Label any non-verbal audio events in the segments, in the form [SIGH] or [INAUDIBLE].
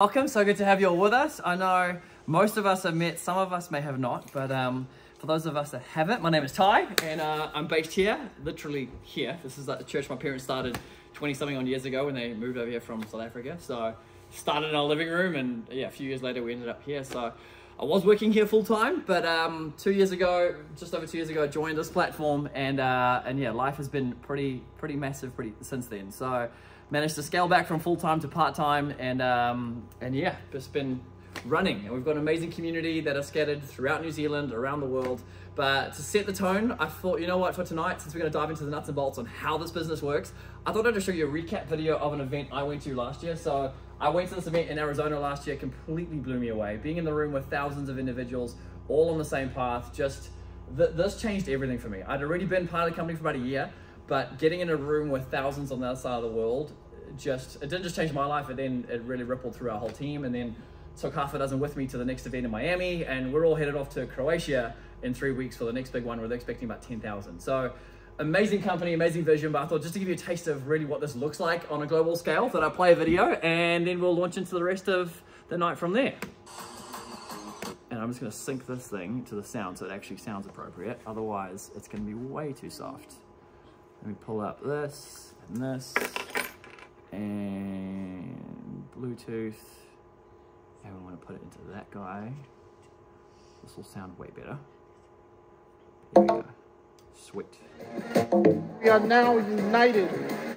Welcome, so good to have you all with us. I know most of us have met, some of us may have not, but um, for those of us that haven't, my name is Ty, and uh, I'm based here, literally here. This is like the church my parents started 20 something on years ago when they moved over here from South Africa. So started in our living room, and yeah, a few years later we ended up here. So I was working here full time, but um, two years ago, just over two years ago, I joined this platform, and uh, and yeah, life has been pretty pretty massive pretty since then. So managed to scale back from full-time to part-time and um, and yeah just been running. And we've got an amazing community that are scattered throughout New Zealand around the world. But to set the tone I thought you know what for tonight since we're going to dive into the nuts and bolts on how this business works I thought I'd just show you a recap video of an event I went to last year. So I went to this event in Arizona last year completely blew me away. Being in the room with thousands of individuals all on the same path just th this changed everything for me. I'd already been part of the company for about a year but getting in a room with thousands on the other side of the world, just it didn't just change my life, it then it really rippled through our whole team and then took half a dozen with me to the next event in Miami and we're all headed off to Croatia in three weeks for the next big one. We're expecting about 10,000. So amazing company, amazing vision, but I thought just to give you a taste of really what this looks like on a global scale, that I play a video and then we'll launch into the rest of the night from there. And I'm just gonna sync this thing to the sound so it actually sounds appropriate. Otherwise, it's gonna be way too soft. Let me pull up this and this and Bluetooth. And we want to put it into that guy. This will sound way better. We go. Sweet. We are now united.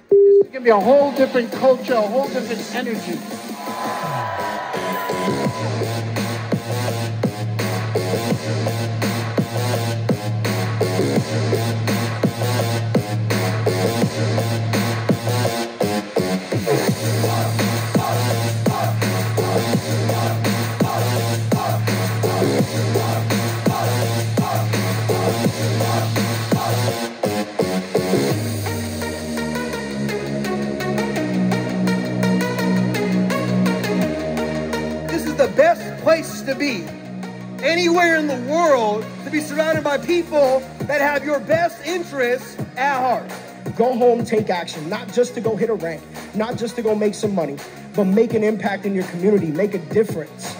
This is going to be a whole different culture, a whole different energy. To be anywhere in the world to be surrounded by people that have your best interests at heart. Go home, take action, not just to go hit a rank, not just to go make some money, but make an impact in your community, make a difference.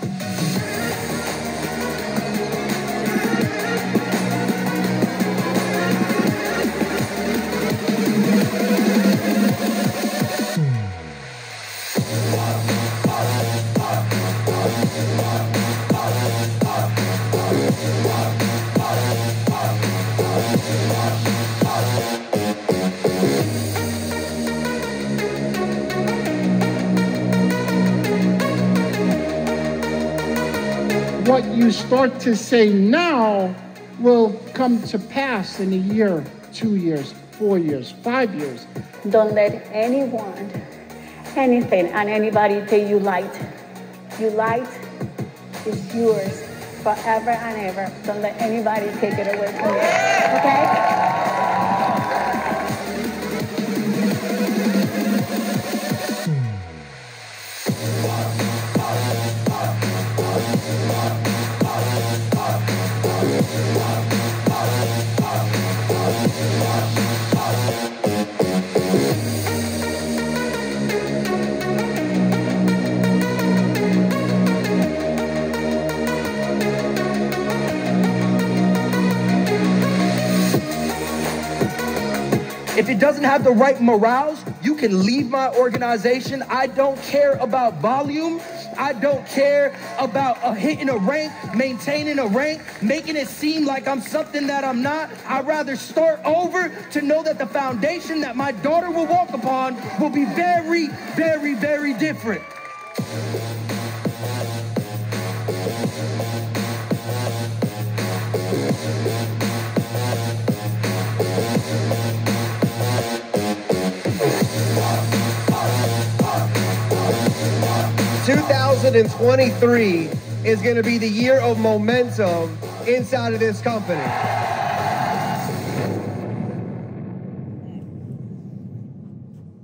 What you start to say now will come to pass in a year, two years, four years, five years. Don't let anyone, anything, and anybody take you light. You light is yours forever and ever. Don't let anybody take it away from you. Okay? '" If it doesn't have the right morals, you can leave my organization. I don't care about volume. I don't care about uh, hitting a rank, maintaining a rank, making it seem like I'm something that I'm not. I'd rather start over to know that the foundation that my daughter will walk upon will be very, very, very different. 2023 is going to be the year of momentum inside of this company.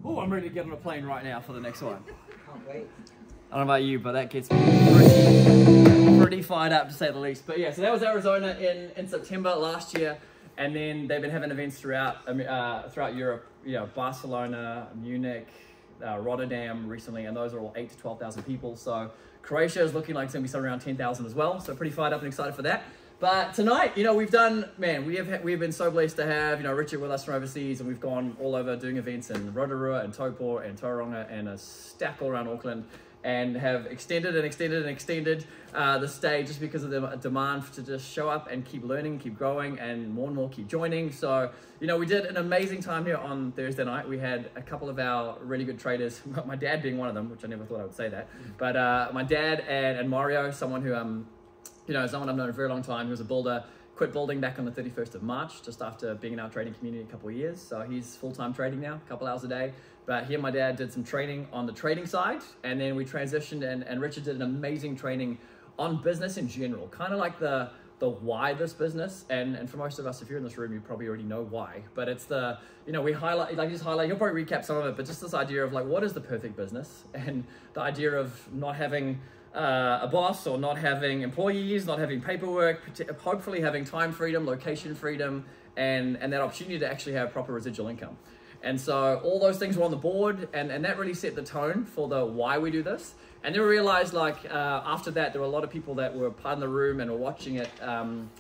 Oh, I'm ready to get on a plane right now for the next one. Can't wait. I don't know about you, but that gets me pretty, pretty fired up to say the least. But yeah, so that was Arizona in, in September last year. And then they've been having events throughout um, uh, throughout Europe, you know, Barcelona, Munich, uh, Rotterdam recently, and those are all eight to twelve thousand people. So Croatia is looking like it's gonna be somewhere around ten thousand as well. So pretty fired up and excited for that. But tonight, you know, we've done, man, we have we've been so blessed to have, you know, Richard with us from overseas, and we've gone all over doing events in Rotorua and Taupo and Tauranga and a stack all around Auckland, and have extended and extended and extended uh, the stay just because of the demand to just show up and keep learning, keep growing, and more and more keep joining. So, you know, we did an amazing time here on Thursday night. We had a couple of our really good traders, [LAUGHS] my dad being one of them, which I never thought I would say that, but uh, my dad and, and Mario, someone who um you know, someone I've known a very long time. He was a builder, quit building back on the 31st of March, just after being in our trading community a couple of years. So he's full-time trading now, a couple hours a day. But he and my dad did some training on the trading side, and then we transitioned, and, and Richard did an amazing training on business in general, kind of like the the why this business. And and for most of us if you're in this room you probably already know why. But it's the you know we highlight like just highlight you'll probably recap some of it but just this idea of like what is the perfect business? [LAUGHS] And the idea of not having uh, a boss or not having employees, not having paperwork, hopefully having time freedom, location freedom, and, and that opportunity to actually have proper residual income. And so all those things were on the board, and, and that really set the tone for the why we do this. And then we realized, like, uh, after that, there were a lot of people that were part of the room and were watching it. Um,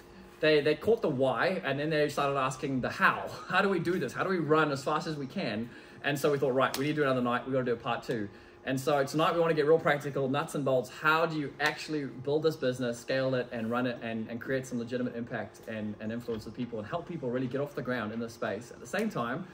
they, they caught the why, and then they started asking the how. How do we do this? How do we run as fast as we can? And so we thought, right, we need to do another night. We got to do a part two. And so tonight we want to get real practical, nuts and bolts. How do you actually build this business, scale it, and run it, and, and create some legitimate impact and, and influence with people and help people really get off the ground in this space? At the same time,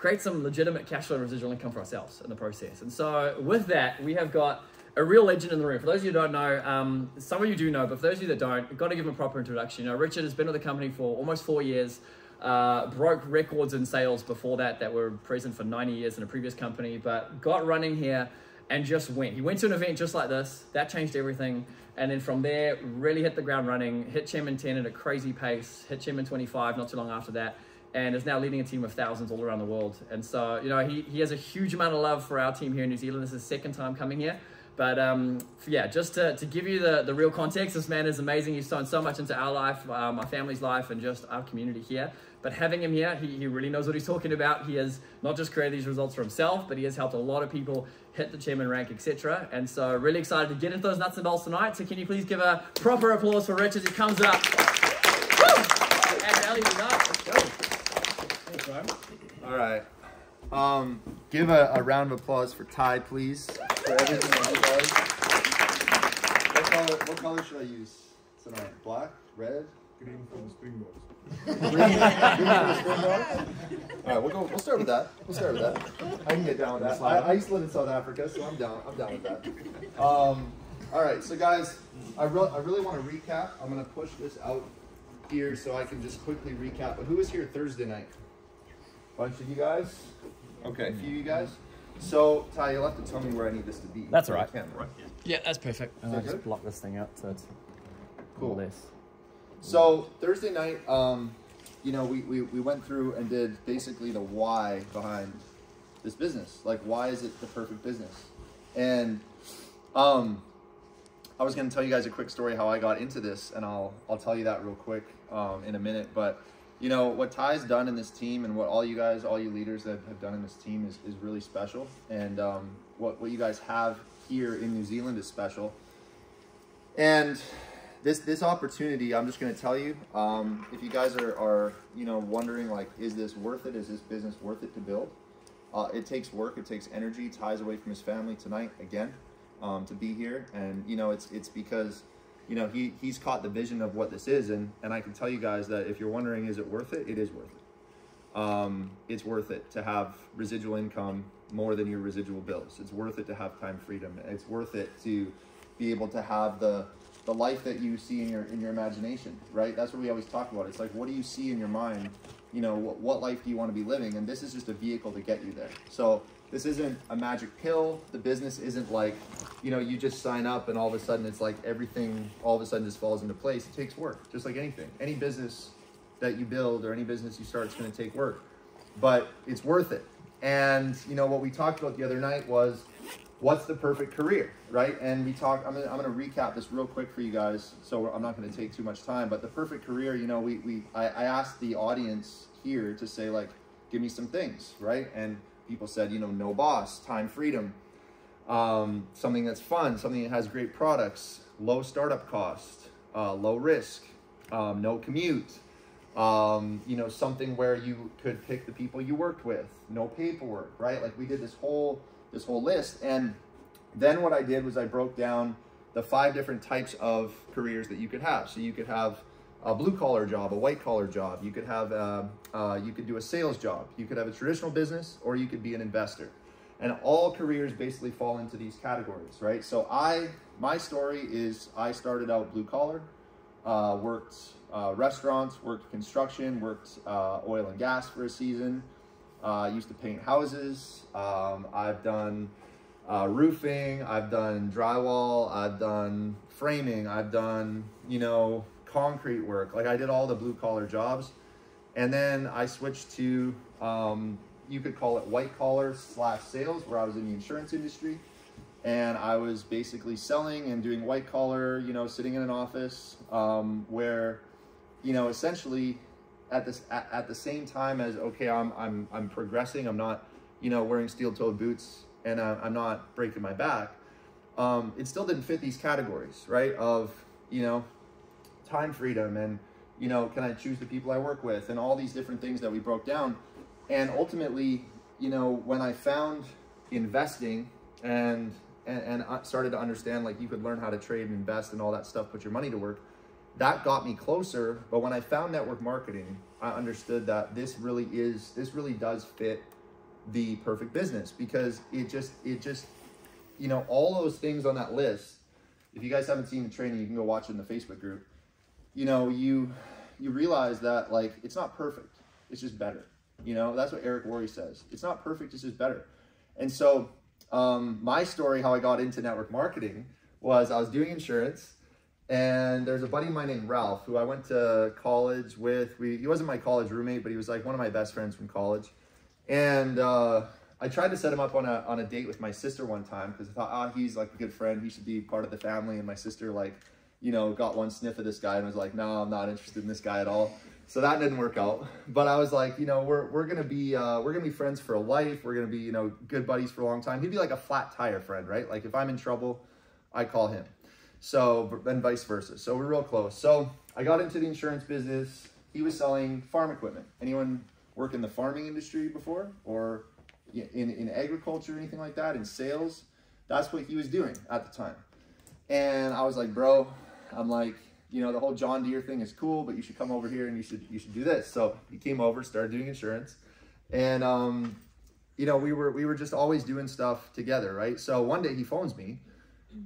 create some legitimate cash flow and residual income for ourselves in the process. And so with that, we have got a real legend in the room. For those of you who don't know, um, some of you do know, but for those of you that don't, you've got to give him a proper introduction. You know, Richard has been with the company for almost four years. Uh, broke records in sales before that that were present for 90 years in a previous company, but got running here and just went. He went to an event just like this. That changed everything. And then from there, really hit the ground running, hit Chairman 10 at a crazy pace, hit Chairman 25 not too long after that, and is now leading a team of thousands all around the world. And so, you know, he, he has a huge amount of love for our team here in New Zealand. This is his second time coming here. But um, yeah, just to, to give you the, the real context, this man is amazing. He's thrown so much into our life, uh, my family's life, and just our community here. But having him here, he, he really knows what he's talking about. He has not just created these results for himself, but he has helped a lot of people hit the chairman rank, etc. And so, really excited to get into those nuts and bolts tonight. So, can you please give a proper applause for Rich as he comes up? Add value to that. Let's go. Thanks, Ryan. All right. Um, give a, a, round of applause for Ty, please, for everything that he does. What color, what color should I use tonight? Black? Red? [LAUGHS] Green from the Springboks. All right, we'll go. We'll start with that. We'll start with that. I can get down with that. I, I used to live in South Africa, so I'm down. I'm down with that. Um, all right, so guys, I, re I really want to recap. I'm gonna push this out here so I can just quickly recap. But who was here Thursday night? Bunch of you guys. Okay, a few of you guys. So Ty, you'll have to tell me where I need this to be. That's all right. Right. Yeah, that's perfect. And I'll just block this thing out so it's cool. less. So Thursday night, um, you know, we, we, we went through and did basically the why behind this business. Like, why is it the perfect business? And um, I was going to tell you guys a quick story how I got into this, and I'll I'll tell you that real quick um, in a minute. But you know what Ty's done in this team, and what all you guys, all you leaders that have done in this team is, is really special. And um, what what you guys have here in New Zealand is special. And this this opportunity, I'm just going to tell you, um, if you guys are, are you know wondering like, is this worth it? Is this business worth it to build? Uh, it takes work. It takes energy. Ty's away from his family tonight again um, to be here, and you know it's it's because you know he he's caught the vision of what this is, and and I can tell you guys that if you're wondering, is it worth it? It is worth it. Um, it's worth it to have residual income more than your residual bills. It's worth it to have time freedom. It's worth it to be able to have the the life that you see in your in your imagination, right? That's what we always talk about. It's like, what do you see in your mind? You know, what, what life do you want to be living? And this is just a vehicle to get you there. So this isn't a magic pill. The business isn't like, you know, you just sign up and all of a sudden it's like everything all of a sudden just falls into place. It takes work, just like anything. Any business that you build or any business you start, it's going to take work, but it's worth it. And you know what we talked about the other night was what's the perfect career, right? And we talked, I'm gonna, I'm gonna recap this real quick for you guys, so I'm not gonna take too much time, but the perfect career, you know, we, we I, I asked the audience here to say like, give me some things, right? And People said, you know, no boss, time freedom, um, something that's fun, something that has great products, low startup cost, uh, low risk, um, no commute, um, you know, something where you could pick the people you worked with, no paperwork, right? Like we did this whole this whole list, and then what I did was I broke down the five different types of careers that you could have. So you could have a blue collar job, a white collar job. You could have, uh, uh, you could do a sales job. You could have a traditional business, or you could be an investor. And all careers basically fall into these categories, right? So I, my story is I started out blue collar, uh, worked uh, restaurants, worked construction, worked uh, oil and gas for a season. Uh, used to paint houses. Um, I've done roofing. I've done drywall. I've done framing. I've done, you know, concrete work. Like I did all the blue collar jobs. And then I switched to, um, you could call it white collar slash sales, where I was in the insurance industry. And I was basically selling and doing white collar, you know, sitting in an office um, where, you know, essentially at this at, at the same time as okay, I'm I'm I'm progressing. I'm not, you know, wearing steel-toed boots and uh, I'm not breaking my back. Um, it still didn't fit these categories, right? Of you know, time freedom and you know, can I choose the people I work with and all these different things that we broke down. And ultimately, you know, when I found investing and and, and started to understand like you could learn how to trade and invest and all that stuff, put your money to work, that got me closer. But when I found network marketing, I understood that this really is, this really does fit the perfect business because it just, it just, you know, all those things on that list, if you guys haven't seen the training, you can go watch it in the Facebook group. You know, you, you realize that like, it's not perfect. It's just better. You know, that's what Eric Worre says. It's not perfect. It's just better. And so um, my story, how I got into network marketing was I was doing insurance and there's a buddy of mine named Ralph who I went to college with. We, he wasn't my college roommate, but he was like one of my best friends from college. And uh, I tried to set him up on a, on a date with my sister one time because I thought, ah, oh, he's like a good friend. He should be part of the family. And my sister like, you know, got one sniff of this guy and was like, no, I'm not interested in this guy at all. So that didn't work out. But I was like, you know, we're, we're going to be, uh, we're going to be friends for a life. We're going to be, you know, good buddies for a long time. He'd be like a flat tire friend, right? Like if I'm in trouble, I call him. So, and vice versa. So we're real close. So I got into the insurance business. He was selling farm equipment. Anyone work in the farming industry before or in, in agriculture or anything like that, in sales? That's what he was doing at the time. And I was like, bro, I'm like, you know, the whole John Deere thing is cool, but you should come over here and you should, you should do this. So he came over, started doing insurance. And, um, you know, we were, we were just always doing stuff together. Right. So one day he phones me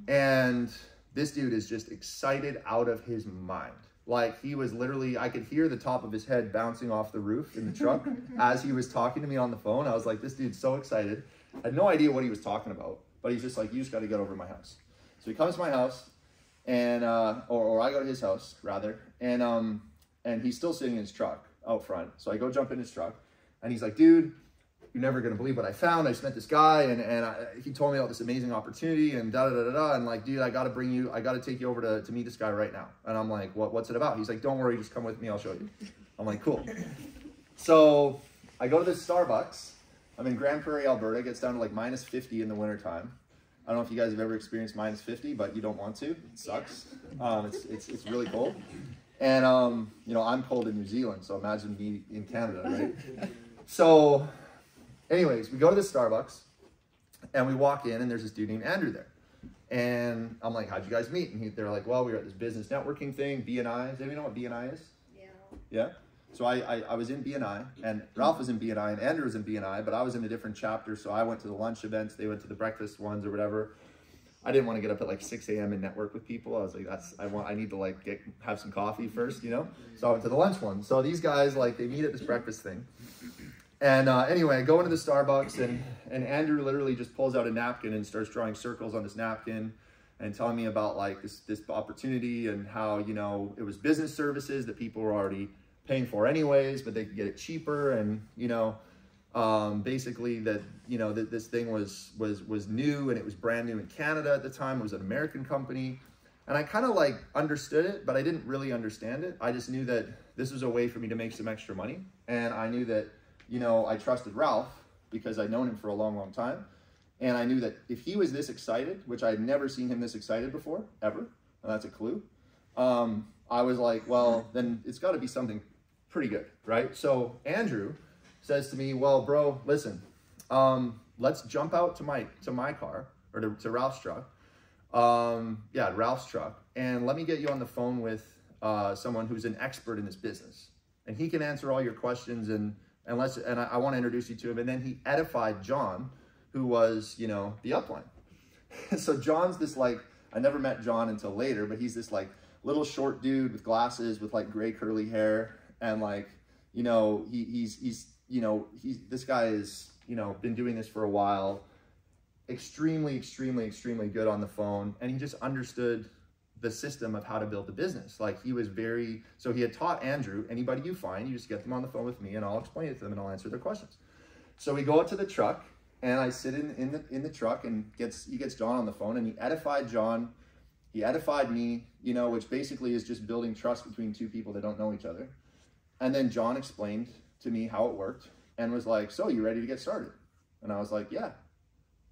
and this dude is just excited out of his mind. Like he was literally, I could hear the top of his head bouncing off the roof in the truck [LAUGHS] as he was talking to me on the phone. I was like, this dude's so excited. I had no idea what he was talking about, but he's just like, you just got to get over to my house. So he comes to my house, and uh, or, or I go to his house rather, and um, and he's still sitting in his truck out front. So I go jump in his truck, and he's like, dude, you're never gonna believe what I found. I just met this guy and, and I, he told me about this amazing opportunity and da da da da. And like, dude, I gotta bring you, I gotta take you over to, to meet this guy right now. And I'm like, what, what's it about? He's like, don't worry, just come with me, I'll show you. I'm like, cool. So I go to this Starbucks. I'm in Grande Prairie, Alberta. It gets down to like minus 50 in the wintertime. I don't know if you guys have ever experienced minus 50, but you don't want to. It sucks. [LAUGHS] Um, it's, it's, it's really cold. And, um, you know, I'm cold in New Zealand, so imagine me in Canada, right? [LAUGHS] So Anyways, we go to the Starbucks and we walk in and there's this dude named Andrew there. And I'm like, how'd you guys meet? And he, they're like, well, we were at this business networking thing, BNI. Does anybody know what BNI is? Yeah. Yeah? So I, I, I was in BNI and Ralph was in BNI and Andrew was in BNI, but I was in a different chapter. So I went to the lunch events. They went to the breakfast ones or whatever. I didn't want to get up at like 6 a.m. and network with people. I was like, that's, I want, I need to like get, have some coffee first, you know? So I went to the lunch one. So these guys, like, they meet at this breakfast thing. And uh, anyway, I go into the Starbucks and, and Andrew literally just pulls out a napkin and starts drawing circles on this napkin and telling me about like this, this opportunity and how, you know, it was business services that people were already paying for anyways, but they could get it cheaper. And, you know, um, basically that, you know, that this thing was, was, was new and it was brand new in Canada at the time. It was an American company. And I kind of like understood it, but I didn't really understand it. I just knew that this was a way for me to make some extra money. And I knew that, you know, I trusted Ralph because I'd known him for a long, long time. And I knew that if he was this excited, which I had never seen him this excited before, ever, and that's a clue, um, I was like, well, then it's got to be something pretty good, right? So Andrew says to me, well, bro, listen, um, let's jump out to my to my car or to, to Ralph's truck. Um, yeah, Ralph's truck, and let me get you on the phone with uh, someone who's an expert in this business, and he can answer all your questions. And and let's and I, I want to introduce you to him. And then he edified John, who was you know the upline. [LAUGHS] so John's this like I never met John until later, but he's this like little short dude with glasses with like gray curly hair and like you know he, he's he's you know he's this guy is you know been doing this for a while. Extremely extremely extremely good on the phone. And he just understood the system of how to build the business. Like he was very so he had taught andrew anybody you find you just get them on the phone with me and i'll explain it to them and i'll answer their questions. So we go out to the truck and i sit in, in the in the truck and gets he gets john on the phone and he edified john. He edified me you know which basically is just building trust between two people that don't know each other and then john explained to me how it worked and was like so you ready to get started and i was like yeah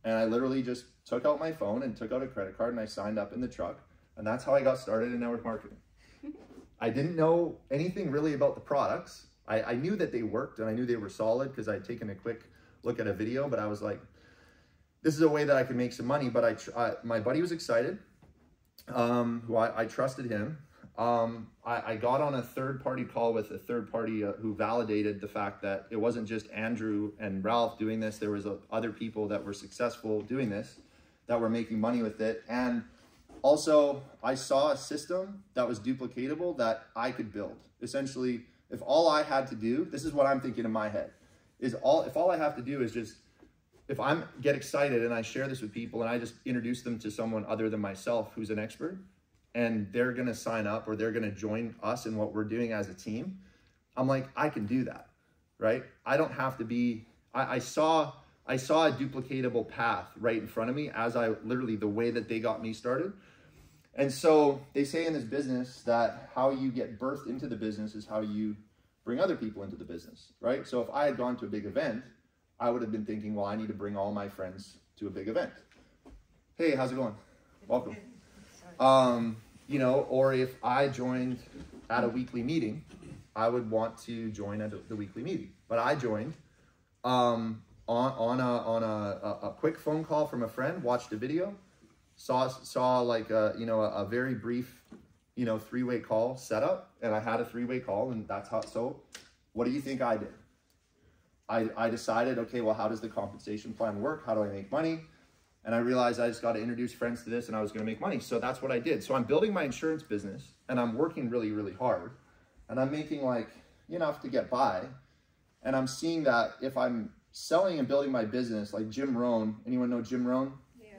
and I literally just took out my phone and took out a credit card and I signed up in the truck. And that's how I got started in network marketing. [LAUGHS] I didn't know anything really about the products. I, I knew that they worked and I knew they were solid because I'd taken a quick look at a video, but I was like, this is a way that I can make some money. But I, I my buddy was excited, um, who I, I trusted him um, I, I, got on a third party call with a third party uh, who validated the fact that it wasn't just Andrew and Ralph doing this. There was uh, other people that were successful doing this, that were making money with it. And also I saw a system that was duplicatable that I could build. Essentially, if all I had to do, this is what I'm thinking in my head, is all if all I have to do is just if I'm get excited and I share this with people and I just introduce them to someone other than myself who's an expert, and they're going to sign up or they're going to join us in what we're doing as a team, I'm like, I can do that, right? I don't have to be, I, I saw, I saw a duplicatable path right in front of me as I literally, the way that they got me started. And so they say in this business that how you get birthed into the business is how you bring other people into the business, right? So if I had gone to a big event, I would have been thinking, well, I need to bring all my friends to a big event. Hey, how's it going? Welcome. Um, you know, or if I joined at a weekly meeting, I would want to join at the weekly meeting. But I joined um, on on a on a, a, quick phone call from a friend, watched a video, saw saw like a, you know a, a very brief you know three way call setup, and I had a three way call, and that's how. So, what do you think I did? I I decided, okay, well, how does the compensation plan work? How do I make money? And I realized I just got to introduce friends to this and I was going to make money. So that's what I did. So I'm building my insurance business and I'm working really, really hard. And I'm making like enough to get by. And I'm seeing that if I'm selling and building my business, like Jim Rohn, anyone know Jim Rohn? Yeah.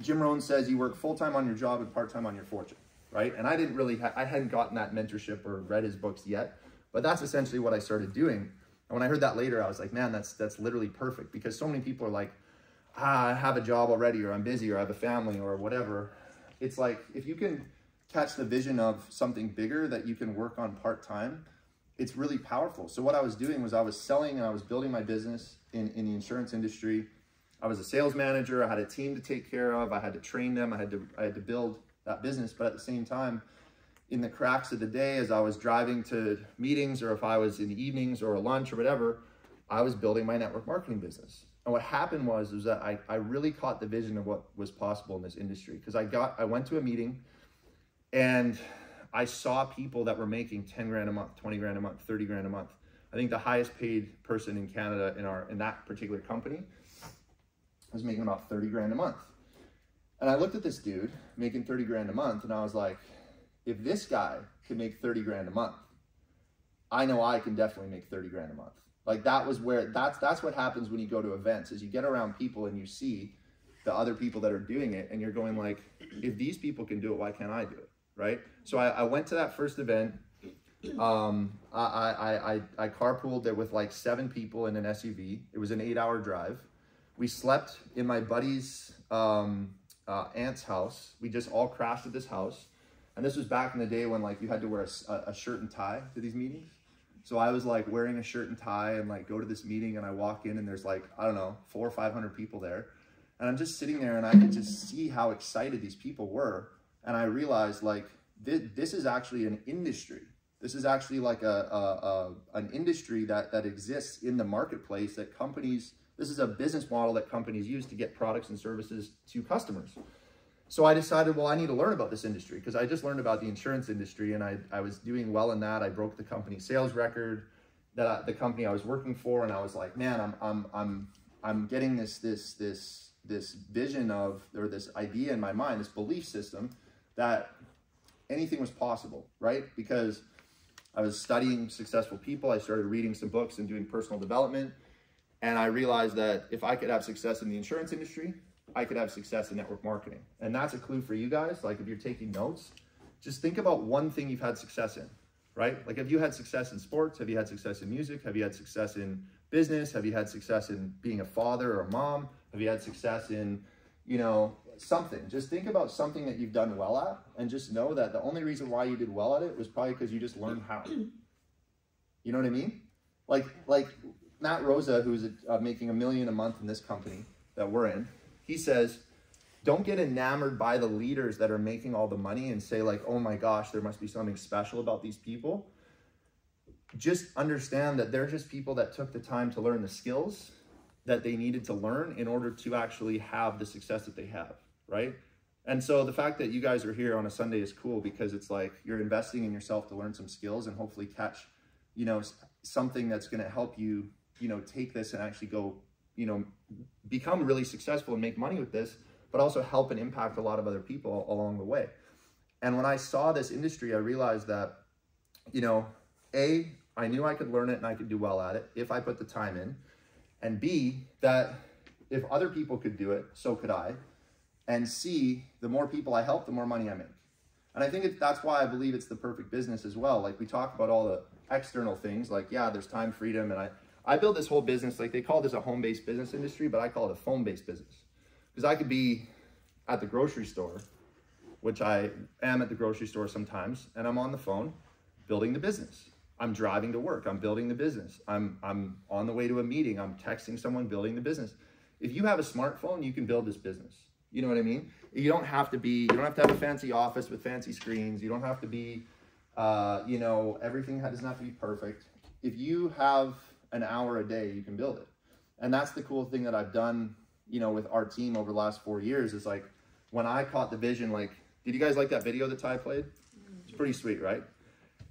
Jim Rohn says you work full time on your job and part time on your fortune, right? And I didn't really, ha- I hadn't gotten that mentorship or read his books yet, but that's essentially what I started doing. And when I heard that later, I was like, man, that's that's literally perfect because so many people are like, ah, I have a job already, or I'm busy, or I have a family, or whatever. It's like if you can catch the vision of something bigger that you can work on part time, it's really powerful. So what I was doing was I was selling and I was building my business in, in the insurance industry. I was a sales manager. I had a team to take care of. I had to train them. I had to I had to build that business. But at the same time, in the cracks of the day, as I was driving to meetings or if I was in the evenings or lunch or whatever, I was building my network marketing business. And what happened was, was that I, I really caught the vision of what was possible in this industry. Because I got, I went to a meeting and I saw people that were making 10 grand a month, 20 grand a month, 30 grand a month. I think the highest paid person in Canada in our, in that particular company was making about 30 grand a month. And I looked at this dude making 30 grand a month and I was like, if this guy can make 30 grand a month, I know I can definitely make 30 grand a month. Like that was where that's that's what happens when you go to events is you get around people and you see the other people that are doing it and you're going like, if these people can do it, why can't I do it? Right. So I, I went to that first event. Um, I, I, I, I carpooled it with like seven people in an SUV. It was an eight hour drive. We slept in my buddy's um, uh, aunt's house. We just all crashed at this house. And this was back in the day when like you had to wear a, a shirt and tie to these meetings So I was like wearing a shirt and tie and like go to this meeting and I walk in and there's like, I don't know, four or 500 people there. And I'm just sitting there and I could just see how excited these people were. And I realized like, this, this is actually an industry. This is actually like a, a, a, an industry that, that exists in the marketplace that companies, this is a business model that companies use to get products and services to customers. So I decided, well, I need to learn about this industry because I just learned about the insurance industry and I, I was doing well in that. I broke the company sales record that I, the company I was working for. And I was like, man, I'm, I'm, I'm, I'm getting this, this, this, this vision of, or this idea in my mind, this belief system that anything was possible, right? Because I was studying successful people. I started reading some books and doing personal development. And I realized that if I could have success in the insurance industry, I could have success in network marketing. And that's a clue for you guys. Like if you're taking notes, just think about one thing you've had success in, right? Like have you had success in sports? Have you had success in music? Have you had success in business? Have you had success in being a father or a mom? Have you had success in, you know, something. Just think about something that you've done well at and just know that the only reason why you did well at it was probably because you just learned how. You know what I mean? Like like Matt Rosa, who's uh, making a million a month in this company that we're in, he says, don't get enamored by the leaders that are making all the money and say like, oh my gosh, there must be something special about these people. Just understand that they're just people that took the time to learn the skills that they needed to learn in order to actually have the success that they have, right? And so the fact that you guys are here on a Sunday is cool because it's like you're investing in yourself to learn some skills and hopefully catch, you know, something that's going to help you, you know, take this and actually go, you know, become really successful and make money with this, but also help and impact a lot of other people along the way. And when I saw this industry, I realized that, you know, A, I knew I could learn it and I could do well at it if I put the time in. And B, that if other people could do it, so could I. And C, the more people I help, the more money I make. And I think it, that's why I believe it's the perfect business as well. Like we talk about all the external things, like, yeah, there's time freedom. And I, I build this whole business, like they call this a home-based business industry, but I call it a phone-based business. Because I could be at the grocery store, which I am at the grocery store sometimes, and I'm on the phone building the business. I'm driving to work. I'm building the business. I'm, I'm on the way to a meeting. I'm texting someone building the business. If you have a smartphone, you can build this business. You know what I mean? You don't have to be, you don't have to have a fancy office with fancy screens. You don't have to be, uh, you know, everything doesn't have to be perfect. If you have an hour a day, you can build it. And that's the cool thing that I've done, you know, with our team over the last four years is like, when I caught the vision, like, did you guys like that video that Ty played? It's pretty sweet, right?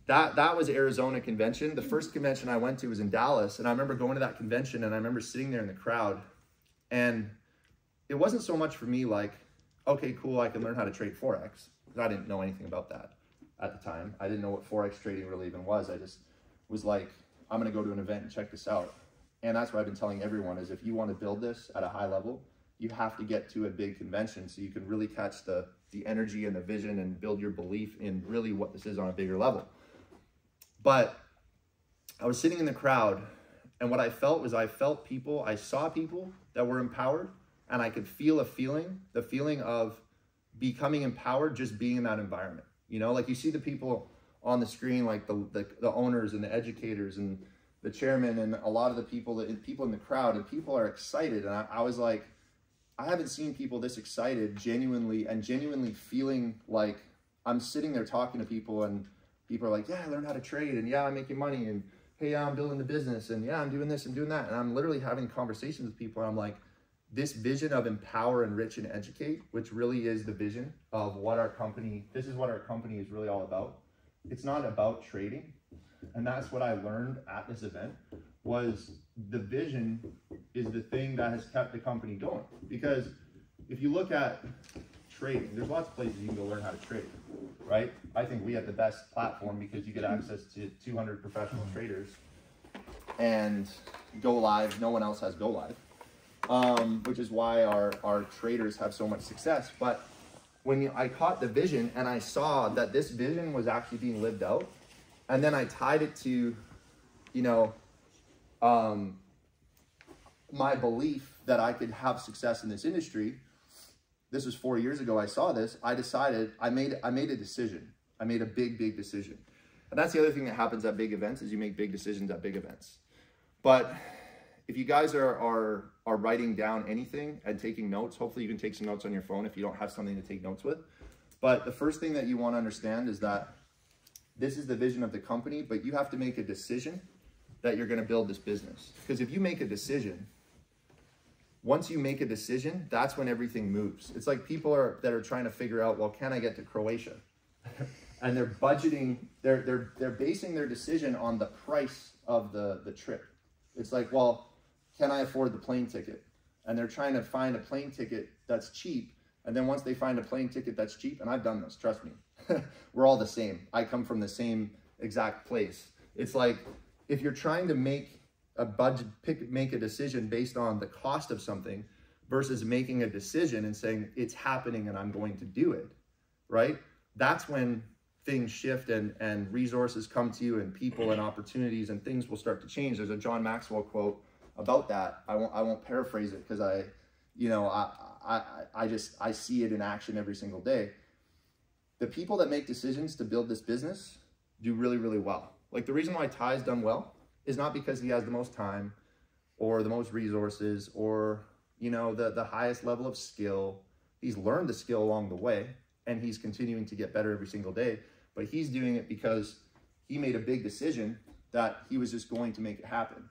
that that was Arizona convention. The first convention I went to was in Dallas, and I remember going to that convention, and I remember sitting there in the crowd, and it wasn't so much for me like, okay, cool, I can learn how to trade forex I didn't know anything about that at the time. I didn't know what forex trading really even was. I just was like, I'm gonna go to an event and check this out. And that's what I've been telling everyone is if you want to build this at a high level, you have to get to a big convention so you can really catch the the energy and the vision and build your belief in really what this is on a bigger level. But I was sitting in the crowd, and what I felt was I felt people, I saw people that were empowered, and I could feel a feeling, the feeling of becoming empowered just being in that environment. You know, like you see the people on the screen, like the, the, the owners and the educators and the chairman and a lot of the people that people in the crowd, and people are excited. And I, I was like, I haven't seen people this excited genuinely and genuinely feeling like I'm sitting there talking to people and people are like, yeah, I learned how to trade, and yeah, I'm making money, and hey, yeah, I'm building the business, and yeah, I'm doing this and doing that. And I'm literally having conversations with people, and I'm like, this vision of empower, enrich, and educate, which really is the vision of what our company, this is what our company is really all about. It's not about trading. And that's what I learned at this event was the vision is the thing that has kept the company going. Because if you look at trading, there's lots of places you can go learn how to trade right? I think we have the best platform because you get access to 200 professional traders and go live. No one else has go live, um, which is why our, our traders have so much success. But when you, I caught the vision and I saw that this vision was actually being lived out, and then I tied it to, you know, um, my belief that I could have success in this industry this was four years ago I saw this, I decided, I made, I made a decision. I made a big, big decision. And that's the other thing that happens at big events is you make big decisions at big events. But if you guys are, are, are writing down anything and taking notes, hopefully you can take some notes on your phone if you don't have something to take notes with. But the first thing that you want to understand is that this is the vision of the company, but you have to make a decision that you're going to build this business. Because if you make a decision, once you make a decision, that's when everything moves. It's like people are that are trying to figure out, well, can I get to Croatia? [LAUGHS] and they're budgeting, they're they're they're basing their decision on the price of the the trip. It's like, well, can I afford the plane ticket? And they're trying to find a plane ticket that's cheap. And then once they find a plane ticket that's cheap, and I've done this, trust me, [LAUGHS] we're all the same. I come from the same exact place. It's like if you're trying to make a budget, pick, make a decision based on the cost of something versus making a decision and saying it's happening and I'm going to do it, right? That's when things shift and, and resources come to you and people and opportunities and things will start to change. There's a John Maxwell quote about that. I won't, I won't paraphrase it because I, you know, I, I, I just, I see it in action every single day. The people that make decisions to build this business do really, really well. Like the reason why Ty's done well is not because he has the most time or the most resources or, you know, the, the highest level of skill. He's learned the skill along the way and he's continuing to get better every single day. But he's doing it because he made a big decision that he was just going to make it happen.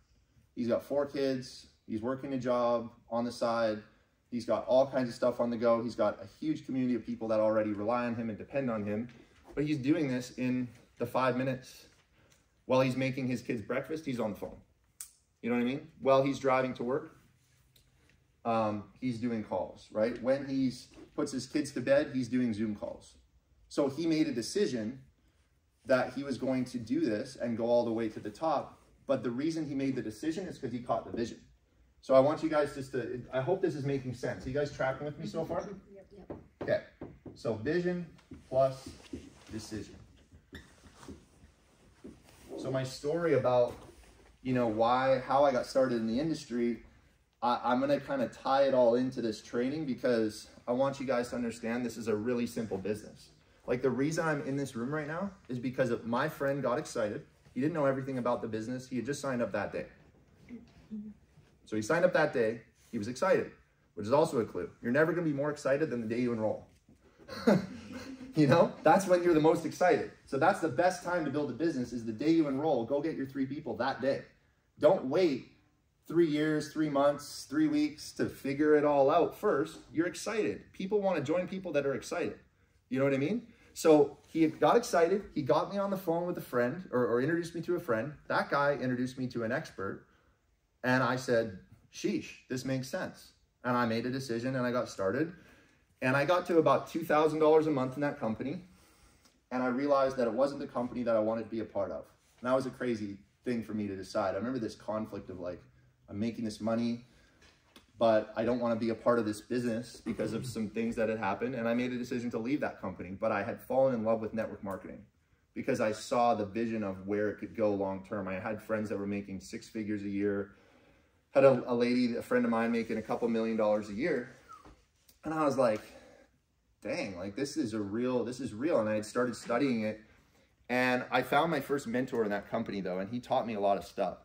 He's got four kids. He's working a job on the side. He's got all kinds of stuff on the go. He's got a huge community of people that already rely on him and depend on him. But he's doing this in the five minutes. While he's making his kids breakfast, he's on the phone. You know what I mean? While he's driving to work, um, he's doing calls, right? When he's puts his kids to bed, he's doing Zoom calls. So he made a decision that he was going to do this and go all the way to the top. But the reason he made the decision is because he caught the vision. So I want you guys just to, I hope this is making sense. Are you guys tracking with me so far? Yep, yep. Okay. So vision plus decision. So my story about, you know, why, how I got started in the industry, I, am going to kind of tie it all into this training because I want you guys to understand this is a really simple business. Like the reason I'm in this room right now is because of my friend got excited. He didn't know everything about the business. He had just signed up that day. So he signed up that day. He was excited, which is also a clue. You're never going to be more excited than the day you enroll. [LAUGHS] you know, that's when you're the most excited. So that's the best time to build a business is the day you enroll. Go get your three people that day. Don't wait three years, three months, three weeks to figure it all out first. You're excited. People want to join people that are excited. You know what I mean? So he got excited. He got me on the phone with a friend or, or introduced me to a friend. That guy introduced me to an expert and I said, sheesh, this makes sense. And I made a decision and I got started. And I got to about $2,000 a month in that company. And I realized that it wasn't the company that I wanted to be a part of. And that was a crazy thing for me to decide. I remember this conflict of like, I'm making this money, but I don't want to be a part of this business because of some things that had happened. And I made a decision to leave that company. But I had fallen in love with network marketing because I saw the vision of where it could go long term. I had friends that were making six figures a year had a, a lady, a friend of mine making a couple million dollars a year. And I was like, dang, like this is a real, this is real. And I had started studying it. And I found my first mentor in that company though, and he taught me a lot of stuff.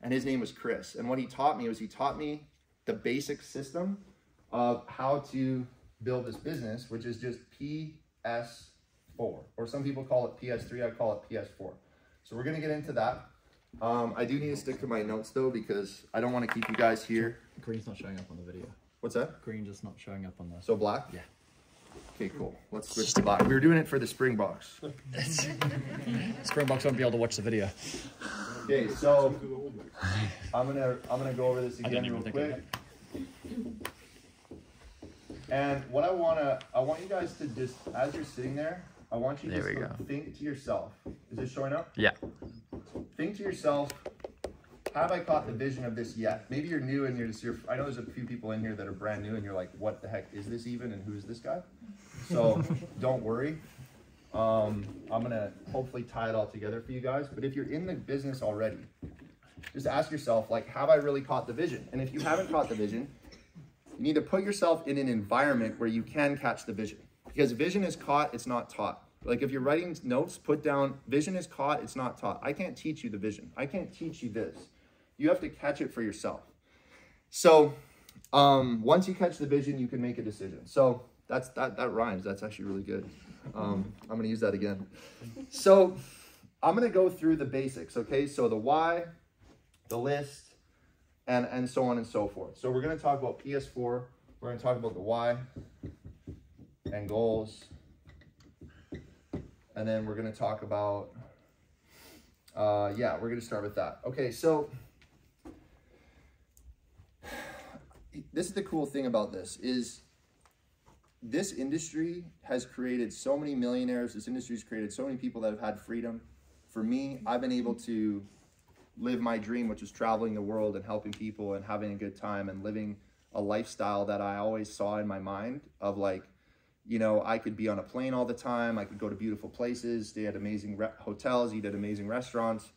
And his name was Chris. And what he taught me was he taught me the basic system of how to build this business, which is just PS4, or some people call it PS3, I call it PS4. So we're gonna get into that. Um, I do need to stick to my notes though because I don't want to keep you guys here. Green's not showing up on the video. What's that? Green just not showing up on the. So black? Yeah. Okay, cool. Let's switch to black. We were doing it for the Springboks. [LAUGHS] Springboks won't be able to watch the video. Okay, so I'm gonna I'm gonna go over this again real quick. And what I wanna I want you guys to just as you're sitting there, I want you to there just think to yourself. Is it showing up? Yeah. Think to yourself, have I caught the vision of this yet? Maybe you're new and you're just, you're, I know there's a few people in here that are brand new and you're like, what the heck is this even and who's this guy? So [LAUGHS] don't worry. Um, I'm gonna hopefully tie it all together for you guys. But if you're in the business already, just ask yourself, like, have I really caught the vision? And if you haven't caught the vision, you need to put yourself in an environment where you can catch the vision. Because vision is caught, it's not taught. Like if you're writing notes, put down vision is caught, it's not taught. I can't teach you the vision. I can't teach you this. You have to catch it for yourself. So um, once you catch the vision, you can make a decision. So that's that that rhymes. That's actually really good. Um, I'm gonna use that again. So I'm gonna go through the basics. Okay, so the why, the list, and and so on and so forth. So we're gonna talk about PS4. We're gonna talk about the why and goals, and then we're gonna talk about. Uh, yeah, we're gonna start with that. Okay, so this is the cool thing about this is this industry has created so many millionaires. This industry has created so many people that have had freedom. For me, I've been able to live my dream, which is traveling the world and helping people and having a good time and living a lifestyle that I always saw in my mind of like, you know, I could be on a plane all the time. I could go to beautiful places, stay at amazing hotels, eat at amazing restaurants,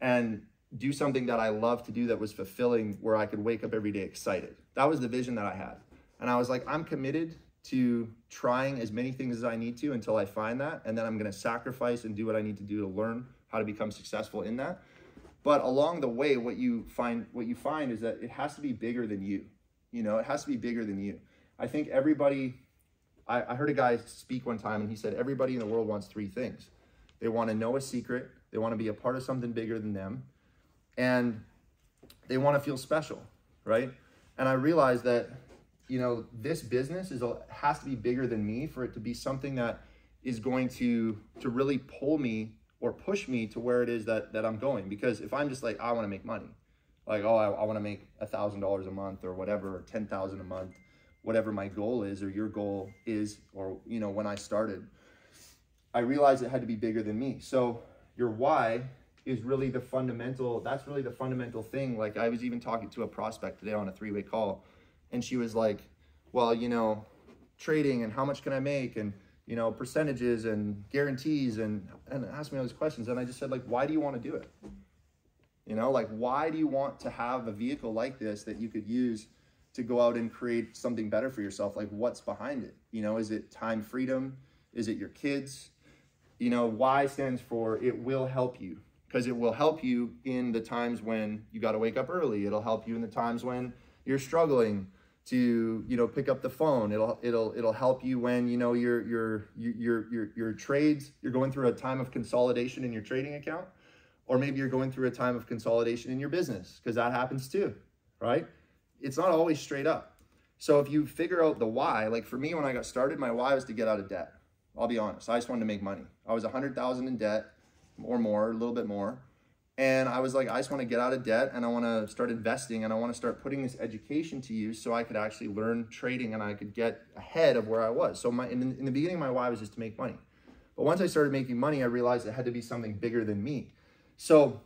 and do something that I love to do that was fulfilling where I could wake up every day excited. That was the vision that I had. And I was like, I'm committed to trying as many things as I need to until I find that. And then I'm going to sacrifice and do what I need to do to learn how to become successful in that. But along the way, what you find, what you find is that it has to be bigger than you. You know, it has to be bigger than you. I think everybody, I, I heard a guy speak one time and he said, everybody in the world wants three things. They want to know a secret. They want to be a part of something bigger than them and they want to feel special, right? And I realized that, you know, this business is has to be bigger than me for it to be something that is going to to really pull me or push me to where it is that that I'm going. Because if I'm just like I want to make money, like oh I, I want to make a thousand dollars a month or whatever, or ten thousand a month, whatever my goal is or your goal is, or you know when I started, I realized it had to be bigger than me. So your why is really the fundamental that's really the fundamental thing like i was even talking to a prospect today on a three-way call and she was like well you know trading and how much can i make and you know percentages and guarantees and and asked me all these questions. And i just said like why do you want to do it? You know like why do you want to have a vehicle like this that you could use to go out and create something better for yourself? Like what's behind it? You know is it time freedom? Is it your kids? You know why stands for it will help you because it will help you in the times when you got to wake up early. It'll help you in the times when you're struggling to you know pick up the phone. It'll it'll it'll help you when you know your your your your your trades. You're going through a time of consolidation in your trading account, or maybe you're going through a time of consolidation in your business because that happens too, right? It's not always straight up. So if you figure out the why, like for me when I got started, my why was to get out of debt. I'll be honest. I just wanted to make money. I was a hundred thousand in debt or more, a little bit more. And I was like, I just want to get out of debt and I want to start investing and I want to start putting this education to use so I could actually learn trading and I could get ahead of where I was. So my in, in the beginning, my why was just to make money. But once I started making money, I realized it had to be something bigger than me. So,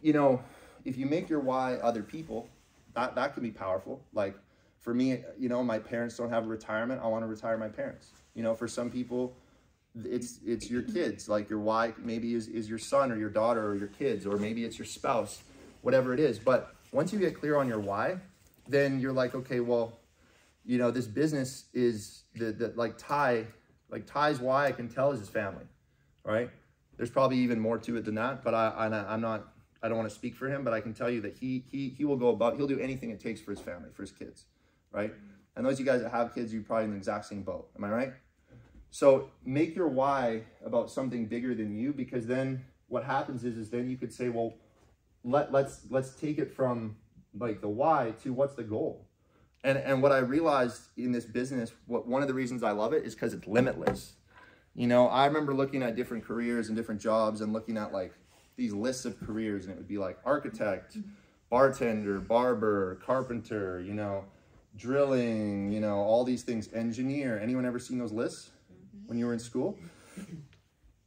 you know, if you make your why other people, that, that can be powerful. Like for me, you know, my parents don't have a retirement. I want to retire my parents. You know, for some people, it's it's your kids like your wife maybe is, is your son or your daughter or your kids or maybe it's your spouse whatever it is. But once you get clear on your why then you're like okay well you know this business is the, the like ty like ty's why i can tell is his family right? There's probably even more to it than that but i, I i'm not i don't want to speak for him but i can tell you that he he he will go about he'll do anything it takes for his family for his kids right? And those of you guys that have kids you're probably in the exact same boat. Am i right so make your why about something bigger than you because then what happens is is then you could say, well, let let's let's take it from like the why to what's the goal. And and what I realized in this business, what one of the reasons I love it is because it's limitless. You know, I remember looking at different careers and different jobs and looking at like these lists of careers and it would be like architect, mm-hmm. bartender, barber, carpenter, you know, drilling, you know, all these things, engineer. Anyone ever seen those lists? When you were in school?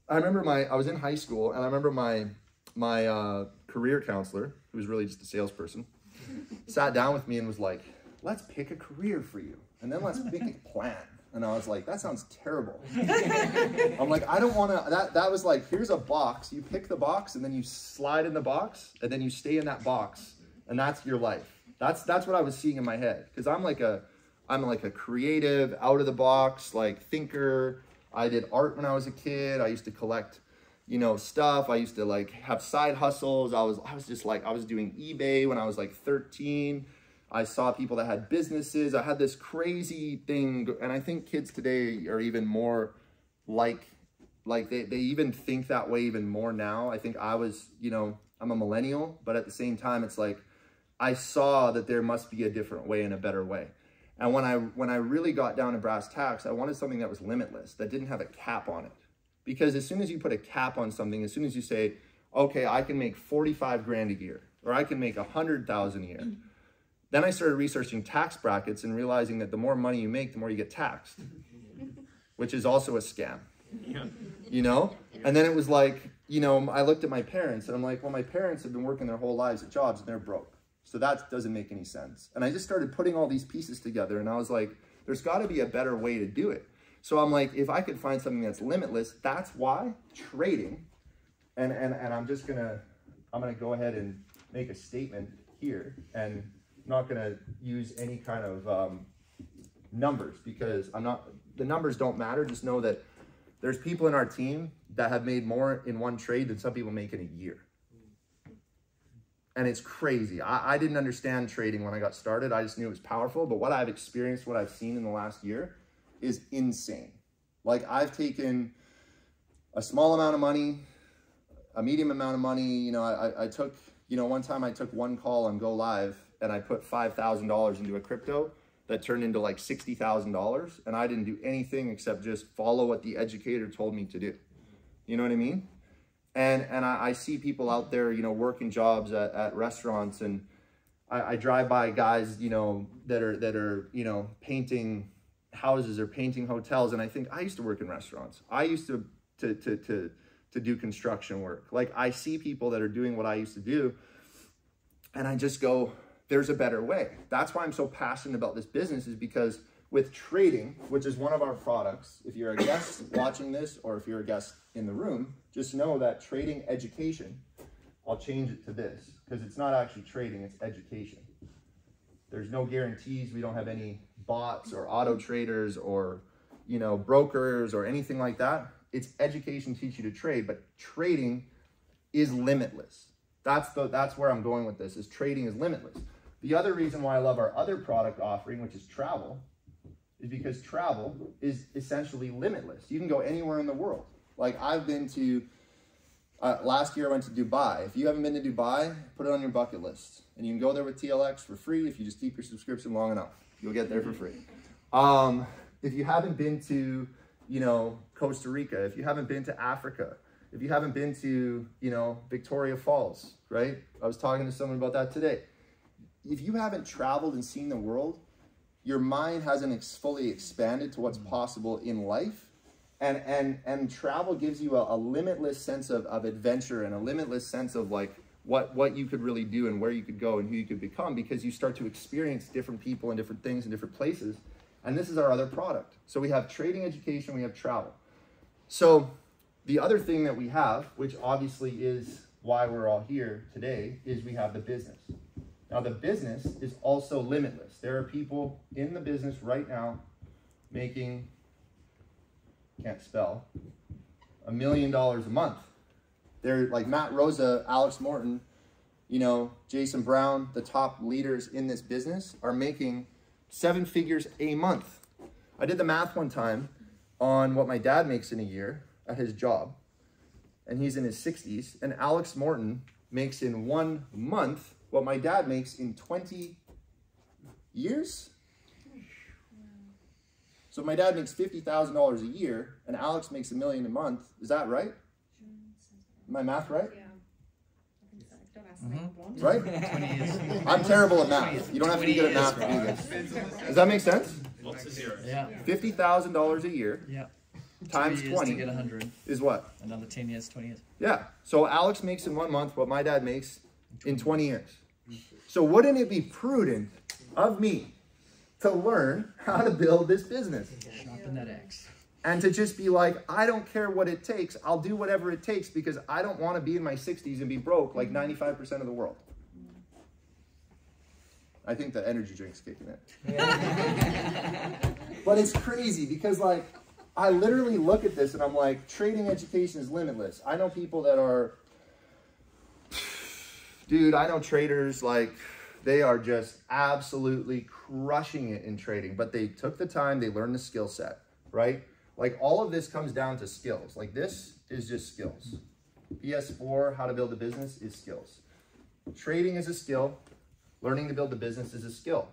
I remember my, I was in high school and I remember my, my uh, career counselor, who was really just a salesperson, sat down with me and was like, let's pick a career for you. And then let's pick a plan. And I was like, that sounds terrible. I'm like, I don't want to, that, that was like, here's a box. You pick the box and then you slide in the box and then you stay in that box. And that's your life. That's, that's what I was seeing in my head. Cause I'm like a, I'm like a creative, out of the box, like thinker. I did art when I was a kid. I used to collect, you know, stuff. I used to like have side hustles. I was I was just like I was doing eBay when I was like 13. I saw people that had businesses. I had this crazy thing and I think kids today are even more like like they, they even think that way even more now. I think I was, you know, I'm a millennial, but at the same time it's like I saw that there must be a different way and a better way. And when I when I really got down to brass tacks, I wanted something that was limitless, that didn't have a cap on it. Because as soon as you put a cap on something, as soon as you say, okay, I can make 45 grand a year, or I can make a hundred thousand a year, then I started researching tax brackets and realizing that the more money you make, the more you get taxed, [LAUGHS] which is also a scam. Yeah. You know? And then it was like, you know, I looked at my parents and I'm like, well, my parents have been working their whole lives at jobs and they're broke. So that doesn't make any sense. And I just started putting all these pieces together and I was like, there's got to be a better way to do it. So I'm like, if I could find something that's limitless, that's why trading. And and and I'm just gonna I'm gonna go ahead and make a statement here and I'm not gonna use any kind of um, numbers because I'm not the numbers don't matter. Just know that there's people in our team that have made more in one trade than some people make in a year and it's crazy. I, I, didn't understand trading when I got started. I just knew it was powerful. But what I've experienced, what I've seen in the last year, is insane. Like I've taken a small amount of money, a medium amount of money. You know, I, I took, you know, one time I took one call on Go Live and I put $5,000 into a crypto that turned into like $60,000. And I didn't do anything except just follow what the educator told me to do. You know what I mean? And, and I, I, see people out there, you know, working jobs at, at restaurants and I, I, drive by guys, you know, that are, that are, you know, painting houses or painting hotels. And I think I used to work in restaurants. I used to, to, to, to, to do construction work. Like I see people that are doing what I used to do and I just go, there's a better way. That's why I'm so passionate about this business is because with trading, which is one of our products, if you're a guest watching this or if you're a guest in the room, just know that trading education, I'll change it to this because it's not actually trading, it's education. There's no guarantees. We don't have any bots or auto traders or, you know, brokers or anything like that. It's education teach you to trade, but trading is limitless. That's the that's where I'm going with this is trading is limitless. The other reason why I love our other product offering, which is travel, is because travel is essentially limitless. You can go anywhere in the world. Like I've been to, uh, last year I went to Dubai. If you haven't been to Dubai, put it on your bucket list. And you can go there with TLX for free if you just keep your subscription long enough. You'll get there for free. Um, if you haven't been to, you know, Costa Rica, if you haven't been to Africa, if you haven't been to, you know, Victoria Falls, right? I was talking to someone about that today. If you haven't traveled and seen the world, your mind hasn't fully expanded to what's possible in life. And, and, and travel gives you a, a limitless sense of, of adventure and a limitless sense of like what, what you could really do and where you could go and who you could become because you start to experience different people and different things in different places. And this is our other product. So we have trading education, we have travel. So the other thing that we have, which obviously is why we're all here today, is we have the business. Now, the business is also limitless. There are people in the business right now making, can't spell, a million dollars a month. They're like Matt Rosa, Alex Morton, you know, Jason Brown, the top leaders in this business are making seven figures a month. I did the math one time on what my dad makes in a year at his job, and he's in his 60s, and Alex Morton makes in one month what my dad makes in 20 years. So my dad makes $50,000 a year and Alex makes a million a month. Is that right? My math right? Mm -hmm. Right? I'm terrible at math. You don't have to be good at math to do this. Does that make sense? What's zero? Yeah. $50,000 a year. Yeah. Times 20 get 100. is what? Another 10 years, 20 years. Yeah. So Alex makes in one month what my dad makes in 20 years. So wouldn't it be prudent of me to learn how to build this business? Sharpen that axe. And to just be like, I don't care what it takes. I'll do whatever it takes because I don't want to be in my 60s and be broke like 95% of the world. I think the energy drink's kicking it. but it's crazy because like I literally look at this and I'm like, trading education is limitless. I know people that are, dude, I know traders like they are just absolutely crushing it in trading, but they took the time, they learned the skill set, right? Like all of this comes down to skills. Like this is just skills. PS4, how to build a business is skills. Trading is a skill. Learning to build a business is a skill.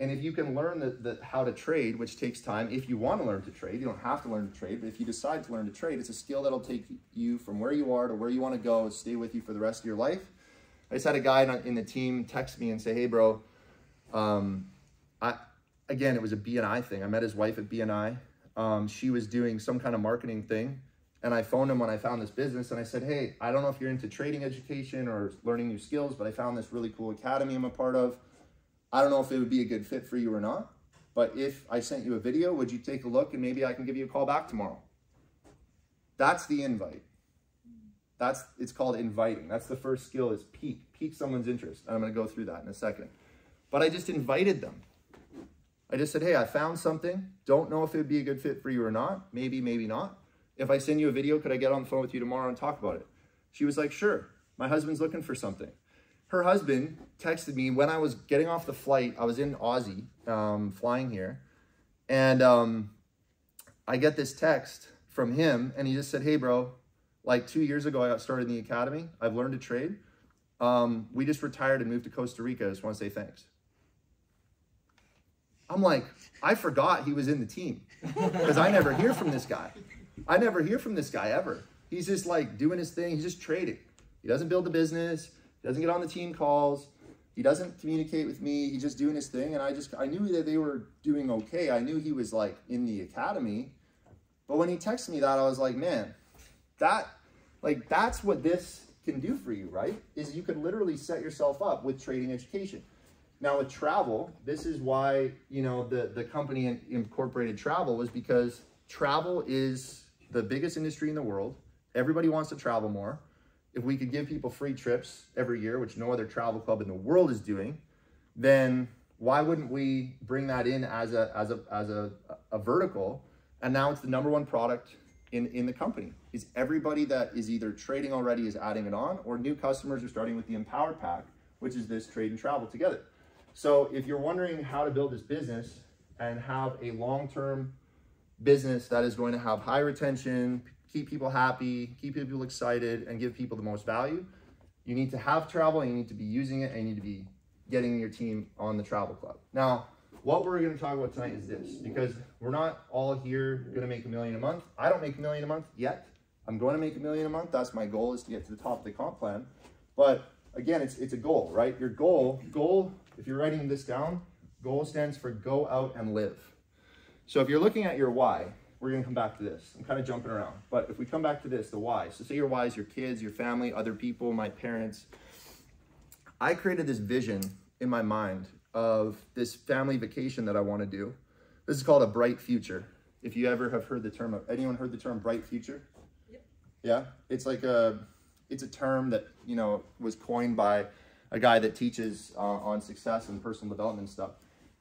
And if you can learn the, the, how to trade, which takes time, if you want to learn to trade, you don't have to learn to trade, but if you decide to learn to trade, it's a skill that'll take you from where you are to where you want to go, and stay with you for the rest of your life. I just had a guy in the team text me and say, hey, bro, um, I, again, it was a BNI thing. I met his wife at BNI. Um, she was doing some kind of marketing thing. And I phoned him when I found this business and I said, hey, I don't know if you're into trading education or learning new skills, but I found this really cool academy I'm a part of. I don't know if it would be a good fit for you or not, but if I sent you a video, would you take a look and maybe I can give you a call back tomorrow? That's the invite. That's it's called inviting. That's the first skill is pique, pique someone's interest. And I'm going to go through that in a second. But I just invited them. I just said, hey, I found something. Don't know if it would be a good fit for you or not. Maybe, maybe not. If I send you a video, could I get on the phone with you tomorrow and talk about it? She was like, sure. My husband's looking for something her husband texted me when I was getting off the flight. I was in Aussie, um, flying here, and um, I get this text from him, and he just said, "Hey, bro, like two years ago, I got started in the academy. I've learned to trade. Um, we just retired and moved to Costa Rica. I just want to say thanks." I'm like, I forgot he was in the team because I never hear from this guy. I never hear from this guy ever. He's just like doing his thing. He's just trading. He doesn't build a business. He doesn't get on the team calls. He doesn't communicate with me. He's just doing his thing. And I just, I knew that they were doing okay. I knew he was like in the academy. But when he texted me that, I was like, man, that, like, that's what this can do for you, right? Is you can literally set yourself up with trading education. Now with travel, this is why, you know, the, the company incorporated travel was because travel is the biggest industry in the world. Everybody wants to travel more if we could give people free trips every year, which no other travel club in the world is doing, then why wouldn't we bring that in as a as a as a, a vertical? And now it's the number one product in in the company. Is everybody that is either trading already is adding it on, or new customers are starting with the Empower Pack, which is this trade and travel together. So if you're wondering how to build this business and have a long-term business that is going to have high retention, keep people happy, keep people excited, and give people the most value, you need to have travel and you need to be using it and you need to be getting your team on the travel club. Now, what we're going to talk about tonight is this because we're not all here going to make a million a month. I don't make a million a month yet. I'm going to make a million a month. That's my goal is to get to the top of the comp plan. But again, it's it's a goal, right? Your goal, goal, if you're writing this down, goal stands for go out and live. So if you're looking at your why, we're going to come back to this. I'm kind of jumping around. But if we come back to this, the why. So say your why is your kids, your family, other people, my parents. I created this vision in my mind of this family vacation that I want to do. This is called a bright future. If you ever have heard the term, anyone heard the term bright future? Yep. Yeah, it's like a, it's a term that, you know, was coined by a guy that teaches uh, on success and personal development stuff.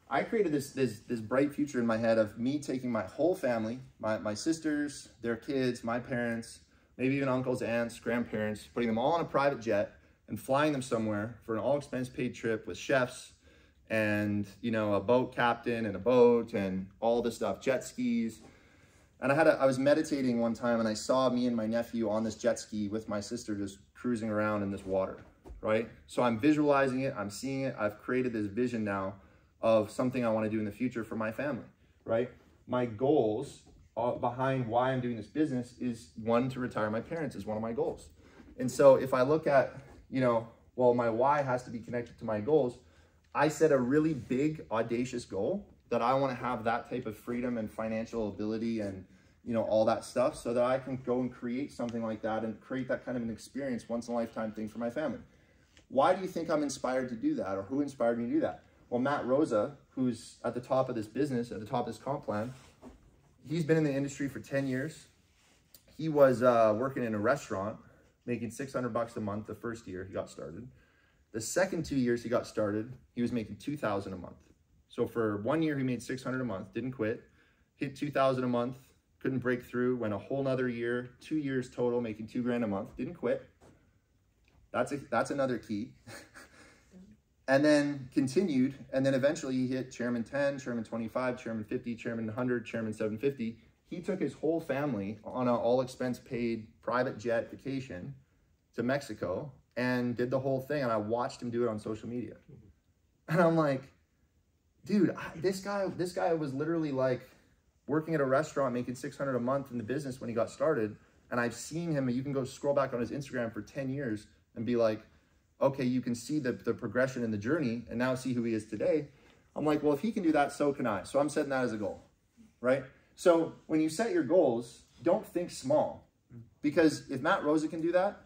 I created this, this, this bright future in my head of me taking my whole family, my, my sisters, their kids, my parents, maybe even uncles, aunts, grandparents, putting them all on a private jet and flying them somewhere for an all expense paid trip with chefs and, you know, a boat captain and a boat and all this stuff, jet skis. And I had a, I was meditating one time and I saw me and my nephew on this jet ski with my sister just cruising around in this water, right? So I'm visualizing it, I'm seeing it, I've created this vision now of something I want to do in the future for my family, right? My goals uh, behind why I'm doing this business is one, to retire my parents is one of my goals. And so if I look at, you know, well, my why has to be connected to my goals, I set a really big, audacious goal that I want to have that type of freedom and financial ability and, you know, all that stuff so that I can go and create something like that and create that kind of an experience, once in a lifetime thing for my family. Why do you think I'm inspired to do that or who inspired me to do that? Well, Matt Rosa, who's at the top of this business, at the top of this comp plan, he's been in the industry for 10 years. He was uh, working in a restaurant, making 600 bucks a month the first year he got started. The second two years he got started, he was making 2,000 a month. So for one year, he made 600 a month, didn't quit, hit 2,000 a month couldn't break through, went a whole nother year, two years total, making two grand a month, didn't quit. That's a, that's another key. [LAUGHS] and then continued, and then eventually he hit chairman 10, chairman 25, chairman 50, chairman 100, chairman 750. He took his whole family on an all expense paid private jet vacation to Mexico and did the whole thing. And I watched him do it on social media. Mm-hmm. And I'm like, dude, I, this guy, this guy was literally like working at a restaurant, making 600 a month in the business when he got started. And I've seen him, you can go scroll back on his Instagram for 10 years and be like, okay, you can see the, the progression in the journey and now see who he is today. I'm like, well, if he can do that, so can I. So I'm setting that as a goal, right? So when you set your goals, don't think small. Mm. Because if Matt Rosa can do that,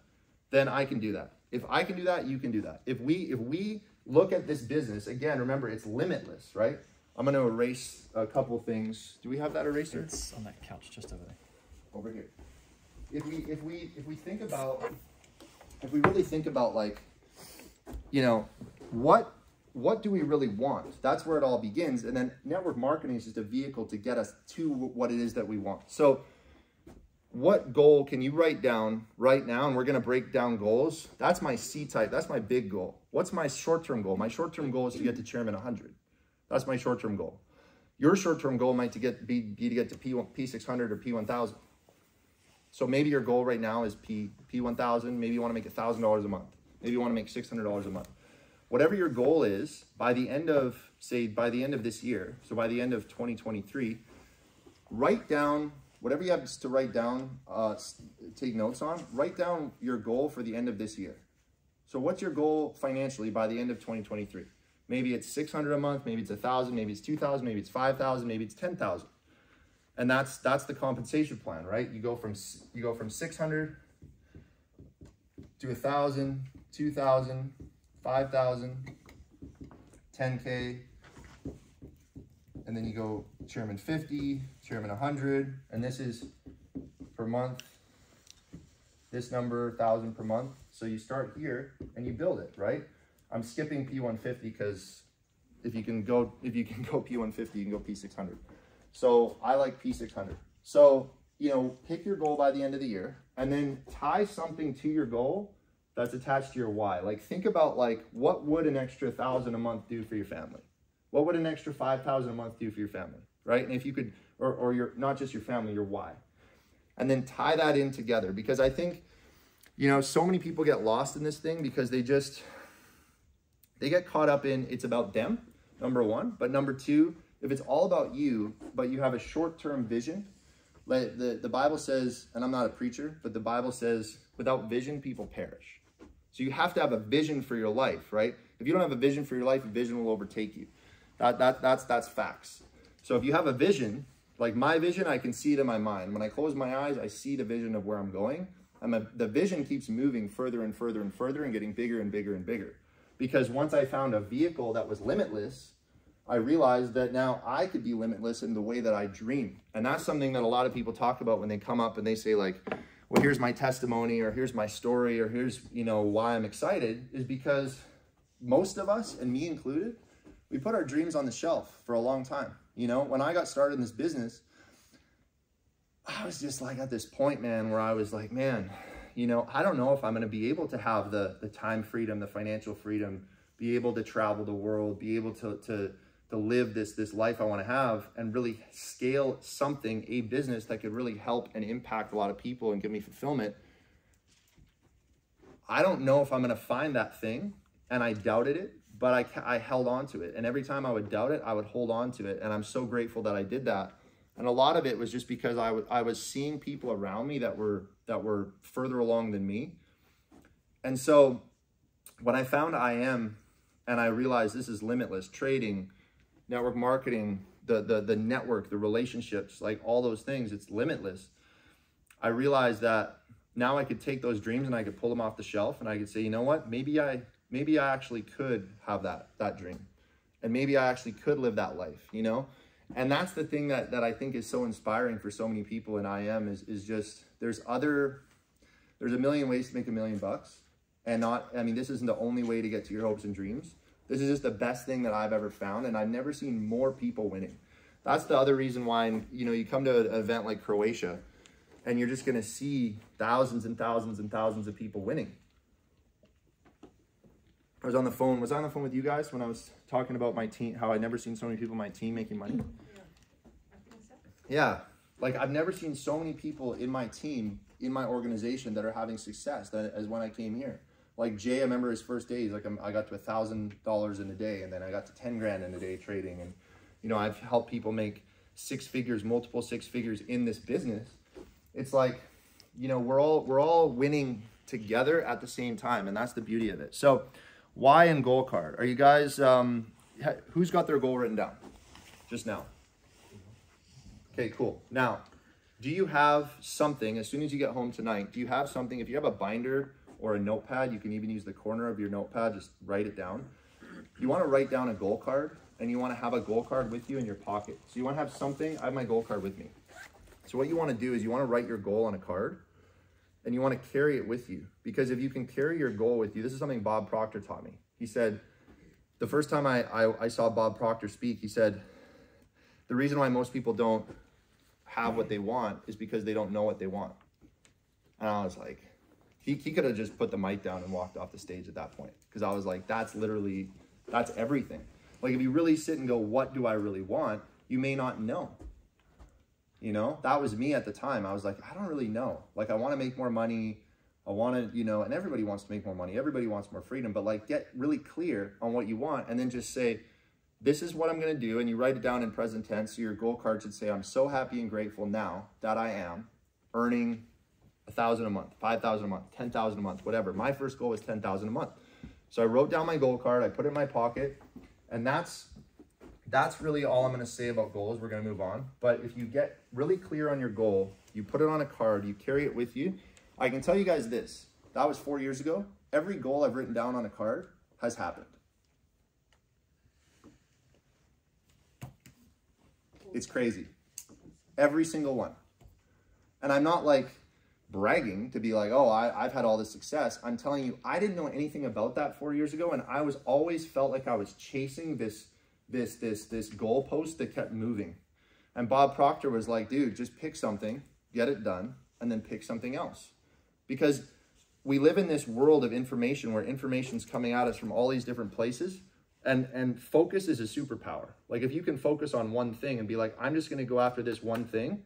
then I can do that. If I can do that, you can do that. If we if we look at this business, again, remember it's limitless, right? I'm gonna erase a couple things. Do we have that eraser? It's on that couch just over there. Over here. If we if we if we think about if we really think about like you know what what do we really want? That's where it all begins. And then network marketing is just a vehicle to get us to what it is that we want. So what goal can you write down right now? And we're going to break down goals. That's my C type. That's my big goal. What's my short-term goal? My short-term goal is to get to chairman 100. That's my short-term goal. Your short-term goal might to get be, be to get to P P600 or P1000. So maybe your goal right now is P P1000. Maybe you want to make $1,000 a month. Maybe you want to make $600 a month. Whatever your goal is, by the end of, say, by the end of this year, so by the end of 2023, write down whatever you have to write down, uh, take notes on, write down your goal for the end of this year. So what's your goal financially by the end of 2023? Maybe it's 600 a month, maybe it's 1,000, maybe it's 2,000, maybe it's 5,000, maybe it's 10,000. And that's that's the compensation plan, right? You go from you go from 600 to 1,000, 2,000, 5,000, 10K, and then you go chairman 50, chairman 100, and this is per month, this number, 1,000 per month. So you start here and you build it, right? I'm skipping P150 because if you can go if you can [LAUGHS] go P150, you can go P600. So I like P600. So, you know, pick your goal by the end of the year and then tie something to your goal that's attached to your why. Like think about like what would an extra thousand a month do for your family? What would an extra 5,000 a month do for your family? Right? And if you could, or, or your, not just your family, your why. And then tie that in together because I think, you know, so many people get lost in this thing because they just, they get caught up in it's about them, number one. But number two, if it's all about you, but you have a short-term vision, like the, the Bible says, and I'm not a preacher, but the Bible says, without vision, people perish. So you have to have a vision for your life, right? If you don't have a vision for your life, a vision will overtake you. That, that, that's, that's facts. So if you have a vision, like my vision, I can see it in my mind. When I close my eyes, I see the vision of where I'm going. And the, vision keeps moving further and further and further and getting bigger and bigger and bigger. Because once I found a vehicle that was limitless, I realized that now I could be limitless in the way that I dream. And that's something that a lot of people talk about when they come up and they say like, well, here's my testimony or here's my story or here's, you know, why I'm excited is because most of us, and me included, we put our dreams on the shelf for a long time. You know, when I got started in this business, I was just like at this point, man, where I was like, man, you know, I don't know if I'm going to be able to have the the time freedom, the financial freedom, be able to travel the world, be able to to to live this this life I want to have and really scale something, a business that could really help and impact a lot of people and give me fulfillment. I don't know if I'm going to find that thing and I doubted it but I, I held on to it. And every time I would doubt it, I would hold on to it. And I'm so grateful that I did that. And a lot of it was just because I, I was seeing people around me that were, that were further along than me. And so when I found IM, and I realized this is limitless, trading, network marketing, the, the, the network, the relationships, like all those things, it's limitless. I realized that now I could take those dreams and I could pull them off the shelf and I could say, you know what, maybe I, maybe I actually could have that that dream. And maybe I actually could live that life, you know? And that's the thing that, that I think is so inspiring for so many people in IM is, is just there's other, there's a million ways to make a million bucks. And not, I mean, this isn't the only way to get to your hopes and dreams. This is just the best thing that I've ever found. And I've never seen more people winning. That's the other reason why, you know, you come to an event like Croatia and you're just going to see thousands and thousands and thousands of people winning. I was on the phone. Was I on the phone with you guys when I was talking about my team, how I'd never seen so many people in my team making money? Yeah. Like I've never seen so many people in my team, in my organization that are having success that as when I came here. Like Jay, I remember his first days, like I'm, i got to a thousand dollars in a day and then I got to 10 grand in a day trading. And, you know, I've helped people make six figures, multiple six figures in this business. It's like, you know, we're all, we're all winning together at the same time. And that's the beauty of it. So why and goal card. Are you guys, um, who's got their goal written down just now? Okay, cool. Now, do you have something, as soon as you get home tonight, do you have something, if you have a binder or a notepad, you can even use the corner of your notepad, just write it down. You want to write down a goal card and you want to have a goal card with you in your pocket. So you want to have something, I have my goal card with me. So what you want to do is you want to write your goal on a card and you want to carry it with you. Because if you can carry your goal with you, this is something Bob Proctor taught me. He said, the first time I, I, I saw Bob Proctor speak, he said, the reason why most people don't have what they want is because they don't know what they want. And I was like, he, he could have just put the mic down and walked off the stage at that point. Because I was like, that's literally, that's everything. Like if you really sit and go, what do I really want? You may not know. You know, that was me at the time. I was like, I don't really know. Like I want to make more money. I want to, you know, and everybody wants to make more money. Everybody wants more freedom, but like get really clear on what you want and then just say, this is what I'm going to do. And you write it down in present tense. So your goal card should say, I'm so happy and grateful now that I am earning a thousand a month, 5,000 a month, 10,000 a month, whatever. My first goal was 10,000 a month. So I wrote down my goal card. I put it in my pocket and that's, that's really all I'm going to say about goals. We're going to move on. But if you get really clear on your goal, you put it on a card, you carry it with you. I can tell you guys this, that was four years ago. Every goal I've written down on a card has happened. It's crazy. Every single one. And I'm not like bragging to be like, oh, I, have had all this success. I'm telling you, I didn't know anything about that four years ago. And I was always felt like I was chasing this, this, this, this goalpost that kept moving. And Bob Proctor was like, dude, just pick something, get it done, and then pick something else. Because we live in this world of information where information's coming at us from all these different places and and focus is a superpower. Like if you can focus on one thing and be like i'm just going to go after this one thing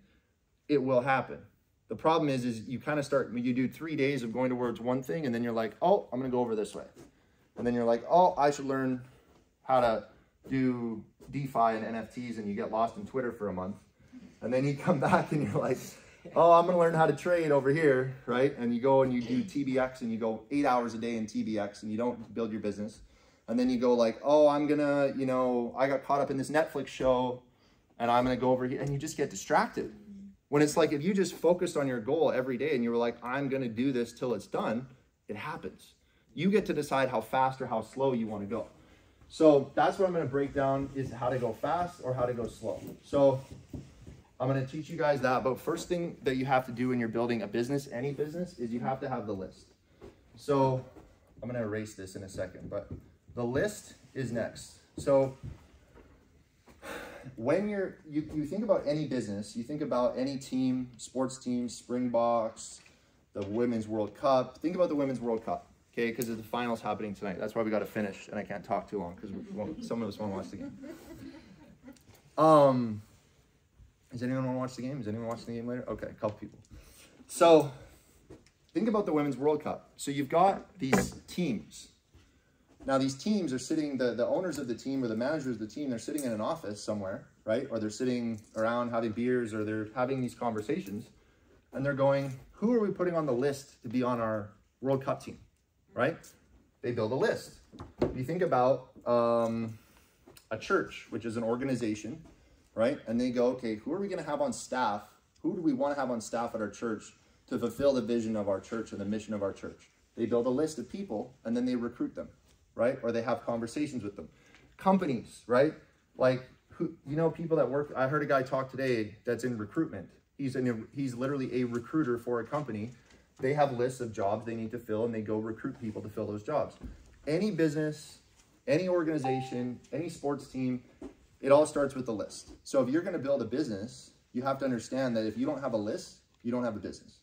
it will happen. The problem is is you kind of start you do three days of going towards one thing and then you're like oh i'm going to go over this way. And then you're like oh i should learn how to do defi and nfts and you get lost in twitter for a month and then you come [LAUGHS] back and you're like oh i'm going to learn how to trade over here right and you go and you do tbx and you go eight hours a day in tbx and you don't build your business and then you go like, oh, I'm gonna, you know, I got caught up in this Netflix show and I'm gonna go over here and you just get distracted. When it's like if you just focused on your goal every day and you were like, I'm gonna do this till it's done, it happens. You get to decide how fast or how slow you wanna go. So that's what I'm gonna break down is how to go fast or how to go slow. So I'm gonna teach you guys that, but first thing that you have to do when you're building a business, any business, is you have to have the list. So I'm gonna erase this in a second, but the list is next. So when you're, you, you think about any business, you think about any team, sports team, Springboks, the Women's World Cup. Think about the Women's World Cup, okay? Because the finals happening tonight. That's why we got to finish, and I can't talk too long because some of us want to watch the game. Um, does anyone want to watch the game? Is anyone watching the game later? Okay, a couple people. So think about the Women's World Cup. So you've got these teams, now these teams are sitting, the, the owners of the team or the managers of the team, they're sitting in an office somewhere, right? Or they're sitting around having beers or they're having these conversations and they're going, who are we putting on the list to be on our World Cup team, right? They build a list. If you think about um, a church, which is an organization, right? And they go, okay, who are we going to have on staff? Who do we want to have on staff at our church to fulfill the vision of our church and the mission of our church? They build a list of people and then they recruit them right? Or they have conversations with them. Companies, right? Like, who, you know, people that work, I heard a guy talk today that's in recruitment. He's, in, he's literally a recruiter for a company. They have lists of jobs they need to fill and they go recruit people to fill those jobs. Any business, any organization, any sports team, it all starts with the list. So if you're going to build a business, you have to understand that if you don't have a list, you don't have a business.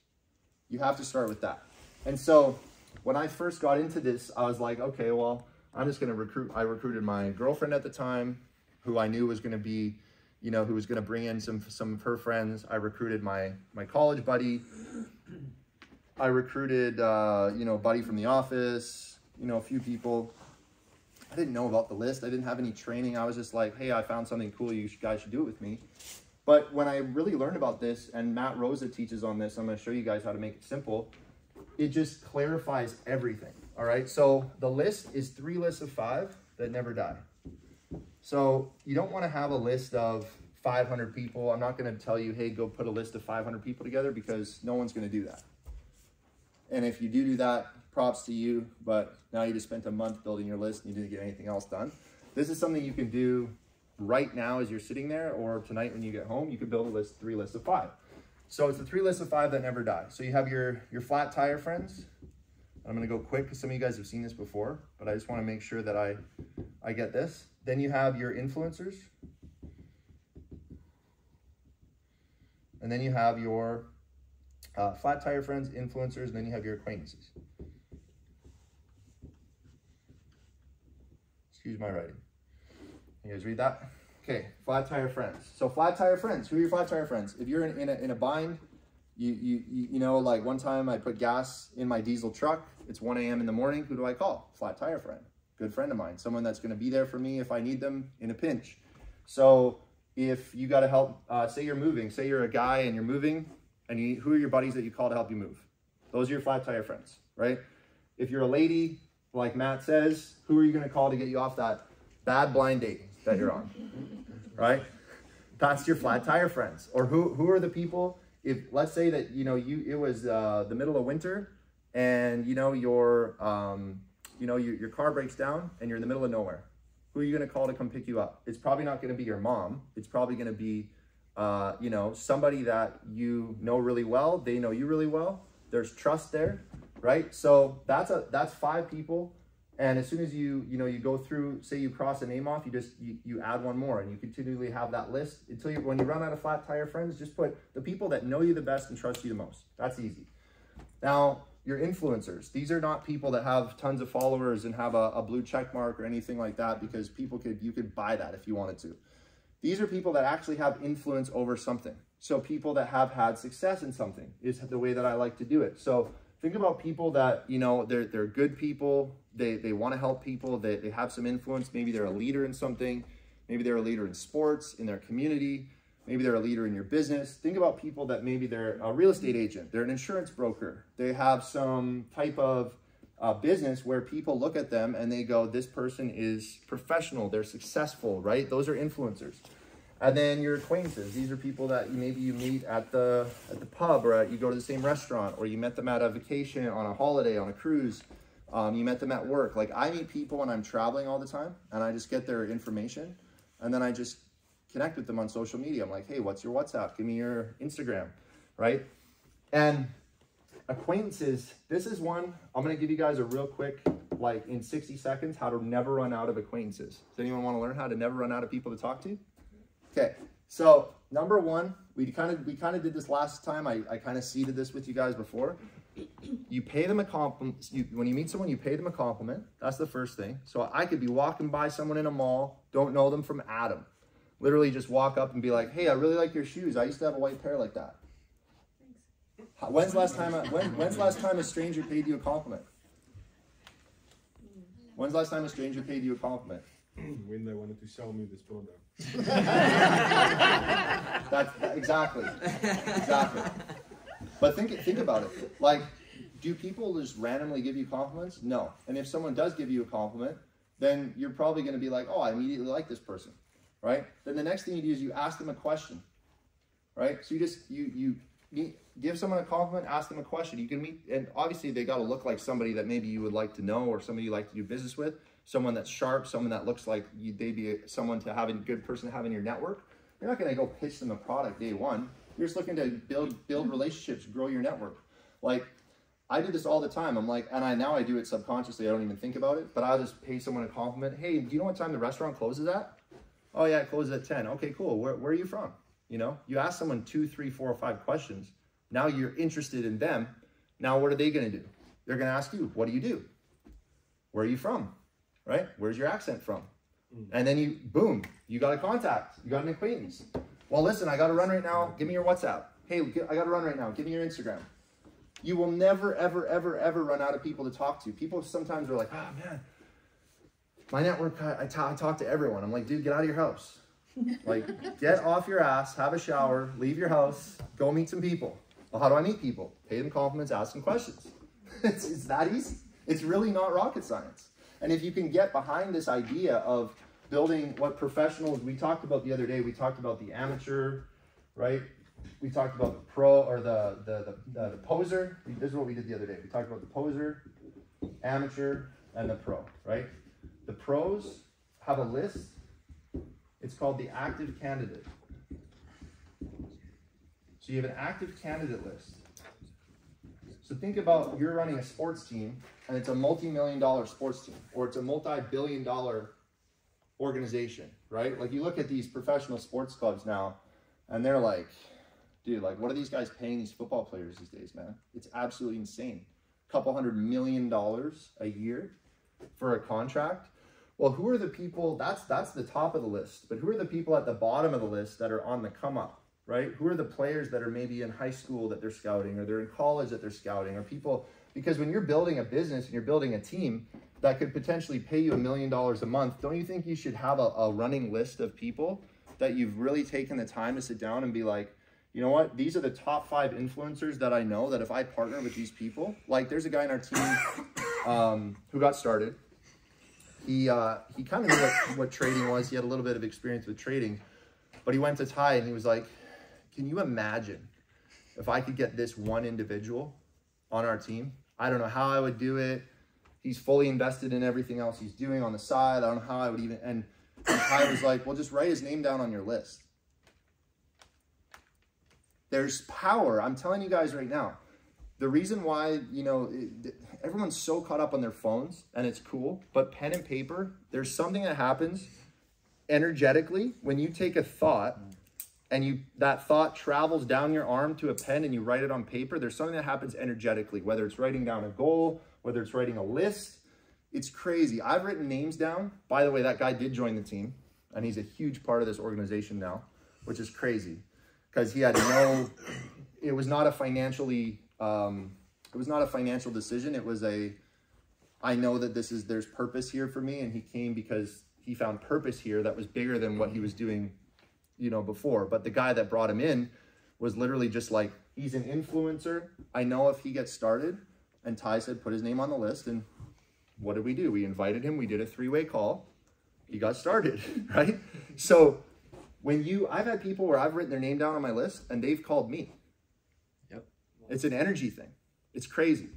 You have to start with that. And so when I first got into this, I was like, okay, well, I'm just going to recruit. I recruited my girlfriend at the time, who I knew was going to be, you know, who was going to bring in some some of her friends. I recruited my my college buddy. I recruited, uh, you know, buddy from the office. You know, a few people. I didn't know about the list. I didn't have any training. I was just like, hey, I found something cool. You guys should do it with me. But when I really learned about this, and Matt Rosa teaches on this, I'm going to show you guys how to make it simple. It just clarifies everything. All right. So the list is three lists of five that never die. So you don't want to have a list of 500 people. I'm not going to tell you, hey, go put a list of 500 people together because no one's going to do that. And if you do do that, props to you. But now you just spent a month building your list and you didn't get anything else done. This is something you can do right now as you're sitting there or tonight when you get home. You can build a list, three lists of five. So it's the three lists of five that never die. So you have your, your flat tire friends. I'm gonna go quick because some of you guys have seen this before, but I just wanna make sure that I, I get this. Then you have your influencers. And then you have your uh, flat tire friends, influencers, and then you have your acquaintances. Excuse my writing. You guys read that? Okay, flat tire friends. So flat tire friends, who are your flat tire friends? If you're in, in, a, in a bind, you, you, you know, like one time I put gas in my diesel truck. It's 1 a.m. in the morning. Who do I call? Flat tire friend. Good friend of mine. Someone that's going to be there for me if I need them in a pinch. So if you got to help, uh, say you're moving, say you're a guy and you're moving, and you, who are your buddies that you call to help you move? Those are your flat tire friends, right? If you're a lady, like Matt says, who are you going to call to get you off that bad blind date that you're on, [LAUGHS] right? That's your flat tire friends. Or who, who are the people if let's say that you know you it was uh, the middle of winter and you know your um, you know your, your car breaks down and you're in the middle of nowhere who are you going to call to come pick you up it's probably not going to be your mom it's probably going to be uh, you know somebody that you know really well they know you really well there's trust there right so that's a that's five people and as soon as you, you know, you go through, say you cross a name off, you just, you, you add one more and you continually have that list until you, when you run out of flat tire friends, just put the people that know you the best and trust you the most. That's easy. Now, your influencers, these are not people that have tons of followers and have a, a blue check mark or anything like that because people could, you could buy that if you wanted to. These are people that actually have influence over something. So people that have had success in something is the way that I like to do it. So think about people that, you know, they're, they're good people. They, they want to help people. They, they have some influence. Maybe they're a leader in something. Maybe they're a leader in sports, in their community. Maybe they're a leader in your business. Think about people that maybe they're a real estate agent. They're an insurance broker. They have some type of uh, business where people look at them and they go, this person is professional. They're successful, right? Those are influencers. And then your acquaintances. These are people that maybe you meet at the at the pub or at, you go to the same restaurant or you met them at a vacation, on a holiday, on a cruise. Um, you met them at work. Like I meet people when I'm traveling all the time and I just get their information and then I just connect with them on social media. I'm like, hey, what's your WhatsApp? Give me your Instagram, right? And acquaintances, this is one, I'm gonna give you guys a real quick, like in 60 seconds, how to never run out of acquaintances. Does anyone wanna learn how to never run out of people to talk to? Okay, so number one, we kind of we kind of did this last time. I, I kind of seeded this with you guys before. You pay them a compliment. You, when you meet someone, you pay them a compliment. That's the first thing. So I could be walking by someone in a mall, don't know them from Adam. Literally just walk up and be like, hey, I really like your shoes. I used to have a white pair like that. Thanks. When's last time? When, when's last time a stranger paid you a compliment? When's last time a stranger paid you a compliment? [CLEARS THROAT] when they wanted to sell me this product. [LAUGHS] That's exactly, exactly. But think think about it. Like, do people just randomly give you compliments? No. And if someone does give you a compliment, then you're probably going to be like, oh, I immediately like this person, right? Then the next thing you do is you ask them a question, right? So you just you you give someone a compliment, ask them a question. You can meet, and obviously they got to look like somebody that maybe you would like to know or somebody you like to do business with someone that's sharp, someone that looks like you, they'd be someone to have a good person to have in your network. You're not going to go pitch them a product day one. You're just looking to build build relationships, grow your network. Like I do this all the time. I'm like, and I now I do it subconsciously. I don't even think about it, but I'll just pay someone a compliment. Hey, do you know what time the restaurant closes at? Oh yeah, it closes at 10. Okay, cool. Where, where are you from? You know, you ask someone two, three, four, or five questions. Now you're interested in them. Now what are they going to do? They're going to ask you, what do you do? Where are you from? Right? Where's your accent from? Mm. And then you, boom, you got a contact. You got an acquaintance. Well, listen, I got to run right now. Give me your WhatsApp. Hey, I got to run right now. Give me your Instagram. You will never, ever, ever, ever run out of people to talk to. People sometimes are like, oh man, my network, I, I, talk, I talk to everyone. I'm like, dude, get out of your house. [LAUGHS] like, get off your ass, have a shower, leave your house, go meet some people. Well, how do I meet people? Pay them compliments, ask them questions. [LAUGHS] it's, it's that easy. It's really not rocket science. And if you can get behind this idea of building what professionals, we talked about the other day, we talked about the amateur, right? We talked about the pro or the, the, the, the, the poser. This is what we did the other day. We talked about the poser, amateur, and the pro, right? The pros have a list. It's called the active candidate. So you have an active candidate list. So think about you're running a sports team and it's a multi-million dollar sports team or it's a multi-billion dollar organization, right? Like you look at these professional sports clubs now and they're like, dude, like what are these guys paying these football players these days, man? It's absolutely insane. A couple hundred million dollars a year for a contract. Well, who are the people? That's that's the top of the list. But who are the people at the bottom of the list that are on the come up, right? Who are the players that are maybe in high school that they're scouting, or they're in college that they're scouting, or people? Because when you're building a business and you're building a team that could potentially pay you a million dollars a month, don't you think you should have a, a running list of people that you've really taken the time to sit down and be like, you know what? These are the top five influencers that I know that if I partner with these people, like there's a guy in our team [COUGHS] um, who got started he uh, he kind of knew what, what trading was. He had a little bit of experience with trading, but he went to Ty and he was like, "Can you imagine if I could get this one individual on our team? I don't know how I would do it. He's fully invested in everything else he's doing on the side. I don't know how I would even." And, and Ty was like, "Well, just write his name down on your list." There's power. I'm telling you guys right now the reason why you know it, everyone's so caught up on their phones and it's cool but pen and paper there's something that happens energetically when you take a thought and you that thought travels down your arm to a pen and you write it on paper there's something that happens energetically whether it's writing down a goal whether it's writing a list it's crazy i've written names down by the way that guy did join the team and he's a huge part of this organization now which is crazy because he had no it was not a financially um, it was not a financial decision. It was a, I know that this is, there's purpose here for me. And he came because he found purpose here that was bigger than what he was doing, you know, before. But the guy that brought him in was literally just like, he's an influencer. I know if he gets started and Ty said, put his name on the list. And what did we do? We invited him. We did a three-way call. He got started, [LAUGHS] right? So when you, I've had people where I've written their name down on my list and they've called me Yep. it's an energy thing. It's crazy.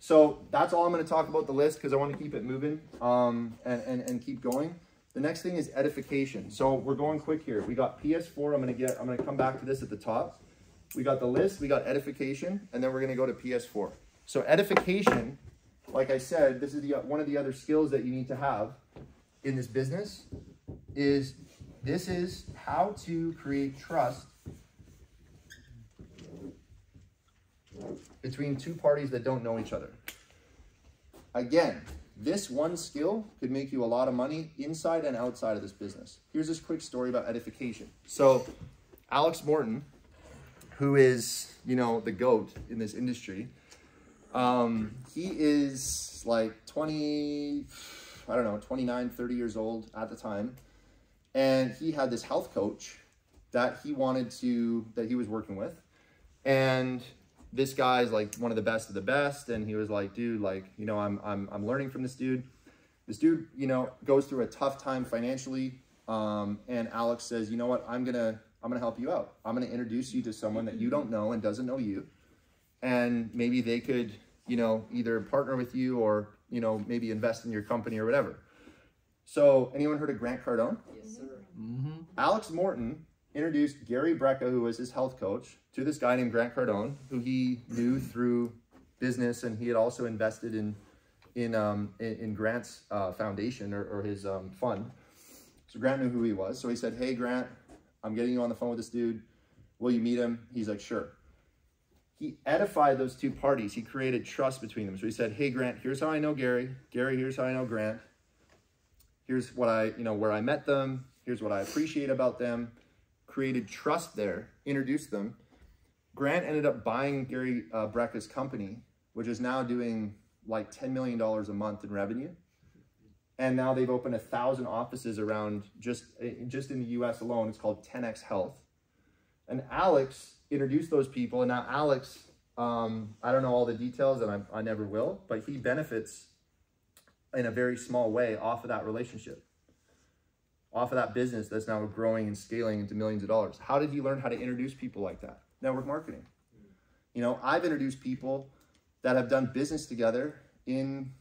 So that's all I'm going to talk about the list because I want to keep it moving um, and, and, and keep going. The next thing is edification. So we're going quick here. We got PS4. I'm going to get, I'm going to come back to this at the top. We got the list, we got edification, and then we're going to go to PS4. So edification, like I said, this is the one of the other skills that you need to have in this business is this is how to create trust between two parties that don't know each other. Again, this one skill could make you a lot of money inside and outside of this business. Here's this quick story about edification. So Alex Morton, who is, you know, the GOAT in this industry, um, he is like 20, I don't know, 29, 30 years old at the time. And he had this health coach that he wanted to, that he was working with. And this guy's like one of the best of the best. And he was like, dude, like, you know, I'm, I'm, I'm learning from this dude. This dude, you know, goes through a tough time financially. Um, and Alex says, you know what, I'm going to, I'm going to help you out. I'm going to introduce you to someone that you don't know and doesn't know you. And maybe they could, you know, either partner with you or, you know, maybe invest in your company or whatever. So anyone heard of Grant Cardone? Yes, sir. Mm-hmm. Alex Morton introduced Gary Brecka, who was his health coach, to this guy named Grant Cardone, who he knew through business, and he had also invested in in um, in, in Grant's uh, foundation or, or his um, fund. So Grant knew who he was. So he said, Hey, Grant, I'm getting you on the phone with this dude. Will you meet him? He's like, Sure. He edified those two parties. He created trust between them. So he said, Hey, Grant, here's how I know Gary. Gary, here's how I know Grant. Here's what I, you know, where I met them. Here's what I appreciate about them. Created trust there, introduced them. Grant ended up buying Gary uh, company, which is now doing like $10 million a month in revenue and now they've opened a thousand offices around just just in the U.S. alone. It's called 10x Health, and Alex introduced those people, and now Alex, um, I don't know all the details, and I, I never will, but he benefits in a very small way off of that relationship, off of that business that's now growing and scaling into millions of dollars. How did he learn how to introduce people like that? Network marketing. You know, I've introduced people that have done business together in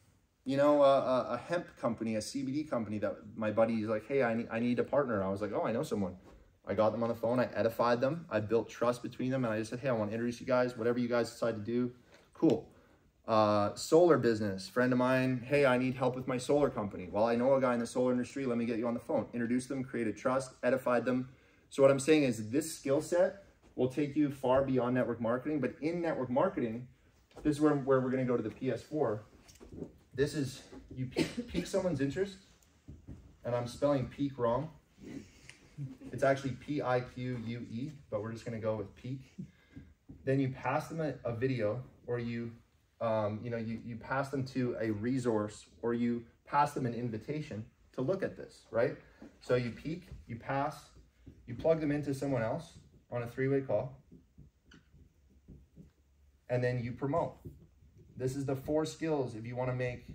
you know, a, a, hemp company, a CBD company that my buddy is like, hey, I need, I need a partner. I was like, oh, I know someone. I got them on the phone. I edified them. I built trust between them. And I just said, hey, I want to introduce you guys. Whatever you guys decide to do, cool. Uh, solar business, friend of mine, hey, I need help with my solar company. Well, I know a guy in the solar industry. Let me get you on the phone. Introduce them, created trust, edified them. So what I'm saying is this skill set will take you far beyond network marketing. But in network marketing, this is where, where we're going to go to the PS4 this is, you pique someone's interest, and I'm spelling peak wrong. It's actually P-I-Q-U-E, but we're just gonna go with peak. Then you pass them a, a video, or you, um, you know, you, you pass them to a resource, or you pass them an invitation to look at this, right? So you peek, you pass, you plug them into someone else on a three-way call, and then you promote. This is the four skills if you want to make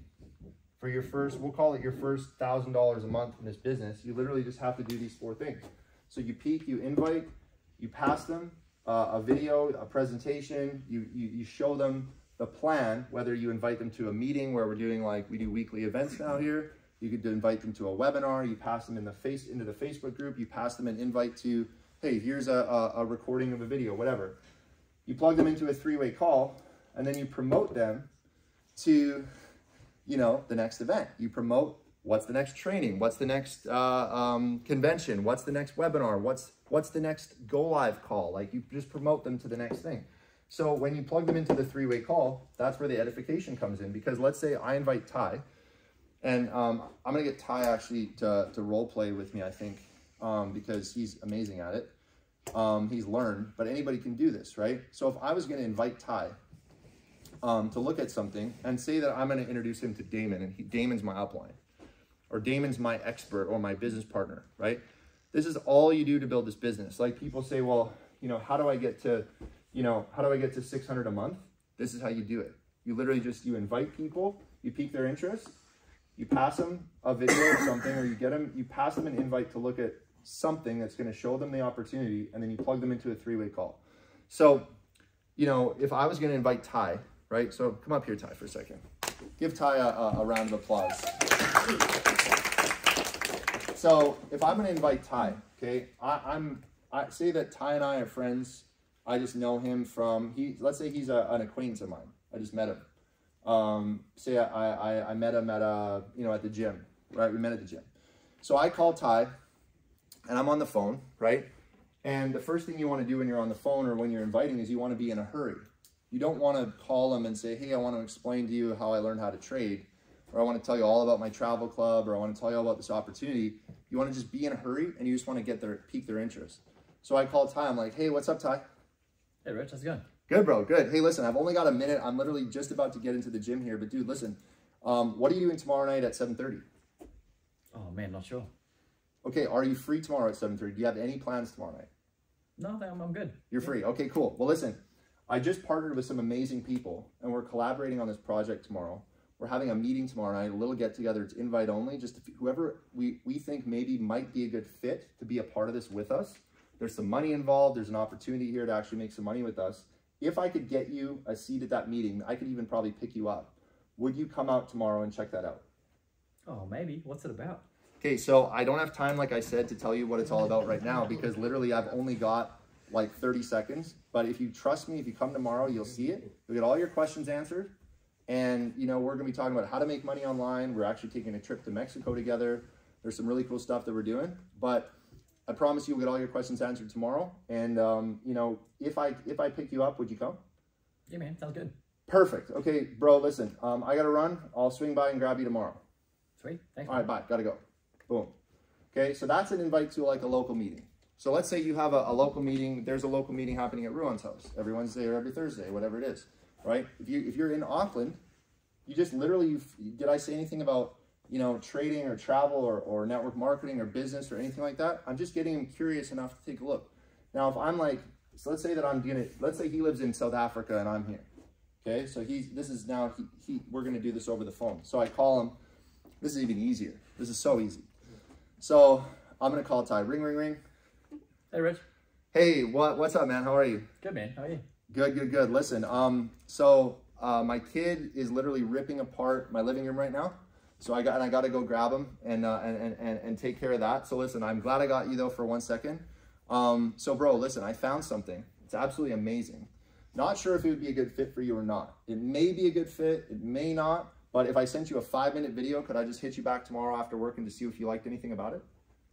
for your first, we'll call it your first thousand dollars a month in this business. You literally just have to do these four things. So you peek, you invite, you pass them uh, a video, a presentation, you, you, you show them the plan, whether you invite them to a meeting where we're doing like, we do weekly events now here. You could invite them to a webinar, you pass them in the face into the Facebook group, you pass them an invite to, hey, here's a, a, a recording of a video, whatever. You plug them into a three-way call, and then you promote them to, you know, the next event. You promote what's the next training, what's the next uh, um, convention, what's the next webinar, what's what's the next go live call. Like you just promote them to the next thing. So when you plug them into the three-way call, that's where the edification comes in. Because let's say I invite Ty, and um, I'm gonna get Ty actually to, to role play with me, I think, um, because he's amazing at it. Um, he's learned, but anybody can do this, right? So if I was gonna invite Ty um, to look at something and say that I'm going to introduce him to Damon and he, Damon's my upline or Damon's my expert or my business partner, right? This is all you do to build this business. Like people say, well, you know, how do I get to, you know, how do I get to 600 a month? This is how you do it. You literally just, you invite people, you pique their interest, you pass them a video or something, or you get them, you pass them an invite to look at something that's going to show them the opportunity, and then you plug them into a three-way call. So, you know, if I was going to invite Ty, right? So come up here, Ty, for a second. Give Ty a, a, round of applause. So if I'm going to invite Ty, okay, I, I, am I say that Ty and I are friends. I just know him from he. Let's say he's a, an acquaintance of mine. I just met him. Um, say I, I I met him at a you know at the gym, right? We met at the gym. So I call Ty, and I'm on the phone, right? And the first thing you want to do when you're on the phone or when you're inviting is you want to be in a hurry. You don't want to call them and say, hey, I want to explain to you how I learned how to trade, or I want to tell you all about my travel club, or I want to tell you all about this opportunity. You want to just be in a hurry and you just want to get their pique their interest. So I call Ty. I'm like, hey, what's up, Ty? Hey, Rich, how's it going? Good, bro. Good. Hey, listen, I've only got a minute. I'm literally just about to get into the gym here. But dude, listen, um, what are you doing tomorrow night at 7:30? Oh man, not sure. Okay, are you free tomorrow at 7:30? Do you have any plans tomorrow night? No, I'm, I'm good. You're yeah. free. Okay, cool. Well, listen, I just partnered with some amazing people and we're collaborating on this project tomorrow. We're having a meeting tomorrow night, a little get together. It's invite only, just whoever we, we think maybe might be a good fit to be a part of this with us. There's some money involved. There's an opportunity here to actually make some money with us. If I could get you a seat at that meeting, I could even probably pick you up. Would you come out tomorrow and check that out? Oh, maybe. What's it about? Okay, so I don't have time, like I said, to tell you what it's all about right now because literally I've only got like 30 seconds. But if you trust me, if you come tomorrow, you'll see it. You'll get all your questions answered. And, you know, we're going to be talking about how to make money online. We're actually taking a trip to Mexico together. There's some really cool stuff that we're doing, but I promise you, we'll get all your questions answered tomorrow. And um, you know, if I if I pick you up, would you come? Yeah, man, sounds good. Perfect. Okay, bro. Listen, um, I gotta run. I'll swing by and grab you tomorrow. Sweet. Thanks. All right, bye. Gotta go. Boom. Okay, so that's an invite to like a local meeting. So let's say you have a, a local meeting. There's a local meeting happening at Ruan's house every Wednesday or every Thursday, whatever it is, right? If you if you're in Auckland, you just literally did I say anything about you know trading or travel or, or network marketing or business or anything like that? I'm just getting him curious enough to take a look. Now, if I'm like, so let's say that I'm gonna, Let's say he lives in South Africa and I'm here. Okay, so he's this is now he, he we're gonna do this over the phone. So I call him. This is even easier. This is so easy. So I'm gonna call Ty. Ring, ring, ring. Hey, Rich. Hey, what what's up, man? How are you? Good, man. How are you? Good, good, good. Listen, um, so uh, my kid is literally ripping apart my living room right now. So I got and I got to go grab him and, uh, and and and take care of that. So listen, I'm glad I got you though for one second. Um, so bro, listen, I found something. It's absolutely amazing. Not sure if it would be a good fit for you or not. It may be a good fit. It may not. But if I sent you a five minute video, could I just hit you back tomorrow after work and to see if you liked anything about it?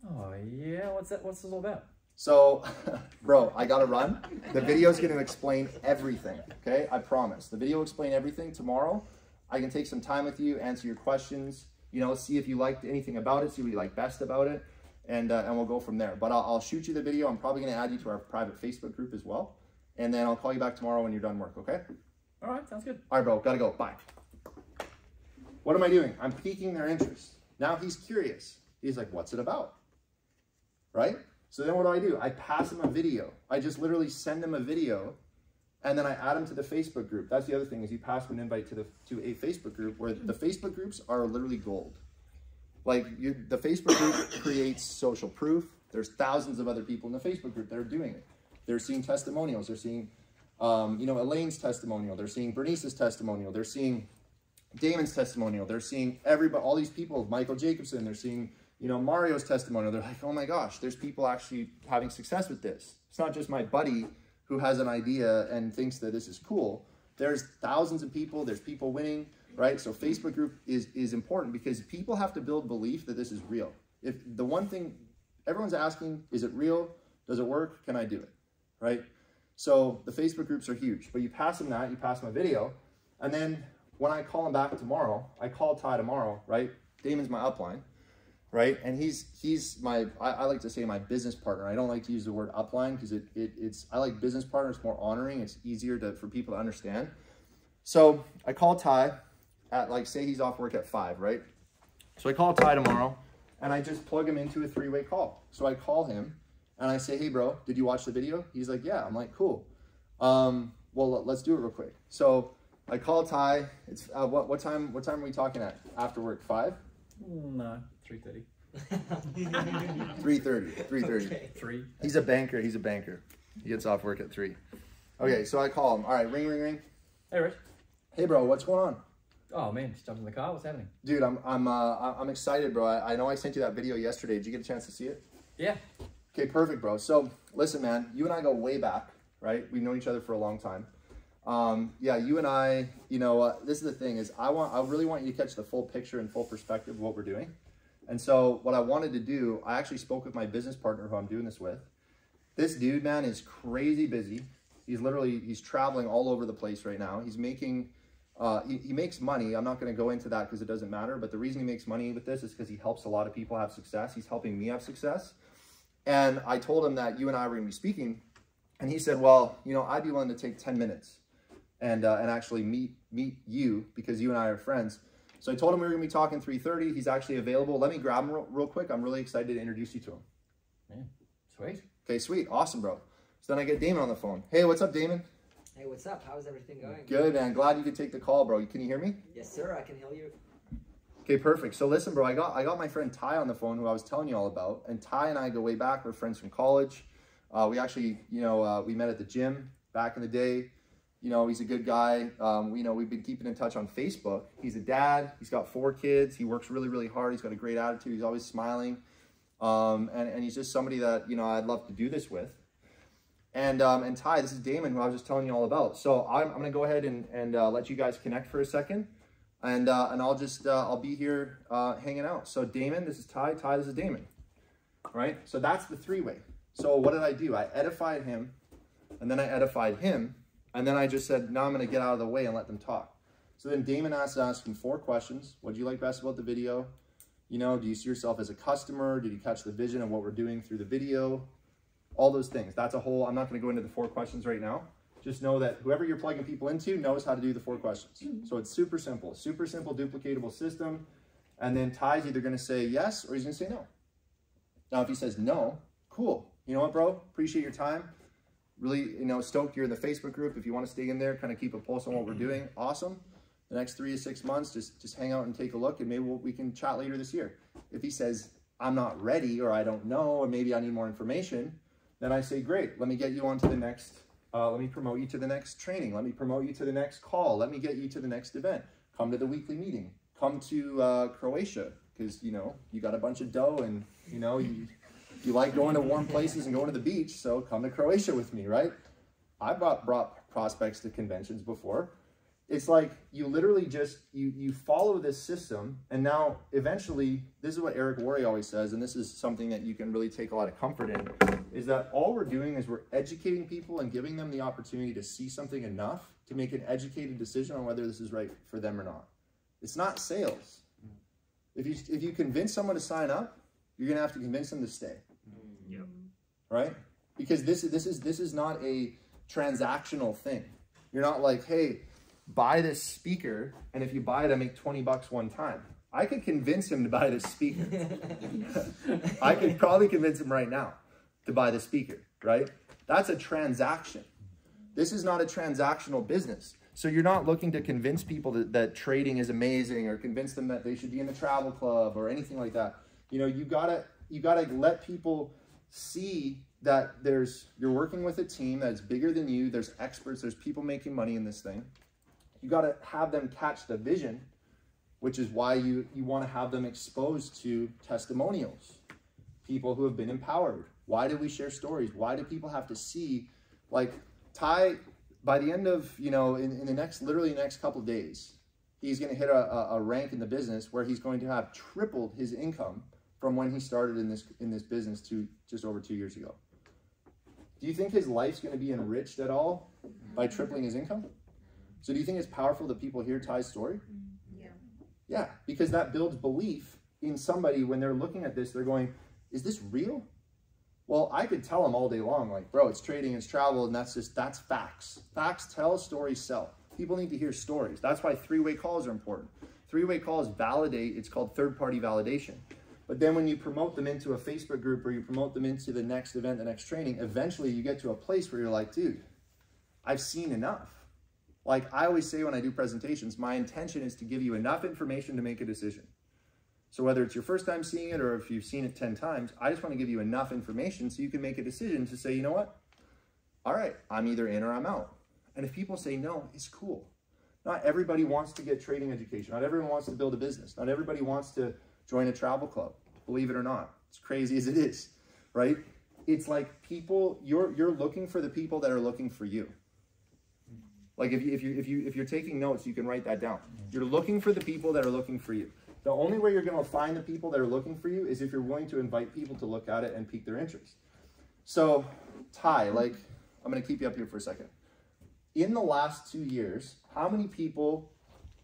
Oh yeah. What's that? What's this all about? So, [LAUGHS] bro, I gotta run. The video's gonna explain everything, okay? I promise. The video will explain everything tomorrow. I can take some time with you, answer your questions, you know, see if you liked anything about it, see what you like best about it, and, uh, and we'll go from there. But I'll, I'll shoot you the video. I'm probably gonna add you to our private Facebook group as well. And then I'll call you back tomorrow when you're done work, okay? All right, sounds good. All right, bro, gotta go. Bye. What am I doing? I'm piquing their interest. Now he's curious. He's like, what's it about? Right? So then what do I do? I pass him a video. I just literally send him a video and then I add them to the Facebook group. That's the other thing is you pass an invite to the to a Facebook group where the Facebook groups are literally gold. Like you, the Facebook group creates social proof. There's thousands of other people in the Facebook group that are doing it. They're seeing testimonials. They're seeing, um, you know, Elaine's testimonial. They're seeing Bernice's testimonial. They're seeing Damon's testimonial. They're seeing everybody, all these people, Michael Jacobson. They're seeing you know, Mario's testimonial, they're like, oh my gosh, there's people actually having success with this. It's not just my buddy who has an idea and thinks that this is cool. There's thousands of people, there's people winning, right? So Facebook group is, is important because people have to build belief that this is real. If the one thing everyone's asking, is it real? Does it work? Can I do it? Right? So the Facebook groups are huge, but you pass them that, you pass them a video, and then when I call him back tomorrow, I call Ty tomorrow, right? Damon's my upline right? And he's he's my I, I, like to say my business partner. I don't like to use the word upline because it, it it's I like business partner. It's more honoring. It's easier to for people to understand. So I call Ty at like say he's off work at five, right? So I call Ty tomorrow and I just plug him into a three-way call. So I call him and I say, hey bro, did you watch the video? He's like, yeah. I'm like, cool. Um, well, let's do it real quick. So I call Ty. It's uh, what what time? What time are we talking at? After work, five? No. 3.30. [LAUGHS] 3.30. 3.30. 3. He's a banker. He's a banker. He gets off work at 3. Okay, so I call him. All right, ring, ring, ring. Hey, Rich. Hey, bro, what's going on? Oh, man, just jumped in the car. What's happening? Dude, I'm, I'm, uh, I'm excited, bro. I, I know I sent you that video yesterday. Did you get a chance to see it? Yeah. Okay, perfect, bro. So, listen, man, you and I go way back, right? We've known each other for a long time. Um, yeah, you and I, you know, uh, this is the thing is I want, I really want you to catch the full picture and full perspective of what we're doing. And so what I wanted to do, I actually spoke with my business partner who I'm doing this with. This dude, man, is crazy busy. He's literally, he's traveling all over the place right now. He's making, uh, he, he makes money. I'm not going to go into that because it doesn't matter. But the reason he makes money with this is because he helps a lot of people have success. He's helping me have success. And I told him that you and I were going to be speaking. And he said, well, you know, I'd be willing to take 10 minutes and, uh, and actually meet, meet you because you and I are friends so I told him we were going to be talking 3.30. He's actually available. Let me grab him real, real, quick. I'm really excited to introduce you to him. Man, sweet. Okay, sweet. Awesome, bro. So then I get Damon on the phone. Hey, what's up, Damon? Hey, what's up? How's everything going? Good, man. Glad you could take the call, bro. Can you hear me? Yes, sir. I can hear you. Okay, perfect. So listen, bro, I got I got my friend Ty on the phone who I was telling you all about. And Ty and I go way back. We're friends from college. Uh, we actually, you know, uh, we met at the gym back in the day. You know, he's a good guy. Um, you know, we've been keeping in touch on Facebook. He's a dad. He's got four kids. He works really, really hard. He's got a great attitude. He's always smiling. Um, and, and he's just somebody that, you know, I'd love to do this with. And, um, and Ty, this is Damon, who I was just telling you all about. So I'm, I'm going to go ahead and, and uh, let you guys connect for a second. and uh, and I'll just uh, I'll be here uh, hanging out. So Damon, this is Ty. Ty, this is Damon. Right. So that's the three way. So what did I do? I edified him, and then I edified him, and then I just said, now I'm going to get out of the way and let them talk. So then Damon asked us him four questions. What do you like best about the video? You know, do you see yourself as a customer? Did you catch the vision of what we're doing through the video? All those things. That's a whole, I'm not going to go into the four questions right now. Just know that whoever you're plugging people into knows how to do the four questions. Mm-hmm. So it's super simple, super simple, duplicatable system. And then Ty's either going to say yes or he's going to say no. Now, if he says no, cool. You know what, bro? Appreciate your time. Really, you know, stoked you're in the Facebook group. If you want to stay in there, kind of keep a pulse on what we're doing, awesome. The next three to six months, just just hang out and take a look, and maybe we'll, we can chat later this year. If he says I'm not ready, or I don't know, or maybe I need more information, then I say, great. Let me get you on to the next. Uh, let me promote you to the next training. Let me promote you to the next call. Let me get you to the next event. Come to the weekly meeting. Come to uh, Croatia because you know you got a bunch of dough and you know you you like going to warm places and going to the beach, so come to Croatia with me, right? I brought, brought prospects to conventions before. It's like you literally just you you follow this system, and now eventually, this is what Eric Worre always says, and this is something that you can really take a lot of comfort in, is that all we're doing is we're educating people and giving them the opportunity to see something enough to make an educated decision on whether this is right for them or not. It's not sales. Mm. If you if you convince someone to sign up, you're gonna have to convince them to stay right? Because this is this is this is not a transactional thing. You're not like, hey, buy this speaker, and if you buy it, I make 20 bucks one time. I could convince him to buy this speaker. [LAUGHS] I could probably convince him right now to buy the speaker, right? That's a transaction. This is not a transactional business. So you're not looking to convince people that, that trading is amazing or convince them that they should be in the travel club or anything like that. You know, you gotta you gotta let people see that there's you're working with a team that's bigger than you there's experts there's people making money in this thing. You got to have them catch the vision which is why you you want to have them exposed to testimonials. People who have been empowered. Why do we share stories? Why do people have to see like ty by the end of you know in, in the next literally next couple days he's going to hit a, a rank in the business where he's going to have tripled his income from when he started in this in this business to just over two years ago. Do you think his life's going to be enriched at all by tripling his income? So do you think it's powerful that people hear Ty's story? Yeah. Yeah, because that builds belief in somebody when they're looking at this, they're going, is this real? Well, I could tell them all day long, like, bro, it's trading, it's travel, and that's just, that's facts. Facts tell, stories sell. People need to hear stories. That's why three-way calls are important. Three-way calls validate, it's called third-party validation. But then when you promote them into a Facebook group or you promote them into the next event, the next training, eventually you get to a place where you're like, dude, I've seen enough. Like I always say when I do presentations, my intention is to give you enough information to make a decision. So whether it's your first time seeing it or if you've seen it 10 times, I just want to give you enough information so you can make a decision to say, you know what? All right, I'm either in or I'm out. And if people say no, it's cool. Not everybody wants to get trading education. Not everyone wants to build a business. Not everybody wants to join a travel club, believe it or not. It's crazy as it is, right? It's like people, you're, you're looking for the people that are looking for you. Like if you, if you, if you, if you're taking notes, you can write that down. You're looking for the people that are looking for you. The only way you're going to find the people that are looking for you is if you're willing to invite people to look at it and pique their interest. So, Ty, like, I'm going to keep you up here for a second. In the last two years, how many people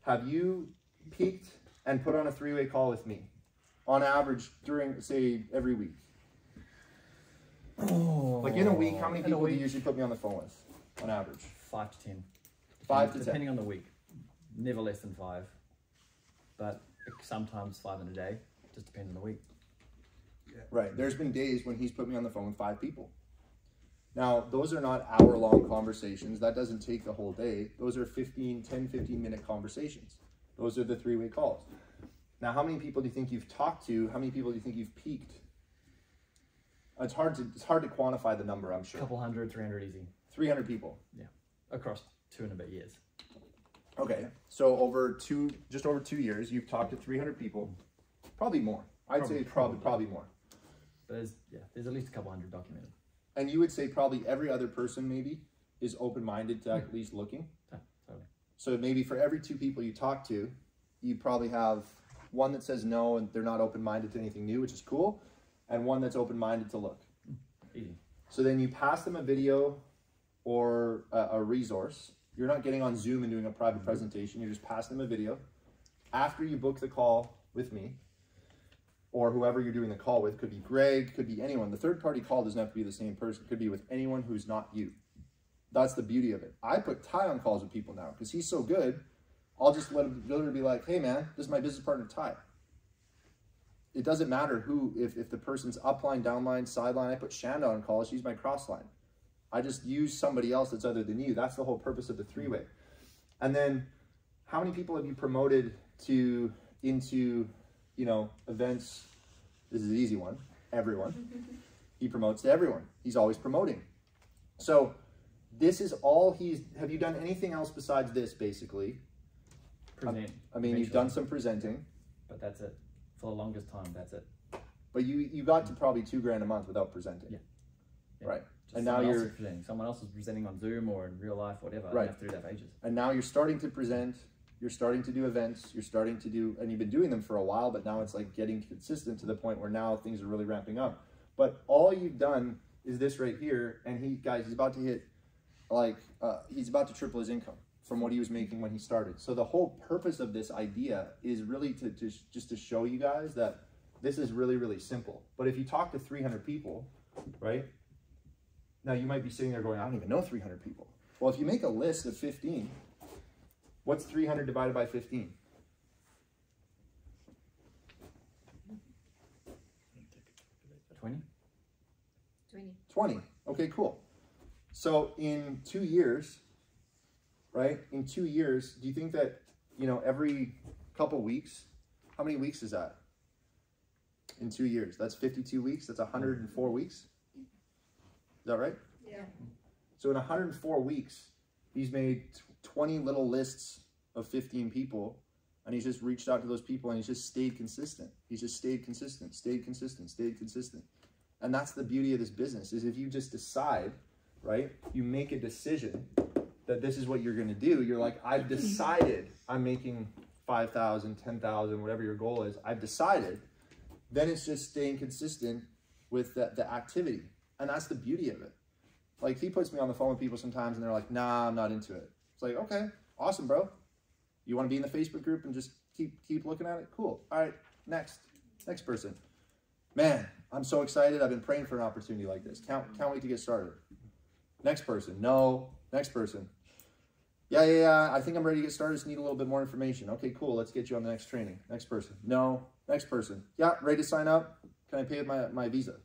have you piqued and put on a three-way call with me? On average during, say, every week? Oh, like in a week, how many people do you usually put me on the phone with, on average? Five to ten. Five to Depending ten. on the week. Never less than five. But sometimes five in a day. Just depends on the week. Right. There's been days when he's put me on the phone with five people. Now, those are not hour long conversations. That doesn't take the whole day. Those are 15, 10, 15 minute conversations. Those are the three way calls. Now, how many people do you think you've talked to? How many people do you think you've peaked? It's hard to it's hard to quantify the number. I'm sure. A couple hundred, three hundred easy. 300 people. Yeah. Across two and a bit years. Okay, so over two, just over two years, you've talked to 300 people, probably more. I'd Probably- say probably probably more. But there's yeah, there's at least a couple hundred documented. And you would say probably every other person maybe is open minded to at least looking. Yeah, totally. So maybe for every two people you talk to, you probably have one that says no and they're not open minded to anything new, which is cool, and one that's open minded to look. Easy. So then you pass them a video or a, a resource. You're not getting on Zoom and doing a private mm-hmm. presentation. You're just passing them a video. After you book the call with me, or whoever you're doing the call with, could be Greg, could be anyone. The third party call doesn't have to be the same person. It could be with anyone who's not you. That's the beauty of it. I put Ty on calls with people now because he's so good. I'll just let him literally be like, hey man, this is my business partner Ty. It doesn't matter who, if, if the person's upline, downline, sideline, I put Shanda on call, she's my cross line. I just use somebody else that's other than you. That's the whole purpose of the three way. And then how many people have you promoted to into, you know, events? This is the easy one. Everyone. [LAUGHS] he promotes to everyone. He's always promoting. So this is all he's have you done anything else besides this basically? Present. I mean, you've done some presenting, But that's it. For the longest time, that's it. but you you got to probably 2 grand a month without presenting. Yeah. Yeah. Right. Just And now you're presenting. Someone else is presenting on Zoom or in real life, whatever. Right. I have to do that for ages. and now you're starting to present you're starting to do events you're starting to do and you've been doing them for a while but now it's like getting consistent to the point where now things are really ramping up but all you've done is this right here and he guys he's about to hit like uh, he's about to triple his income from what he was making when he started so the whole purpose of this idea is really to, to just to show you guys that this is really really simple but if you talk to 300 people right now you might be sitting there going i don't even know 300 people well if you make a list of 15 What's 300 divided by 15? Twenty. 20. 20. Okay, cool. So in two years, right? In two years, do you think that, you know, every couple weeks, how many weeks is that? In two years. That's 52 weeks. That's 104 weeks. Is that right? Yeah. So in 104 weeks, he's made 20 little lists of 15 people and he's just reached out to those people and he's just stayed consistent. He's just stayed consistent, stayed consistent, stayed consistent. And that's the beauty of this business is if you just decide, right? You make a decision that this is what you're going to do. You're like, I've decided I'm making 5,000, 10,000, whatever your goal is. I've decided. Then it's just staying consistent with the, the activity. And that's the beauty of it. Like he puts me on the phone with people sometimes and they're like, nah, I'm not into it. It's like, okay, awesome, bro. You want to be in the Facebook group and just keep keep looking at it? Cool. All right, next. Next person. Man, I'm so excited. I've been praying for an opportunity like this. Can't can't wait to get started. Next person. No. Next person. Yeah, yeah, yeah. I think I'm ready to get started. Just need a little bit more information. Okay, cool. Let's get you on the next training. Next person. No. Next person. Yeah, ready to sign up. Can I pay with my, my visa?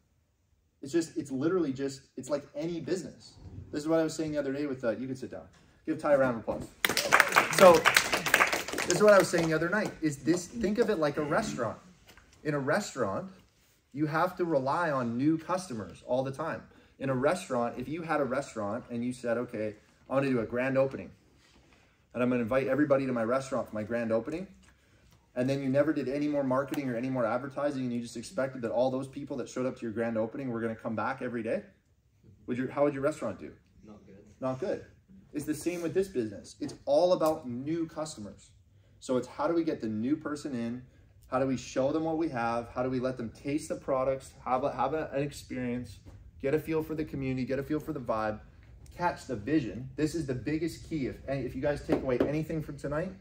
It's just, it's literally just, it's like any business. This is what I was saying the other day with, uh, you can sit down. Give Ty a round of applause. So, this is what I was saying the other night, is this, think of it like a restaurant. In a restaurant, you have to rely on new customers all the time. In a restaurant, if you had a restaurant and you said, okay, I want to do a grand opening, and I'm going to invite everybody to my restaurant for my grand opening, and then you never did any more marketing or any more advertising, and you just expected that all those people that showed up to your grand opening were going to come back every day, would your how would your restaurant do? Not good. Not good. It's the same with this business. It's all about new customers. So it's how do we get the new person in? How do we show them what we have? How do we let them taste the products, have, a, have a, an experience, get a feel for the community, get a feel for the vibe, catch the vision. This is the biggest key. If, if you guys take away anything from tonight,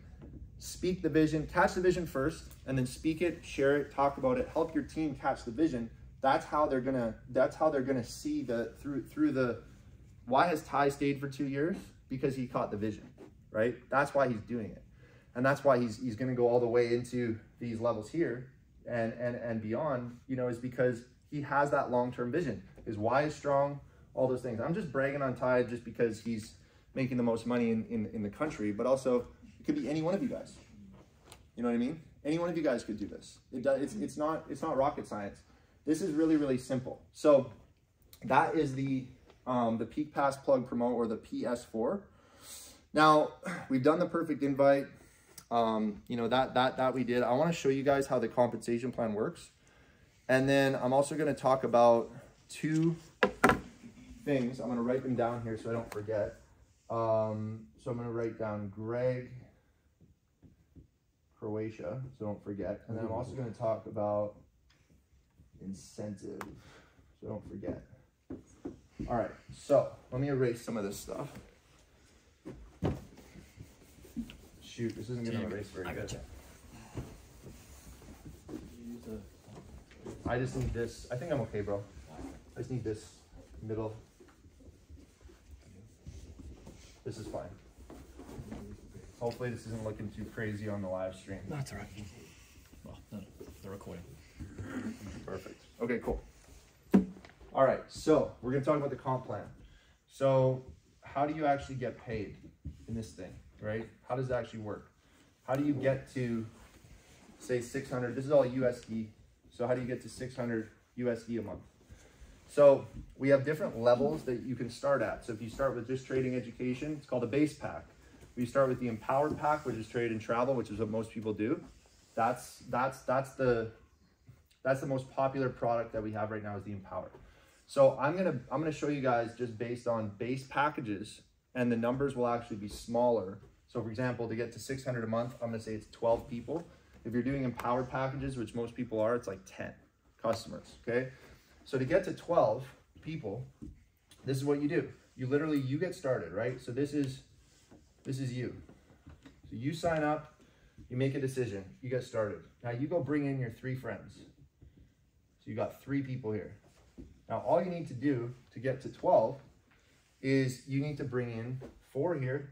speak the vision, catch the vision first, and then speak it, share it, talk about it, help your team catch the vision. That's how they're gonna. That's how they're gonna see the through through the. Why has Ty stayed for two years? Because he caught the vision, right? That's why he's doing it, and that's why he's he's gonna go all the way into these levels here, and and and beyond. You know, is because he has that long term vision. His why is strong. All those things. I'm just bragging on Ty just because he's making the most money in, in, in the country, but also it could be any one of you guys. You know what I mean? Any one of you guys could do this. It does, it's, it's not it's not rocket science. This is really really simple. So that is the um, the Peak Pass Plug Promote or the PS4. Now we've done the perfect invite. Um, you know that that that we did. I want to show you guys how the compensation plan works, and then I'm also going to talk about two things. I'm going to write them down here so I don't forget. Um, so I'm going to write down Greg Croatia, so don't forget. And then I'm also going to talk about incentive, so don't forget. All right, so let me erase some of this stuff. Shoot, this isn't going to erase very I good. gotcha. I just need this. I think I'm okay, bro. I just need this middle. This is fine. Hopefully, this isn't looking too crazy on the live stream. That's all right. Well, no, the recording. Perfect. Okay, cool. All right, so we're gonna talk about the comp plan. So, how do you actually get paid in this thing, right? How does it actually work? How do you get to, say, 600? This is all USD. So, how do you get to 600 USD a month? So, we have different levels that you can start at. So, if you start with just trading education, it's called a base pack. We start with the empowered pack, which is trade and travel, which is what most people do. That's that's that's the that's the most popular product that we have right now is the empowered. So I'm gonna I'm gonna show you guys just based on base packages, and the numbers will actually be smaller. So for example, to get to 600 a month, I'm gonna say it's 12 people. If you're doing empowered packages, which most people are, it's like 10 customers. Okay, so to get to 12 people, this is what you do. You literally you get started, right? So this is this is you. So you sign up, you make a decision, you get started. Now you go bring in your three friends. So you got three people here. Now all you need to do to get to 12 is you need to bring in four here,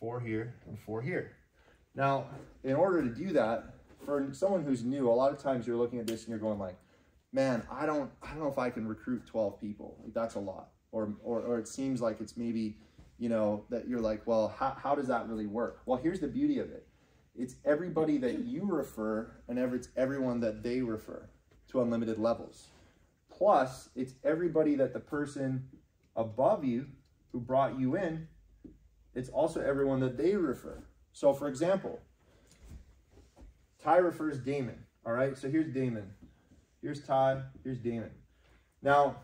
four here, and four here. Now, in order to do that, for someone who's new, a lot of times you're looking at this and you're going like, man, I don't, I don't know if I can recruit 12 people. Like, that's a lot. Or, or, or it seems like it's maybe, you know, that you're like, well, how, how does that really work? Well, here's the beauty of it. It's everybody that you refer and ever, it's everyone that they refer to unlimited levels. Plus, it's everybody that the person above you who brought you in, it's also everyone that they refer. So, for example, Ty refers Damon. All right, so here's Damon. Here's Ty. Here's Damon. Now,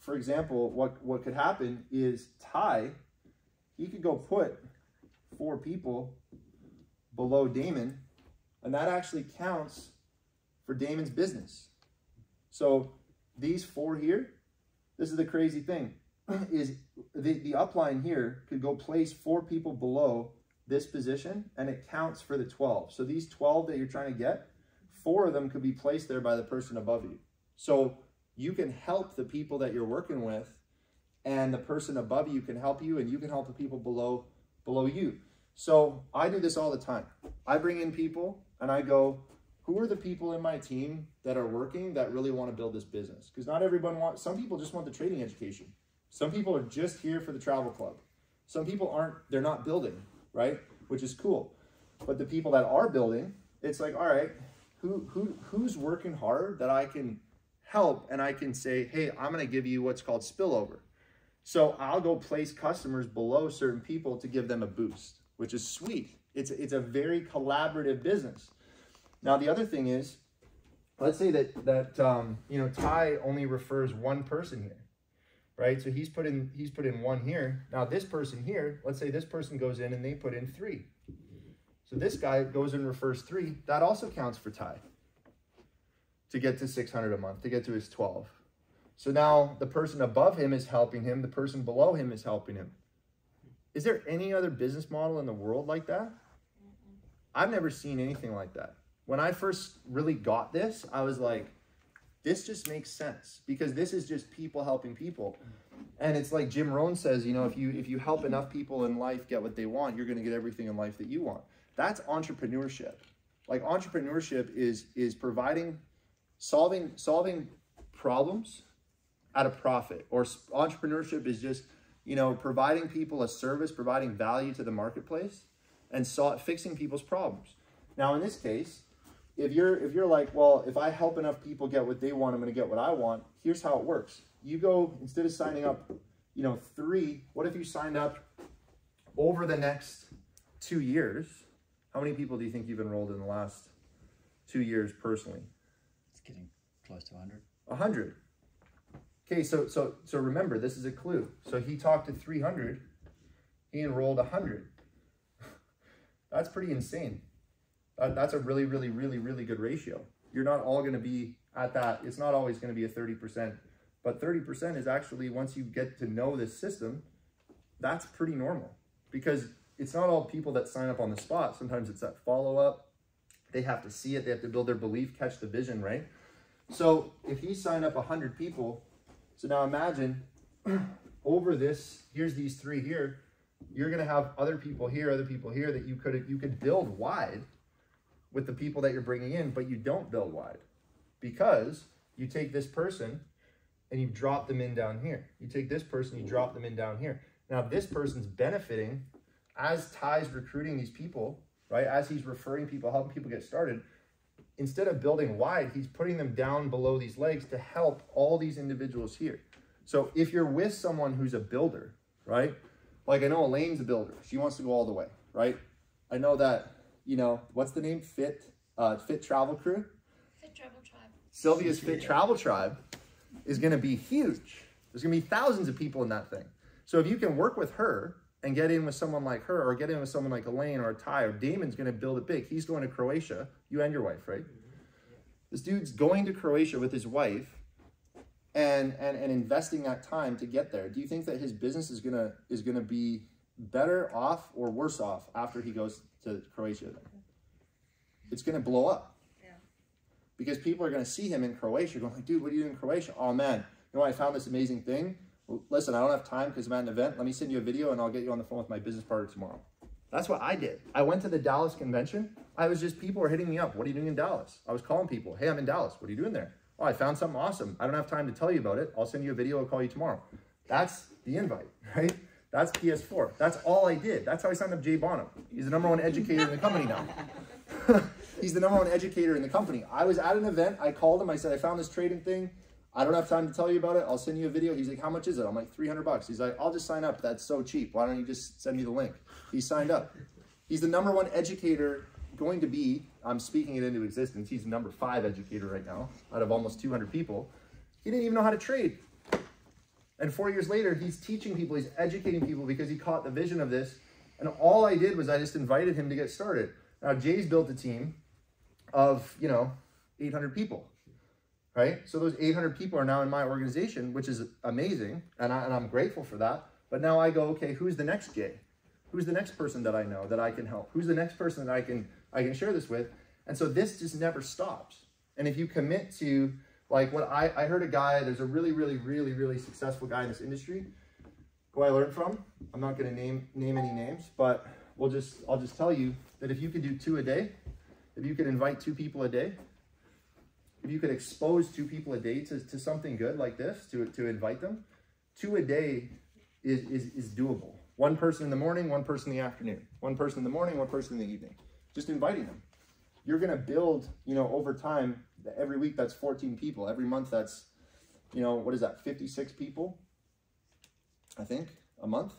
for example, what, what could happen is Ty, he could go put four people below Damon, and that actually counts for Damon's business. So these four here, this is the crazy thing, [CLEARS THROAT] is the, the upline here could go place four people below this position and it counts for the 12. So these 12 that you're trying to get, four of them could be placed there by the person above you. So you can help the people that you're working with and the person above you can help you and you can help the people below below you. So I do this all the time. I bring in people and I go, who are the people in my team that are working that really want to build this business? Because not everyone wants, some people just want the trading education. Some people are just here for the travel club. Some people aren't, they're not building, right? Which is cool. But the people that are building, it's like, all right, who, who, who's working hard that I can help and I can say, hey, I'm going to give you what's called spillover. So I'll go place customers below certain people to give them a boost, which is sweet. It's, it's a very collaborative business. Now, the other thing is, let's say that, that um, you know, Ty only refers one person here, right? So he's put in, he's put in one here. Now this person here, let's say this person goes in and they put in three. So this guy goes and refers three. That also counts for Ty to get to 600 a month, to get to his 12. So now the person above him is helping him. The person below him is helping him. Is there any other business model in the world like that? I've never seen anything like that. When I first really got this, I was like, this just makes sense because this is just people helping people. And it's like Jim Rohn says, you know, if you if you help enough people in life get what they want, you're going to get everything in life that you want. That's entrepreneurship. Like entrepreneurship is is providing solving solving problems at a profit or entrepreneurship is just you know providing people a service providing value to the marketplace and so, fixing people's problems now in this case if you're if you're like well if i help enough people get what they want i'm going to get what i want here's how it works you go instead of signing up you know three what if you signed up over the next two years how many people do you think you've enrolled in the last two years personally It's getting close to 100. 100 okay so so so remember this is a clue so he talked to 300 he enrolled 100 [LAUGHS] that's pretty insane That, that's a really, really, really, really good ratio. You're not all going to be at that. It's not always going to be a 30%, but 30% is actually, once you get to know this system, that's pretty normal because it's not all people that sign up on the spot. Sometimes it's that follow up. They have to see it. They have to build their belief, catch the vision, right? So if he sign up 100 people, so now imagine [CLEARS THROAT] over this, here's these three here, you're going to have other people here, other people here that you could you could build wide with the people that you're bringing in, but you don't build wide because you take this person and you drop them in down here. You take this person, you drop them in down here. Now this person's benefiting as Ty's recruiting these people, right? As he's referring people, helping people get started. Instead of building wide, he's putting them down below these legs to help all these individuals here. So if you're with someone who's a builder, right? Like I know Elaine's a builder. She wants to go all the way, right? I know that, you know, what's the name? Fit, uh, Fit Travel Crew? Fit Travel Tribe. Sylvia's Fit Travel Tribe is going to be huge. There's going to be thousands of people in that thing. So if you can work with her and get in with someone like her or get in with someone like Elaine or Ty or Damon's going to build it big. He's going to Croatia. You and your wife, right? This dude's going to Croatia with his wife and and and investing that time to get there. Do you think that his business is going to is going to be better off or worse off after he goes to Croatia? It's going to blow up. Yeah. Because people are going to see him in Croatia going like, dude, what are you doing in Croatia? Oh man, you know, I found this amazing thing listen, I don't have time because I'm at an event. Let me send you a video and I'll get you on the phone with my business partner tomorrow. That's what I did. I went to the Dallas convention. I was just, people were hitting me up. What are you doing in Dallas? I was calling people. Hey, I'm in Dallas. What are you doing there? Oh, I found something awesome. I don't have time to tell you about it. I'll send you a video. I'll call you tomorrow. That's the invite, [LAUGHS] right? That's PS4. That's all I did. That's how I signed up Jay Bonham. He's the number one educator in the company now. [LAUGHS] He's the number one educator in the company. I was at an event. I called him. I said, I found this trading thing. I don't have time to tell you about it. I'll send you a video. He's like, how much is it? I'm like, 300 bucks. He's like, I'll just sign up. That's so cheap. Why don't you just send me the link? He signed up. He's the number one educator going to be, I'm speaking it into existence. He's the number five educator right now out of almost 200 people. He didn't even know how to trade. And four years later, he's teaching people, he's educating people because he caught the vision of this. And all I did was I just invited him to get started. Now, Jay's built a team of, you know, 800 people right? So those 800 people are now in my organization, which is amazing, and, I, and I'm grateful for that. But now I go, okay, who's the next Jay? Who's the next person that I know that I can help? Who's the next person that I can I can share this with? And so this just never stops. And if you commit to like what I, I heard a guy, there's a really, really, really, really successful guy in this industry who I learned from. I'm not gonna name name any names, but we'll just I'll just tell you that if you could do two a day, if you could invite two people a day, if you could expose two people a day to, to something good like this, to, to invite them, two a day is, is, is doable. One person in the morning, one person in the afternoon. One person in the morning, one person in the evening. Just inviting them. You're going to build, you know, over time, every week that's 14 people. Every month that's, you know, what is that, 56 people? I think, a month?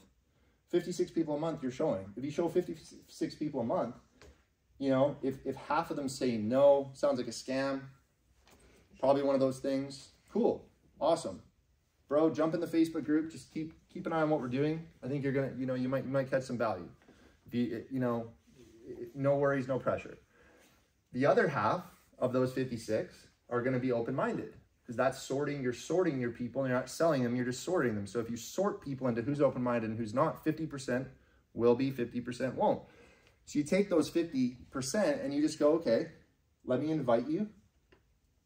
56 people a month you're showing. If you show 56 people a month, you know, if, if half of them say no, sounds like a scam, Probably one of those things. Cool. Awesome. Bro, jump in the Facebook group. Just keep keep an eye on what we're doing. I think you're gonna, you know, you might you might catch some value. If you, know, no worries, no pressure. The other half of those 56 are to be open-minded because that's sorting. You're sorting your people. And you're not selling them. You're just sorting them. So if you sort people into who's open-minded and who's not, 50% will be, 50% won't. So you take those 50% and you just go, okay, let me invite you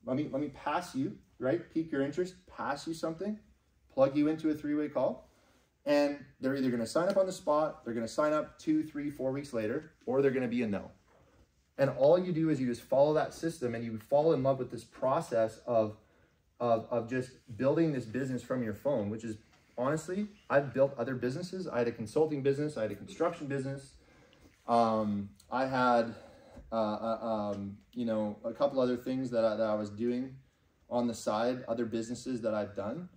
let me, let me pass you, right? Pique your interest, pass you something, plug you into a three-way call. And they're either going to sign up on the spot, they're going to sign up two, three, four weeks later, or they're going to be a no. And all you do is you just follow that system and you fall in love with this process of, of, of just building this business from your phone, which is honestly, I've built other businesses. I had a consulting business, I had a construction business. Um, I had uh, uh, um, you know, a couple other things that I, that I was doing on the side, other businesses that I've done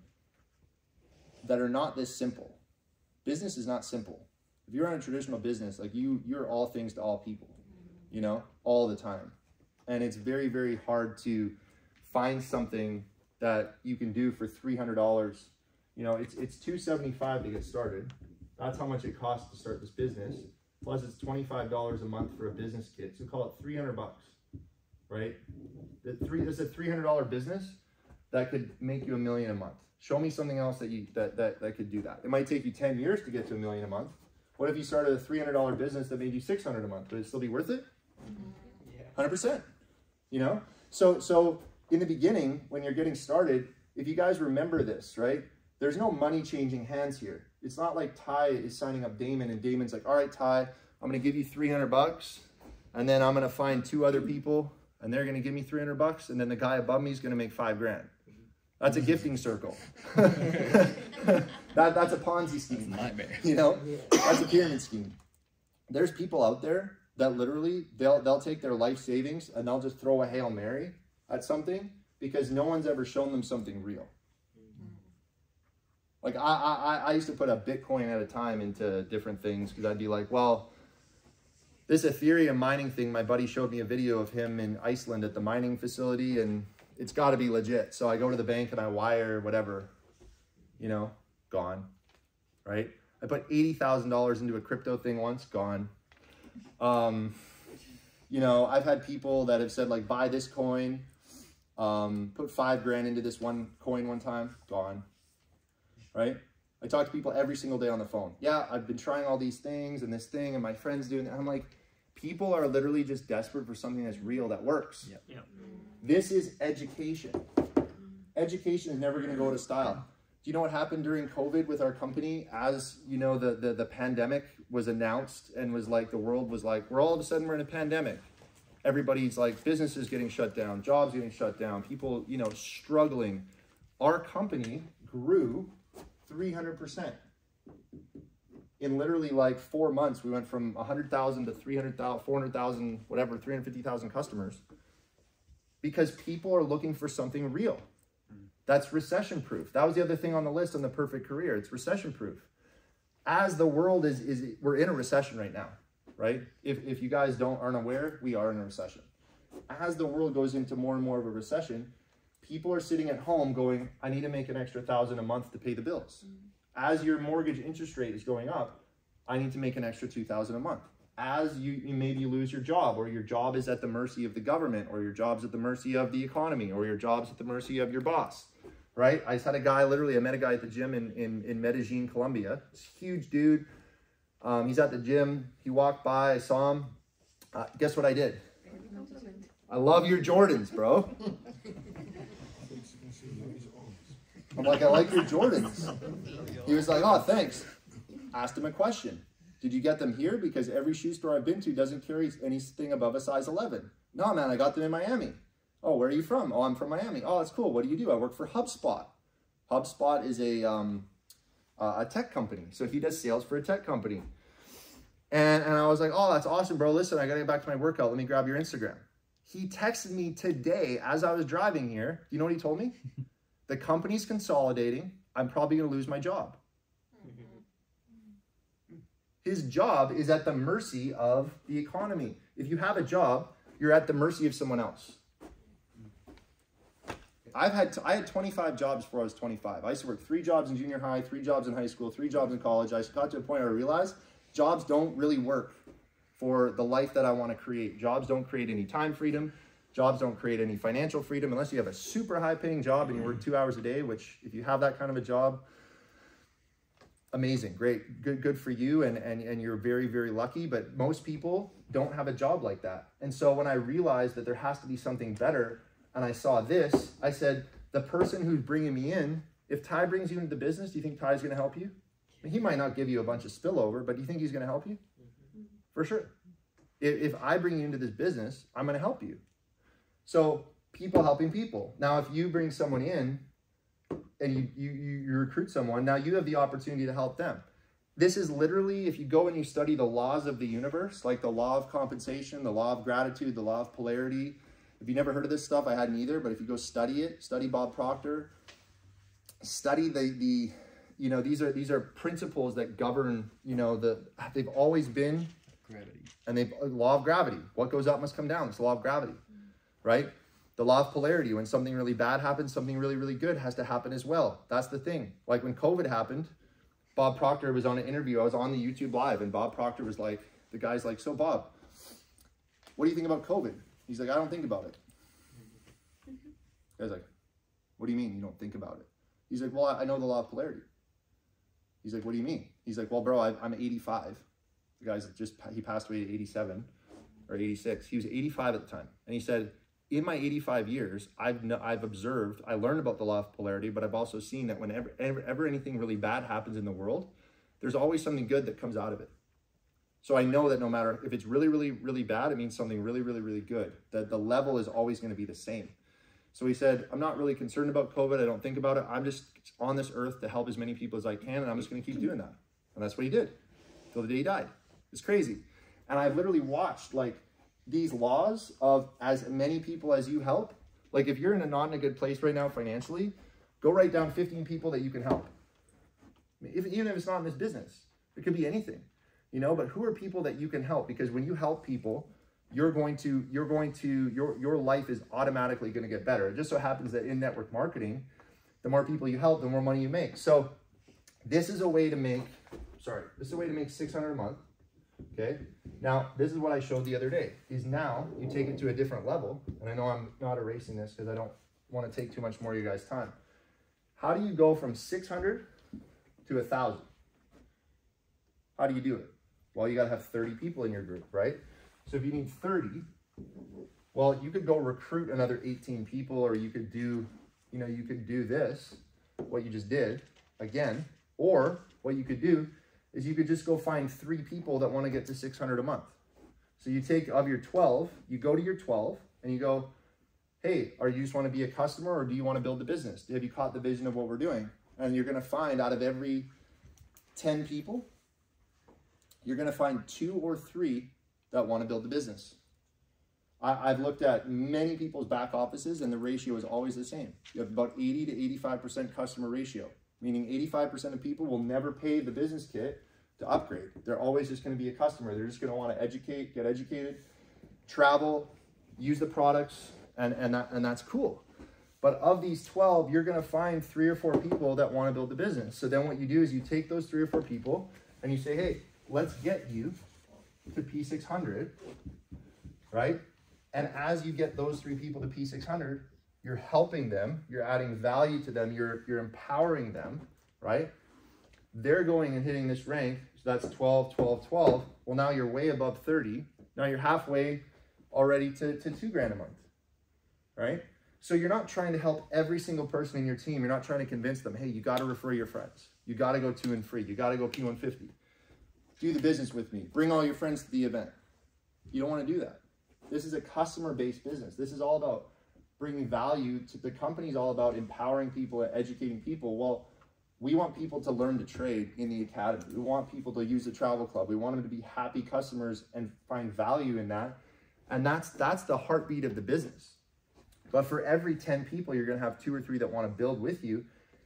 that are not this simple. Business is not simple. If you're in a traditional business, like you, you're all things to all people, you know, all the time. And it's very, very hard to find something that you can do for $300. You know, it's, it's 275 to get started. That's how much it costs to start this business. Plus it's $25 a month for a business kit. So call it 300 bucks, right? The three, this is a $300 business that could make you a million a month. Show me something else that you that, that that could do that. It might take you 10 years to get to a million a month. What if you started a $300 business that made you 600 a month? Would it still be worth it? Mm-hmm. 100%. You know? So so in the beginning when you're getting started, if you guys remember this, right? There's no money changing hands here. It's not like Ty is signing up Damon and Damon's like, "All right, Ty, I'm going to give you 300 bucks and then I'm going to find two other people and they're going to give me 300 bucks and then the guy above me is going to make 5 grand." That's a gifting circle. [LAUGHS] that, that's a Ponzi scheme. Nightmare. You know, that's a pyramid scheme. There's people out there that literally they'll they'll take their life savings and they'll just throw a hail mary at something because no one's ever shown them something real. Like I I, I used to put a Bitcoin at a time into different things because I'd be like, well, this Ethereum mining thing. My buddy showed me a video of him in Iceland at the mining facility, and it's got to be legit. So I go to the bank and I wire whatever, you know, gone, right? I put eighty thousand dollars into a crypto thing once, gone. Um, you know, I've had people that have said like, buy this coin, um, put five grand into this one coin one time, gone, right? I talk to people every single day on the phone. Yeah, I've been trying all these things and this thing, and my friends doing. That. I'm like, people are literally just desperate for something that's real that works. Yep. Yep. This is education. Education is never going to go to style. Do you know what happened during COVID with our company? As you know, the, the, the pandemic was announced and was like, the world was like, we're all of a sudden we're in a pandemic. Everybody's like, businesses getting shut down, jobs getting shut down, people, you know, struggling. Our company grew 300%. In literally like four months, we went from 100,000 to 300,000, 400,000, whatever, 350,000 customers because people are looking for something real. That's recession proof. That was the other thing on the list on the perfect career. It's recession proof. As the world is, is we're in a recession right now, right? If, if you guys don't aren't aware, we are in a recession. As the world goes into more and more of a recession, people are sitting at home going, I need to make an extra thousand a month to pay the bills. As your mortgage interest rate is going up, I need to make an extra 2000 a month. As you, you maybe lose your job or your job is at the mercy of the government or your job's at the mercy of the economy or your job's at the mercy of your boss right? I just had a guy literally i met a guy at the gym in, in, in medellin colombia. This huge dude. Um, he's at the gym. He walked by i saw him. Uh, guess what i did? I love your jordans bro [LAUGHS] i'm like i like your jordans he was like oh thanks asked him a question did you get them here? Because every shoe store I've been to doesn't carry anything above a size 11. No, man, I got them in Miami. Oh, where are you from? Oh, I'm from Miami. Oh, that's cool. What do you do? I work for HubSpot. HubSpot is a, um, uh, a tech company. So he does sales for a tech company. And, and I was like, oh, that's awesome, bro. Listen, I got to get back to my workout. Let me grab your Instagram. He texted me today as I was driving here. You know what he told me? The company's consolidating. I'm probably going to lose my job. His job is at the mercy of the economy. If you have a job, you're at the mercy of someone else. I've had I had 25 jobs before I was 25. I used to work three jobs in junior high, three jobs in high school, three jobs in college. I got to a point where I realized jobs don't really work for the life that I want to create. Jobs don't create any time freedom. Jobs don't create any financial freedom unless you have a super high paying job and you work mm-hmm. two hours a day, which if you have that kind of a job, amazing, great, good, good for you, and, and, and you're very, very lucky, but most people don't have a job like that. And so when I realized that there has to be something better, and I saw this, I said, the person who's bringing me in, if Ty brings you into the business, do you think Ty's going to help you? I mean, he might not give you a bunch of spillover, but do you think he's going to help you? Mm-hmm. For sure. If, if I bring you into this business, I'm going to help you. So people helping people. Now, if you bring someone in and you, you, you recruit someone, now you have the opportunity to help them. This is literally, if you go and you study the laws of the universe, like the law of compensation, the law of gratitude, the law of polarity. If you never heard of this stuff, I hadn't either, but if you go study it, study Bob Proctor, study the, the you know, these are, these are principles that govern, you know, the, they've always been Gravity. and they've, law of gravity. What goes up must come down. It's the law of gravity, right? The law of polarity, when something really bad happens, something really, really good has to happen as well. That's the thing. Like when COVID happened, Bob Proctor was on an interview. I was on the YouTube live, and Bob Proctor was like, the guy's like, so Bob, what do you think about COVID? He's like, I don't think about it. The guy's like, what do you mean you don't think about it? He's like, well, I I know the law of polarity. He's like, what do you mean? He's like, well, bro, I, I'm 85. The guy's just, he passed away at 87 or 86. He was 85 at the time. And he said, in my 85 years, I've, no, I've observed, I learned about the law of polarity, but I've also seen that whenever ever, ever anything really bad happens in the world, there's always something good that comes out of it. So I know that no matter if it's really, really, really bad, it means something really, really, really good. That the level is always going to be the same. So he said, I'm not really concerned about COVID. I don't think about it. I'm just on this earth to help as many people as I can, and I'm just going to keep doing that. And that's what he did till the day he died. It's crazy. And I've literally watched like these laws of as many people as you help. Like if you're in a not in a good place right now financially, go write down 15 people that you can help. If, even if it's not in this business, it could be anything, you know. But who are people that you can help? Because when you help people, you're going to you're going to your your life is automatically going to get better. It just so happens that in network marketing, the more people you help, the more money you make. So this is a way to make sorry, this is a way to make 600 a month. Okay. Now, this is what I showed the other day. Is now you take it to a different level, and I know I'm not erasing this because I don't want to take too much more of your guys' time. How do you go from 600 to a thousand? How do you do it? Well, you got to have 30 people in your group, right? So if you need 30, well, you could go recruit another 18 people, or you could do, you know, you could do this, what you just did, again, or what you could do is you could just go find three people that want to get to 600 a month. So you take of your 12, you go to your 12 and you go, hey, are you just want to be a customer or do you want to build the business? Have you caught the vision of what we're doing? And you're going to find out of every 10 people, you're going to find two or three that want to build the business. I, have looked at many people's back offices and the ratio is always the same. You have about 80 to 85% customer ratio, meaning 85% of people will never pay the business kit to upgrade. They're always just going to be a customer. They're just going to want to educate, get educated, travel, use the products, and, and, that, and that's cool. But of these 12, you're going to find three or four people that want to build the business. So then what you do is you take those three or four people and you say, hey, let's get you to P600, right? And as you get those three people to P600, you're helping them, you're adding value to them, you're, you're empowering them, right? They're going and hitting this rank, so that's 12, 12, 12. Well, now you're way above 30. Now you're halfway already to, to two grand a month, right? So you're not trying to help every single person in your team. You're not trying to convince them, hey, you got to refer your friends. You got to go two and free. You got to go P150. Do the business with me. Bring all your friends to the event. You don't want to do that. This is a customer-based business. This is all about bringing value to the company's all about empowering people, and educating people. Well, we want people to learn to trade in the academy. We want people to use the travel club. We want them to be happy customers and find value in that. And that's that's the heartbeat of the business. But for every 10 people, you're going to have two or three that want to build with you.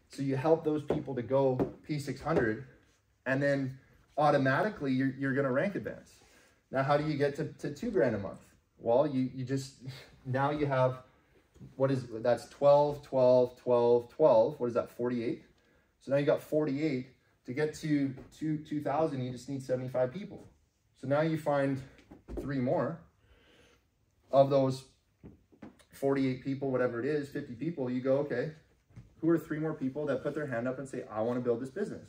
So you help those people to go P600 and then automatically you're, you're going to rank advance. Now, how do you get to, to two grand a month? Well, you, you just, [LAUGHS] now you have, what is, that's 12, 12, 12, 12. What is that, 48? So now you got 48. To get to two, 2,000, you just need 75 people. So now you find three more of those 48 people, whatever it is, 50 people, you go, okay, who are three more people that put their hand up and say, I want to build this business?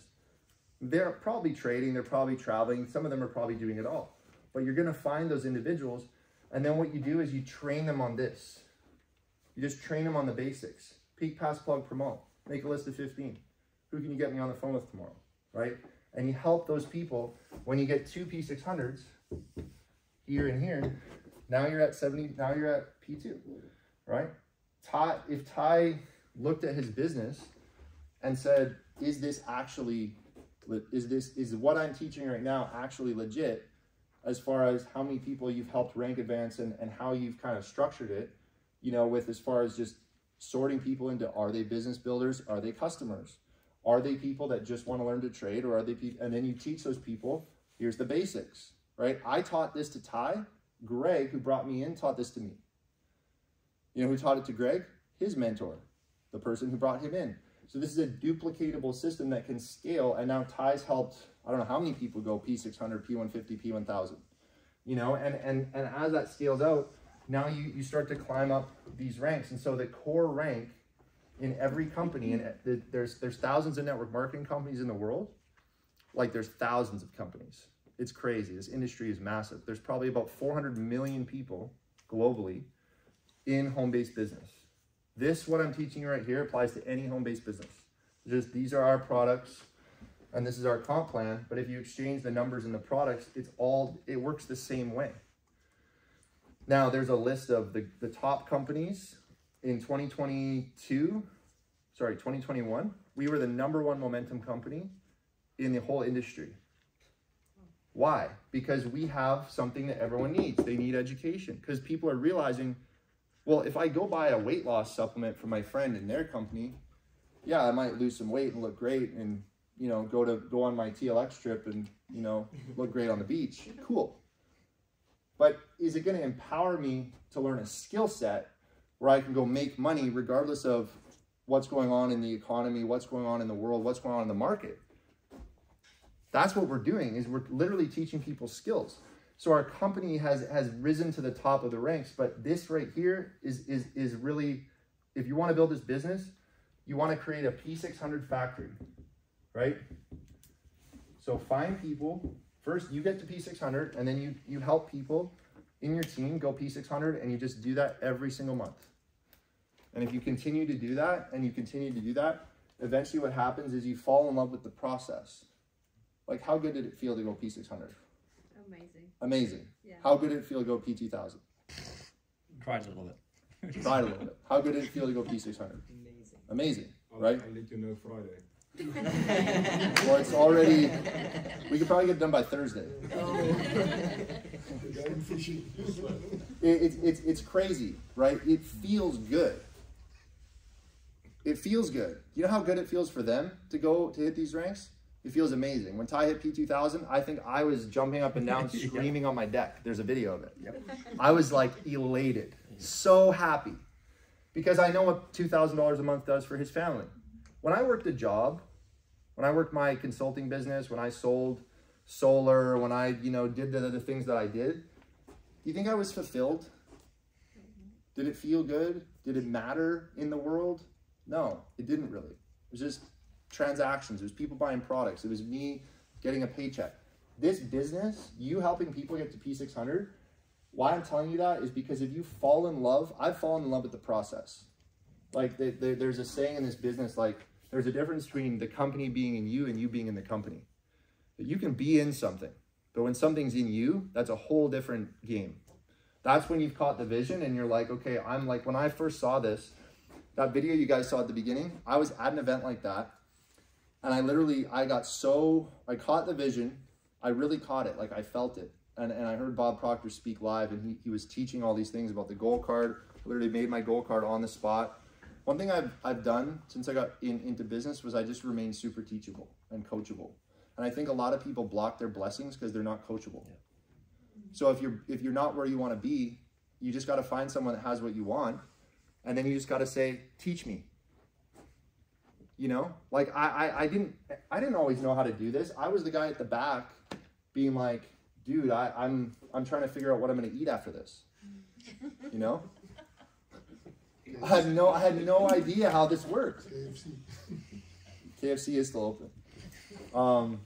They're probably trading, they're probably traveling, some of them are probably doing it all. But you're going to find those individuals, and then what you do is you train them on this. You just train them on the basics. Pique, pass, plug, promote. Make a list of 15. Who can you get me on the phone with tomorrow, right? And you help those people. When you get two P600s, here and here, now you're at 70, now you're at P2, right? Ty, if Ty looked at his business and said, is this actually, is this, is what I'm teaching right now actually legit as far as how many people you've helped rank advance and, and how you've kind of structured it, you know, with as far as just sorting people into, are they business builders? Are they customers? Are they people that just want to learn to trade or are they people, and then you teach those people, here's the basics, right? I taught this to Ty. Greg, who brought me in, taught this to me. You know who taught it to Greg? His mentor, the person who brought him in. So this is a duplicatable system that can scale. And now Ty's helped, I don't know how many people go P600, P150, P1000, you know, and, and, and as that scales out, now you, you start to climb up these ranks. And so the core rank in every company, and uh, there's, there's thousands of network marketing companies in the world, like there's thousands of companies. It's crazy. This industry is massive. There's probably about 400 million people globally in home-based business. This, what I'm teaching you right here, applies to any home-based business. Just these are our products, and this is our comp plan. But if you exchange the numbers and the products, it's all it works the same way. Now there's a list of the, the top companies in 2022, sorry, 2021. We were the number one momentum company in the whole industry. Why? Because we have something that everyone needs. They need education because people are realizing well, if I go buy a weight loss supplement from my friend in their company, yeah, I might lose some weight and look great and, you know, go to go on my TLX trip and, you know, look great on the beach. Cool. But is it going to empower me to learn a skill set where I can go make money regardless of what's going on in the economy, what's going on in the world, what's going on in the market? That's what we're doing is we're literally teaching people skills. So our company has has risen to the top of the ranks, but this right here is is is really if you want to build this business, you want to create a P600 factory, right? So find people, first you get to P600 and then you you help people in your team go P600 and you just do that every single month. And if you continue to do that and you continue to do that, eventually what happens is you fall in love with the process. Like how good did it feel to go P600? Amazing. Amazing. Yeah. How good did it feel to go P2000? Cried a little bit. Cried a little bit. How good did it feel to go P600? Amazing. Amazing, I'll, right? I'll let you know Friday. [LAUGHS] Well, it's already, we could probably get it done by Thursday. Going fishing. It, it's, it's, it's crazy, right? It feels good. It feels good. You know how good it feels for them to go to hit these ranks? It feels amazing. When Ty hit P2000, I think I was jumping up and down, [LAUGHS] screaming on my deck. There's a video of it. Yep. I was like elated, so happy, because I know what $2,000 a month does for his family. When I worked a job, when I worked my consulting business, when I sold solar, when I, you know, did the, the things that I did, do you think I was fulfilled? Did it feel good? Did it matter in the world? No, it didn't really. It was just transactions. It was people buying products. It was me getting a paycheck. This business, you helping people get to P600, why I'm telling you that is because if you fall in love, I've fallen in love with the process. Like they, they, there's a saying in this business, like there's a difference between the company being in you and you being in the company. But you can be in something, but when something's in you, that's a whole different game. That's when you've caught the vision and you're like, okay, I'm like, when I first saw this, that video you guys saw at the beginning, I was at an event like that. And I literally, I got so, I caught the vision. I really caught it. Like I felt it. And, and I heard Bob Proctor speak live and he, he was teaching all these things about the goal card. I literally made my goal card on the spot. One thing I've, I've done since I got in, into business was I just remained super teachable and coachable. And I think a lot of people block their blessings because they're not coachable. Yeah. So if you're, if you're not where you want to be, you just got to find someone that has what you want. And then you just got to say, teach me, you know, like I, I, I didn't, I didn't always know how to do this. I was the guy at the back being like, dude, I, I'm, I'm trying to figure out what I'm going to eat after this. You know, I had no, I had no idea how this worked. KFC. KFC is still open. Um,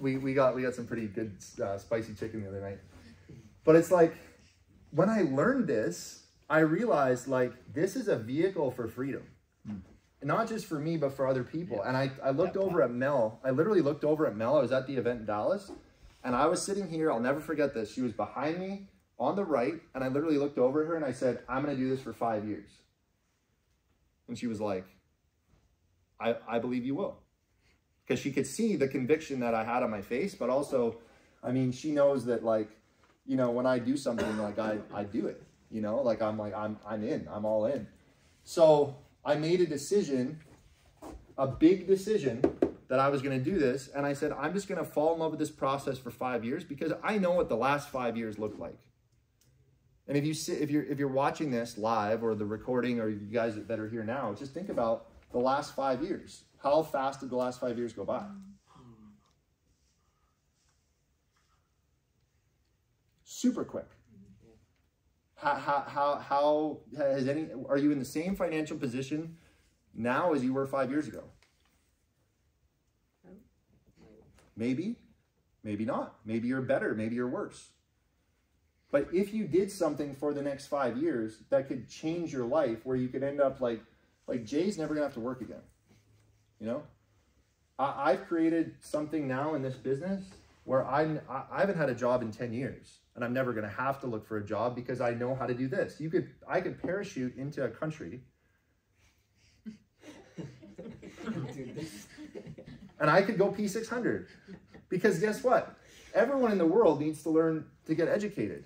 we, we got, we got some pretty good uh, spicy chicken the other night, but it's like, when I learned this, I realized like, this is a vehicle for freedom not just for me, but for other people. Yeah. And I, I looked yeah, over at Mel. I literally looked over at Mel. I was at the event in Dallas, and I was sitting here. I'll never forget this. She was behind me on the right, and I literally looked over her and I said, I'm going to do this for five years. And she was like, I, I believe you will. Because she could see the conviction that I had on my face, but also, I mean, she knows that, like, you know, when I do something, like, I, I do it. You know, like, I'm like, I'm, I'm in. I'm all in. So I made a decision, a big decision, that I was going to do this. And I said, I'm just going to fall in love with this process for five years because I know what the last five years looked like. And if you sit, if you're if you're watching this live or the recording or you guys that are here now, just think about the last five years. How fast did the last five years go by? Super quick. How, how, how, how has any, are you in the same financial position now as you were five years ago? Maybe, maybe not. Maybe you're better, maybe you're worse. But if you did something for the next five years that could change your life where you could end up like, like Jay's never gonna have to work again. You know? I, I've created something now in this business where I'm, I I haven't had a job in 10 years and I'm never to have to look for a job because I know how to do this. You could, I could parachute into a country and I could go P600 because guess what? Everyone in the world needs to learn to get educated.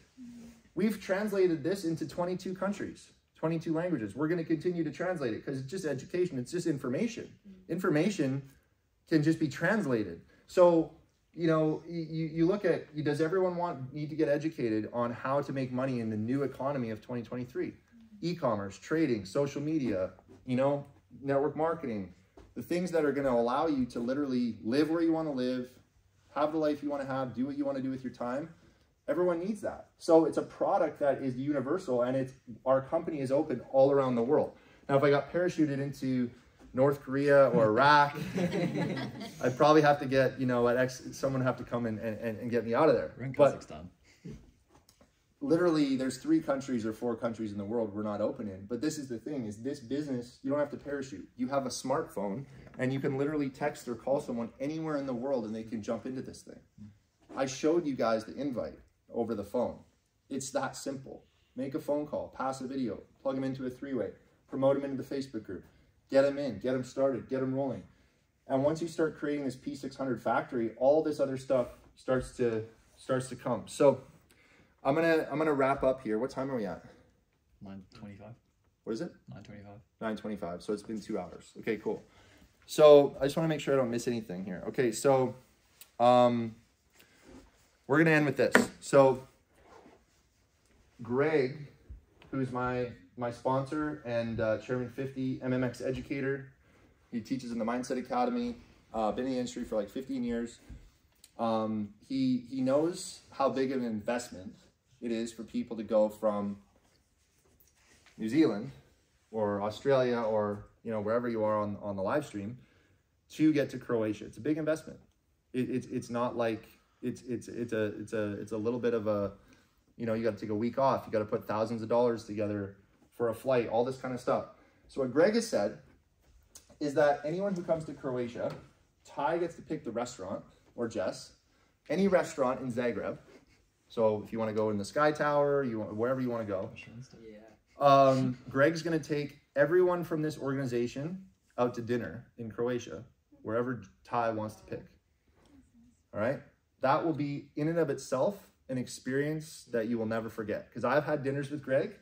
We've translated this into 22 countries, 22 languages. We're going to continue to translate it because it's just education. It's just information. Mm-hmm. Information can just be translated. So you know, you, you look at, does everyone want, need to get educated on how to make money in the new economy of 2023? Mm-hmm. E-commerce, trading, social media, you know, network marketing, the things that are going to allow you to literally live where you want to live, have the life you want to have, do what you want to do with your time. Everyone needs that. So it's a product that is universal and it's, our company is open all around the world. Now, if I got parachuted into North Korea or Iraq, [LAUGHS] I'd probably have to get, you know, at X, someone have to come and, and, and get me out of there. We're in But literally there's three countries or four countries in the world we're not open in. But this is the thing is this business, you don't have to parachute. You have a smartphone and you can literally text or call someone anywhere in the world and they can jump into this thing. I showed you guys the invite over the phone. It's that simple. Make a phone call, pass a video, plug them into a three-way, promote them into the Facebook group, get them in, get them started, get them rolling. And once you start creating this P600 factory, all this other stuff starts to starts to come. So I'm gonna I'm gonna wrap up here. What time are we at? 925. What is it? 925. 9:25. So it's been two hours. Okay, cool. So I just want to make sure I don't miss anything here. Okay, so um, we're gonna end with this. So Greg, who's my my sponsor and uh, Chairman 50 MMX educator, he teaches in the Mindset Academy. Uh, been in the industry for like 15 years. Um, he he knows how big of an investment it is for people to go from New Zealand or Australia or you know wherever you are on, on the live stream to get to Croatia. It's a big investment. It, it's it's not like it's it's it's a it's a it's a little bit of a you know you got to take a week off. You got to put thousands of dollars together for a flight. All this kind of stuff. So what Greg has said is that anyone who comes to Croatia, Ty gets to pick the restaurant or Jess, any restaurant in Zagreb. So if you want to go in the Sky Tower, you want, wherever you want to go. Yeah. Um, Greg's going to take everyone from this organization out to dinner in Croatia, wherever Ty wants to pick. All right? That will be, in and of itself, an experience that you will never forget. Because I've had dinners with Greg,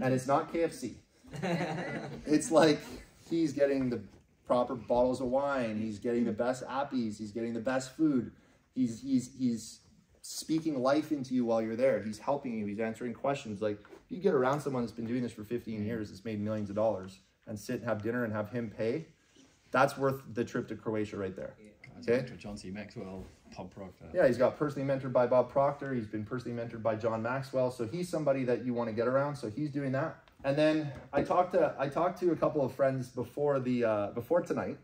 and it's not KFC. [LAUGHS] It's like he's getting the proper bottles of wine, he's getting the best appies, he's getting the best food. He's, he's, he's speaking life into you while you're there. He's helping you. He's answering questions. Like you get around someone that's been doing this for 15 years, that's made millions of dollars, and sit and have dinner and have him pay. That's worth the trip to Croatia right there. Okay. John C. Maxwell, Bob Proctor. Yeah, he's got personally mentored by Bob Proctor. He's been personally mentored by John Maxwell. So he's somebody that you want to get around. So he's doing that. And then I talked to I talked to a couple of friends before the uh, before tonight,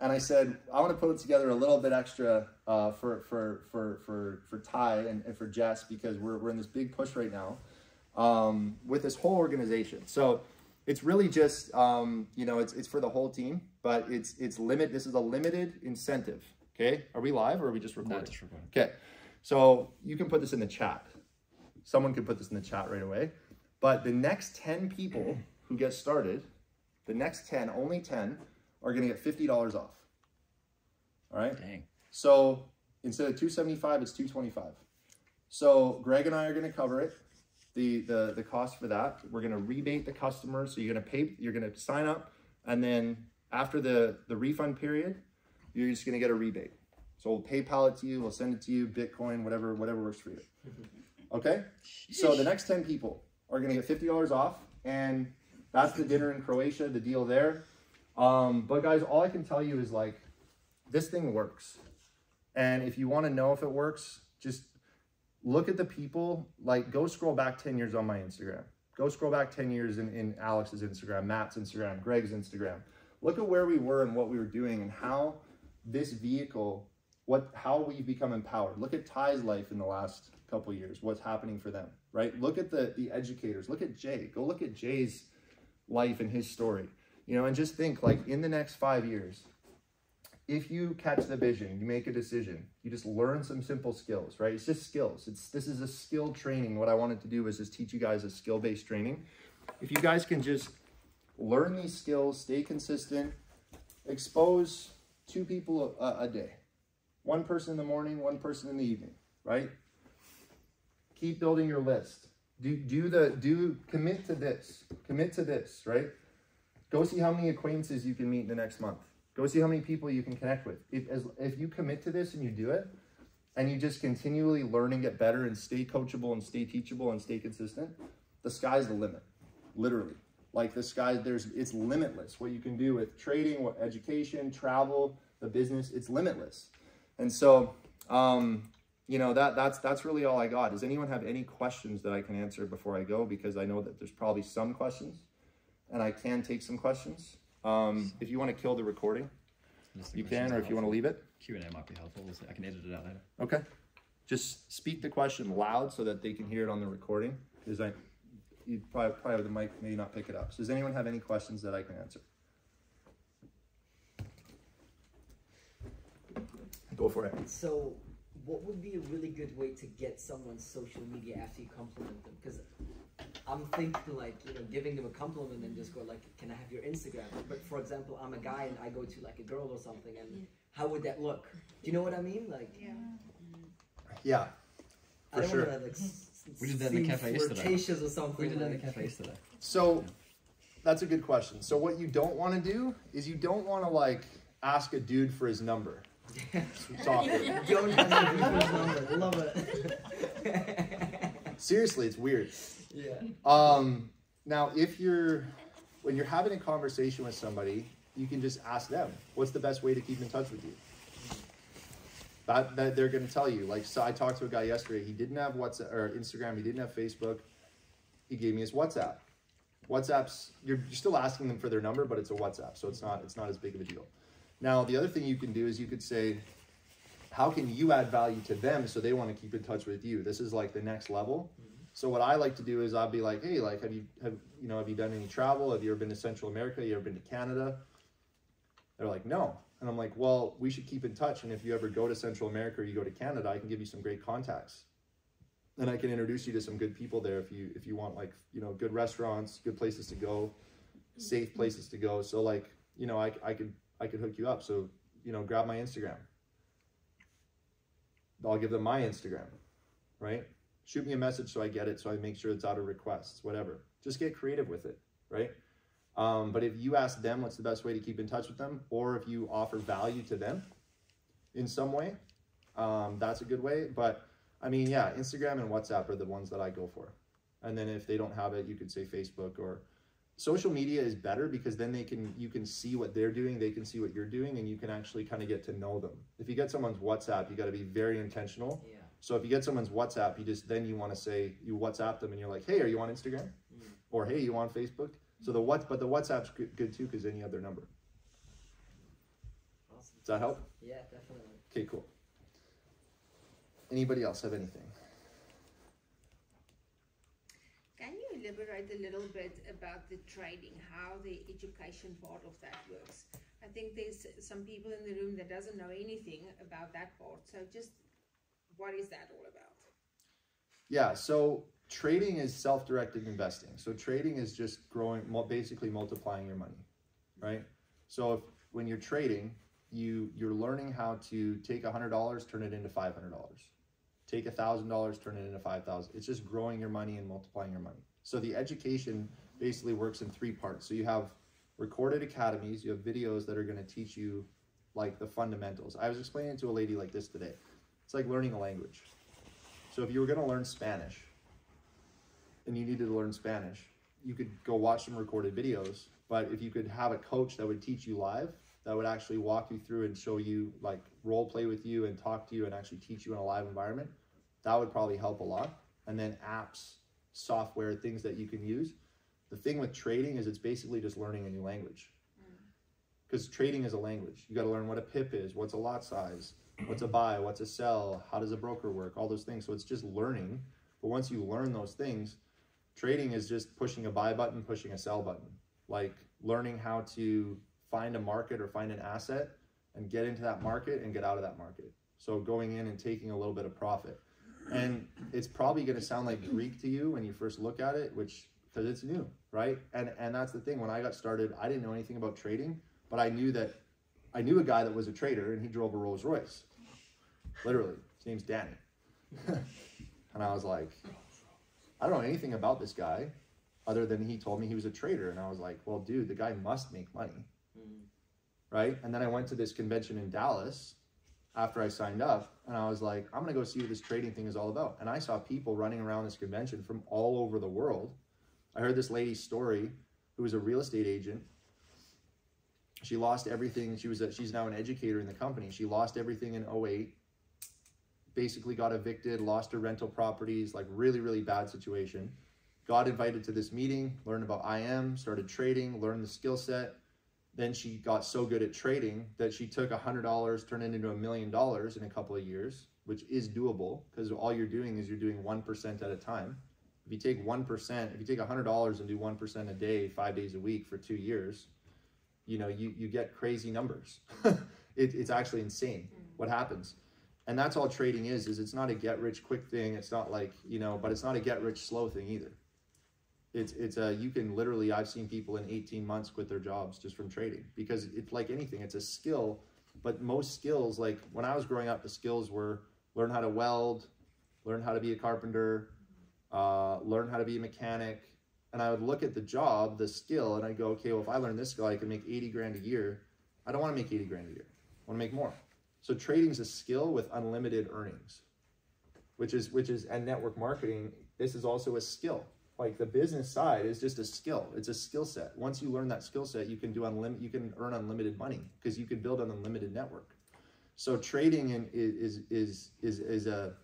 and I said I want to put together a little bit extra uh, for for for for for Ty and, and for Jess because we're we're in this big push right now um, with this whole organization. So it's really just um, you know it's it's for the whole team, but it's it's limit. This is a limited incentive. Okay, are we live or are we just recording? just recording. Okay, so you can put this in the chat. Someone can put this in the chat right away. But the next 10 people who get started, the next 10, only 10, are going to get $50 off. All right? Dang. So instead of 275, it's 225. So Greg and I are going to cover it. The, the, the cost for that. We're going to rebate the customer. So you're going to pay, you're going to sign up. And then after the, the refund period, you're just going to get a rebate. So we'll PayPal it to you. We'll send it to you, Bitcoin, whatever, whatever works for you. [LAUGHS] Okay? So the next 10 people are going to get $50 off. And that's the dinner in Croatia, the deal there. Um, but guys, all I can tell you is like, this thing works. And if you want to know if it works, just look at the people. Like, go scroll back 10 years on my Instagram. Go scroll back 10 years in, in Alex's Instagram, Matt's Instagram, Greg's Instagram. Look at where we were and what we were doing and how this vehicle, what how we've become empowered. Look at Ty's life in the last couple years, what's happening for them, right? Look at the the educators. Look at Jay. Go look at Jay's life and his story. You know, and just think like in the next five years, if you catch the vision, you make a decision, you just learn some simple skills, right? It's just skills. It's this is a skill training. What I wanted to do is just teach you guys a skill-based training. If you guys can just learn these skills, stay consistent, expose two people a, a day. One person in the morning, one person in the evening, right? Keep building your list. Do do the do commit to this. Commit to this, right? Go see how many acquaintances you can meet in the next month. Go see how many people you can connect with. If, as, if you commit to this and you do it, and you just continually learn and get better and stay coachable and stay teachable and stay consistent, the sky's the limit, literally. Like the sky, there's it's limitless. What you can do with trading, what education, travel, the business, it's limitless. And so, um, you know that that's that's really all I got. Does anyone have any questions that I can answer before I go? Because I know that there's probably some questions, and I can take some questions. Um, if you want to kill the recording, you can, or if you want to leave it. Q and A might be helpful. We'll see. I can edit it out later. Okay. Just speak the question loud so that they can hear it on the recording. Because I, you probably, probably the mic may not pick it up. So does anyone have any questions that I can answer? Go for it. So, what would be a really good way to get someone's social media after you compliment them? Because I'm thinking like you know giving them a compliment and just go like, "Can I have your Instagram?" But for example, I'm a guy and I go to like a girl or something, and how would that look? Do you know what I mean? Like, Yeah, I for don't sure. want to like. S- We did that in the cafe yesterday. or something. We did that in the cafe yesterday. So that's a good question. So what you don't want to do is you don't want to like ask a dude for his number. [LAUGHS] It's awkward. Don't have my people's number. Love it. [LAUGHS] Seriously, it's weird. yeah. Um, now, if you're when you're having a conversation with somebody, you can just ask them, "What's the best way to keep in touch with you?" That, that they're going to tell you. Like, so I talked to a guy yesterday. He didn't have WhatsApp or Instagram. He didn't have Facebook. He gave me his WhatsApp. WhatsApp's you're, you're still asking them for their number, but it's a WhatsApp, so it's not it's not as big of a deal. Now, the other thing you can do is you could say, how can you add value to them so they want to keep in touch with you? This is like the next level. Mm-hmm. So what I like to do is I'll be like, hey, like, have you have you know have you done any travel? Have you ever been to Central America? Have You ever been to Canada? They're like, no. And I'm like, well, we should keep in touch. And if you ever go to Central America or you go to Canada, I can give you some great contacts. And I can introduce you to some good people there if you if you want like you know good restaurants, good places to go, safe places to go. So like you know I I could I could hook you up. So you know grab my Instagram. I'll give them my Instagram, right? Shoot me a message so I get it, so I make sure it's out of requests, whatever. Just get creative with it, right? Um, but if you ask them what's the best way to keep in touch with them, or if you offer value to them in some way, um, that's a good way. But I mean, yeah, Instagram and WhatsApp are the ones that I go for. And then if they don't have it, you could say Facebook or social media is better because then they can you can see what they're doing, they can see what you're doing, and you can actually kind of get to know them. If you get someone's WhatsApp, you got to be very intentional. Yeah. So if you get someone's WhatsApp, you just then you want to say you WhatsApp them and you're like, hey, are you on Instagram? Or hey, you on Facebook? So the what, but the WhatsApp's good, good too because then you have their number. Awesome. Does that help? Yeah, definitely. Okay, cool. Anybody else have anything? Can you elaborate a little bit about the trading, how the education part of that works? I think there's some people in the room that doesn't know anything about that part. So just what is that all about? Yeah, so trading is self-directed investing. So trading is just growing, basically multiplying your money, right? So if, when you're trading, you you're learning how to take a hundred dollars, turn it into five hundred dollars. Take a thousand dollars, turn it into five thousand. It's just growing your money and multiplying your money. So the education basically works in three parts. So you have recorded academies, you have videos that are going to teach you like the fundamentals. I was explaining to a lady like this today. It's like learning a language. So if you were going to learn Spanish and you needed to learn Spanish, you could go watch some recorded videos. But if you could have a coach that would teach you live, that would actually walk you through and show you, like role play with you and talk to you and actually teach you in a live environment, that would probably help a lot. And then apps, software, things that you can use. The thing with trading is it's basically just learning a new language. Mm. Because trading is a language. You got to learn what a pip is, what's a lot size, what's a buy, what's a sell, how does a broker work, all those things. So it's just learning. But once you learn those things, trading is just pushing a buy button, pushing a sell button. Like learning how to find a market or find an asset and get into that market and get out of that market. So going in and taking a little bit of profit. And it's probably going to sound like Greek to you when you first look at it, which because it's new, right? And and that's the thing. When I got started, I didn't know anything about trading, but I knew that I knew a guy that was a trader and he drove a Rolls Royce. Literally, his name's Danny. [LAUGHS] and I was like, I don't know anything about this guy other than he told me he was a trader. And I was like, well, dude, the guy must make money. Mm. Right. And then I went to this convention in Dallas after I signed up and I was like, I'm going to go see what this trading thing is all about. And I saw people running around this convention from all over the world. I heard this lady's story who was a real estate agent. She lost everything. She was a, she's now an educator in the company. She lost everything in 08. Basically got evicted, lost her rental properties, like really, really bad situation. Got invited to this meeting, learned about IM, started trading, learned the skill set, then she got so good at trading that she took a hundred dollars, turned it into a million dollars in a couple of years, which is doable because all you're doing is you're doing one percent at a time. If you take one percent, if you take a hundred dollars and do one percent a day, five days a week for two years, you know you you get crazy numbers. [LAUGHS] it, it's actually insane mm. what happens, and that's all trading is. Is it's not a get rich quick thing. It's not like you know, but it's not a get rich slow thing either. It's it's a you can literally I've seen people in 18 months quit their jobs just from trading because it's like anything it's a skill. But most skills like when I was growing up the skills were learn how to weld learn how to be a carpenter uh, learn how to be a mechanic. And I would look at the job the skill and i'd go okay well if I learn this skill I can make 80 grand a year. I don't want to make 80 grand a year. I want to make more so trading is a skill with unlimited earnings which is which is and network marketing this is also a skill like the business side is just a skill. It's a skill set. Once you learn that skill set, you can do unlimited. You can earn unlimited money because you can build an unlimited network. So trading in, is is is is a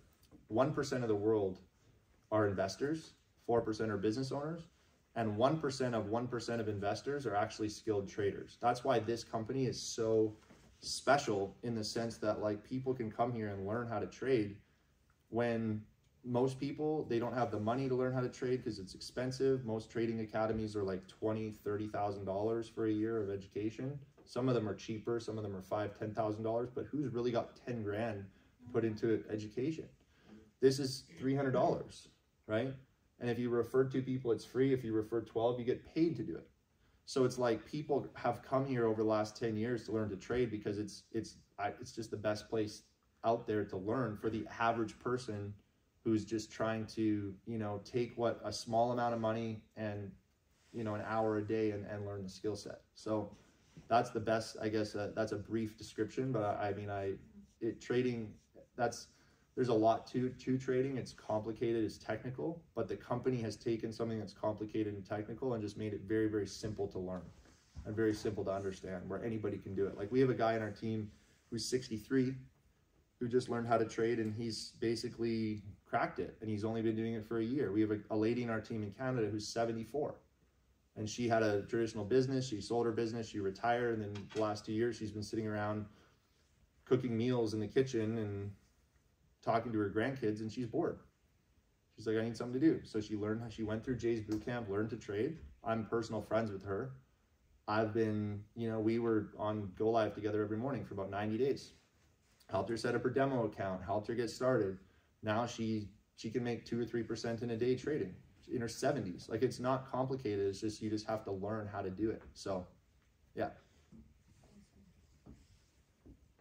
one percent of the world are investors, four percent are business owners, and one percent of one percent of investors are actually skilled traders. That's why this company is so special in the sense that like people can come here and learn how to trade when most people they don't have the money to learn how to trade because it's expensive. Most trading academies are like 20 30 thousand dollars for a year of education. Some of them are cheaper some of them are five ten thousand dollars but who's really got 10 grand put into education? This is 300 dollars right? And if you refer two people it's free. If you refer 12 you get paid to do it so it's like people have come here over the last 10 years to learn to trade because it's it's it's just the best place out there to learn for the average person who's just trying to, you know, take what a small amount of money and, you know, an hour a day and, and learn the skill set. So that's the best, I guess, uh, that's a brief description, but I, I mean, I, it trading, that's, there's a lot to, to trading. It's complicated, it's technical, but the company has taken something that's complicated and technical and just made it very, very simple to learn and very simple to understand where anybody can do it. Like we have a guy in our team who's 63 who just learned how to trade and he's basically cracked it and he's only been doing it for a year. We have a, a, lady in our team in Canada who's 74 and she had a traditional business. She sold her business, she retired, and then the last two years she's been sitting around cooking meals in the kitchen and talking to her grandkids and she's bored. She's like, I need something to do. So she learned, how she went through Jay's boot camp, learned to trade. I'm personal friends with her. I've been, you know, we were on Go Live together every morning for about 90 days helped her set up her demo account, helped her get started. Now she she can make two or three percent in a day trading in her 70s. Like it's not complicated. It's just you just have to learn how to do it. So, yeah.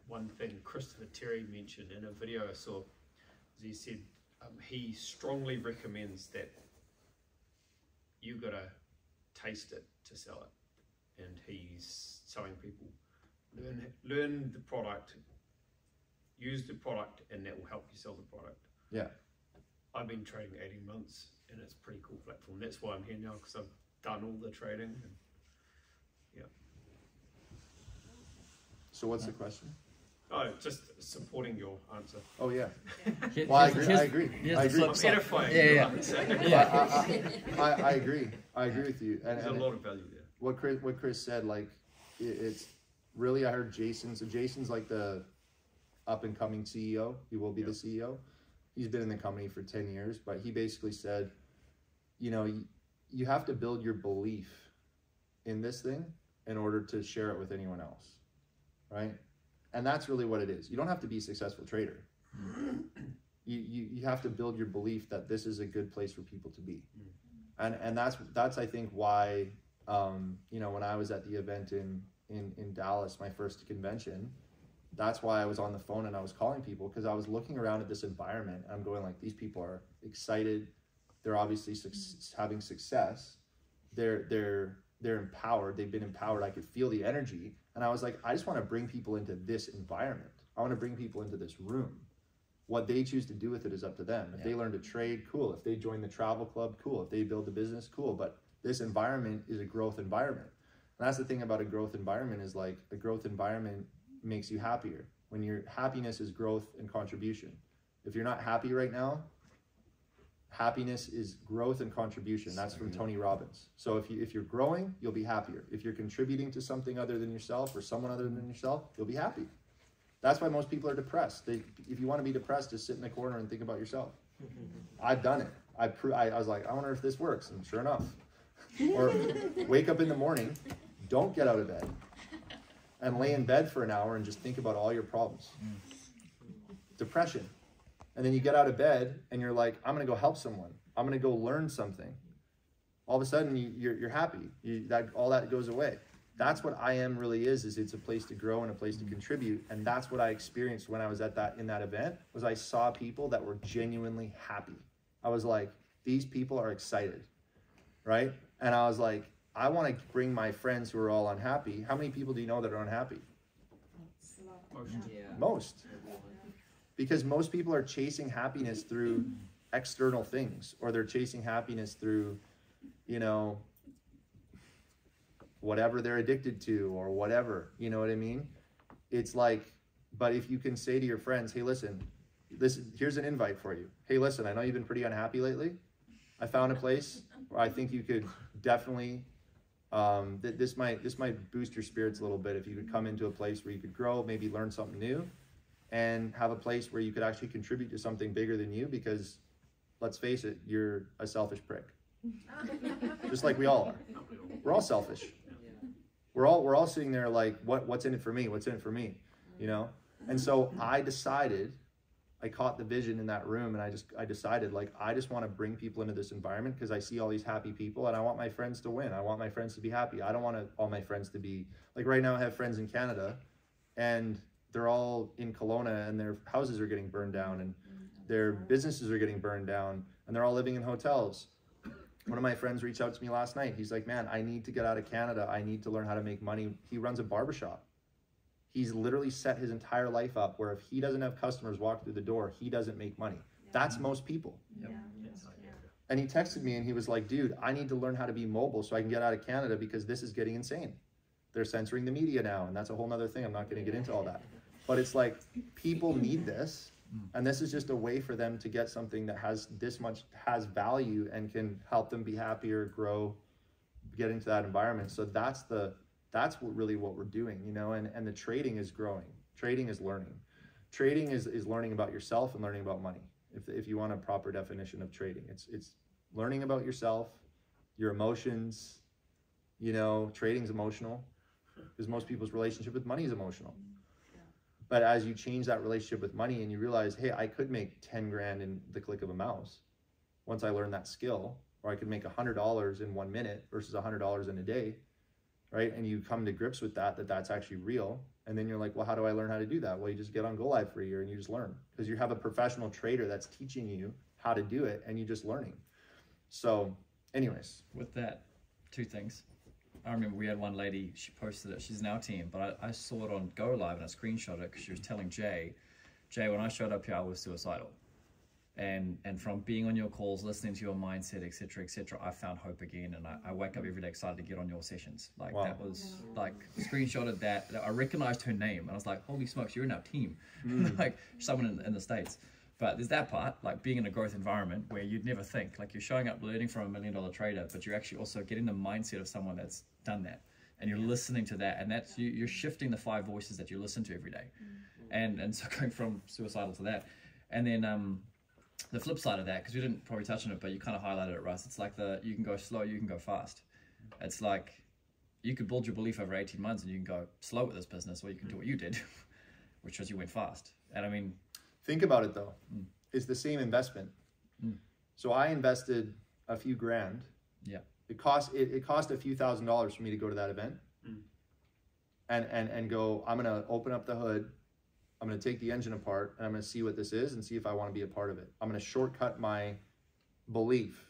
One thing Christopher Terry mentioned in a video I saw, he said um, he strongly recommends that you gotta taste it to sell it, and he's telling people learn learn the product, use the product and that will help you sell the product. Yeah. I've been trading 18 months and it's a pretty cool platform. That's why I'm here now because I've done all the trading. And, yeah. So what's the question? Oh, just supporting your answer. Oh yeah. Here- Well, I here's- agree. I agree. here's I the agree. flip I'm side. edifying Yeah, you, yeah, I'm yeah. [LAUGHS] I, I, I, I agree. I agree with you. And, There's a and lot of value there. what Chris what Chris said, like it, it's really I heard Jason. So Jason's like the up and coming CEO. He will be the CEO. He's been in the company for ten years, but he basically said, you know, you, you have to build your belief in this thing in order to share it with anyone else, right? And that's really what it is. You don't have to be a successful trader. You, you, you have to build your belief that this is a good place for people to be. And and that's that's I think why um, you know when I was at the event in in in Dallas, my first convention, that's why I was on the phone and I was calling people because I was looking around at this environment and I'm going like these people are excited, they're obviously suc having success, they're they're they're empowered, they've been empowered. I could feel the energy, and I was like, I just want to bring people into this environment. I want to bring people into this room what they choose to do with it is up to them. If they learn to trade, cool. If they join the travel club, cool. If they build a business, cool. But this environment is a growth environment. And that's the thing about a growth environment is like a growth environment makes you happier. When your happiness is growth and contribution. If you're not happy right now, happiness is growth and contribution. That's from Tony Robbins. So if you if you're growing, you'll be happier. If you're contributing to something other than yourself or someone other than yourself, you'll be happy. That's why most people are depressed. They, if you want to be depressed, just sit in the corner and think about yourself. I've done it. I, pro- I, I was like, I wonder if this works, and sure enough. Or [LAUGHS] wake up in the morning, don't get out of bed, and lay in bed for an hour and just think about all your problems. Mm. Depression. And then you get out of bed and you're like, I'm gonna go help someone. I'm gonna go learn something. All of a sudden, you, you're, you're happy. You, that all that goes away that's what I am really is is it's a place to grow and a place to mm-hmm. contribute and that's what I experienced when I was at that in that event was I saw people that were genuinely happy. I was like these people are excited. Right? And I was like I want to bring my friends who are all unhappy. How many people do you know that are unhappy? Most. Yeah. Most. Because most people are chasing happiness through external things or they're chasing happiness through you know whatever they're addicted to or whatever you know what i mean? It's like but if you can say to your friends hey listen this here's an invite for you. Hey listen i know you've been pretty unhappy lately. I found a place where i think you could definitely um, th- this might this might boost your spirits a little bit if you could come into a place where you could grow maybe learn something new and have a place where you could actually contribute to something bigger than you because let's face it you're a selfish prick. [LAUGHS] Just like we all are. We're all selfish. We're all we're all sitting there like what what's in it for me? What's in it for me? You know? And so i decided i caught the vision in that room and i just i decided like i just want to bring people into this environment because i see all these happy people and i want my friends to win. I want my friends to be happy. I don't want to, all my friends to be like right now i have friends in canada and they're all in Kelowna and their houses are getting burned down and mm, their businesses are getting burned down and they're all living in hotels one of my friends reached out to me last night. He's like, man, I need to get out of Canada. I need to learn how to make money. He runs a barbershop. He's literally set his entire life up where if he doesn't have customers walk through the door, he doesn't make money. That's most people. Yeah. And he texted me and he was like, dude, I need to learn how to be mobile so I can get out of Canada because this is getting insane. They're censoring the media now, and that's a whole nother thing. I'm not going to get into all that. But it's like people need this and this is just a way for them to get something that has this much has value and can help them be happier grow get into that environment. So that's the that's what really what we're doing you know and and the trading is growing. Trading is learning. Trading is is learning about yourself and learning about money if, if you want a proper definition of trading. It's it's learning about yourself your emotions you know trading's emotional because most people's relationship with money is emotional but as you change that relationship with money and you realize, hey, I could make 10 grand in the click of a mouse once I learn that skill, or I could make $100 in one minute versus $100 in a day, right? And you come to grips with that, that that's actually real. And then you're like, well, how do I learn how to do that? Well, you just get on Go Live for a year and you just learn because you have a professional trader that's teaching you how to do it and you're just learning. So, anyways. With that, two things. I remember we had one lady, she posted it, she's in our team, but I, I saw it on Go Live and I screenshot it because she was telling Jay, Jay, when I showed up here, I was suicidal. and and from being on your calls, listening to your mindset, etc., etc., I found hope again, and I, I wake up every day excited to get on your sessions. Like Wow. that was like screenshotted that. I recognized her name, and I was like, "Holy smokes, you're in our team!" Mm. [LAUGHS] like someone in, in the states. But there's that part, like being in a growth environment where you'd never think, like you're showing up learning from a million dollar trader, but you're actually also getting the mindset of someone that's done that, and you're listening to that, and that's you, you're shifting the five voices that you listen to every day, mm. and and so [LAUGHS] going from suicidal to that, and then um, the flip side of that, because we didn't probably touch on it, but you kind of highlighted it, Russ. It's like the you can go slow, you can go fast. Mm. It's like you could build your belief over 18 months and you can go slow with this business, or you can do mm. what you did, [LAUGHS] which was you went fast. And I mean, Think about it though. Mm. It's the same investment. Mm. So I invested a few grand. yeah, It cost it, it cost a few thousand dollars for me to go to that event. Mm. And and and go, I'm gonna open up the hood, I'm gonna take the engine apart, and I'm gonna see what this is and see if I want to be a part of it. I'm gonna shortcut my belief.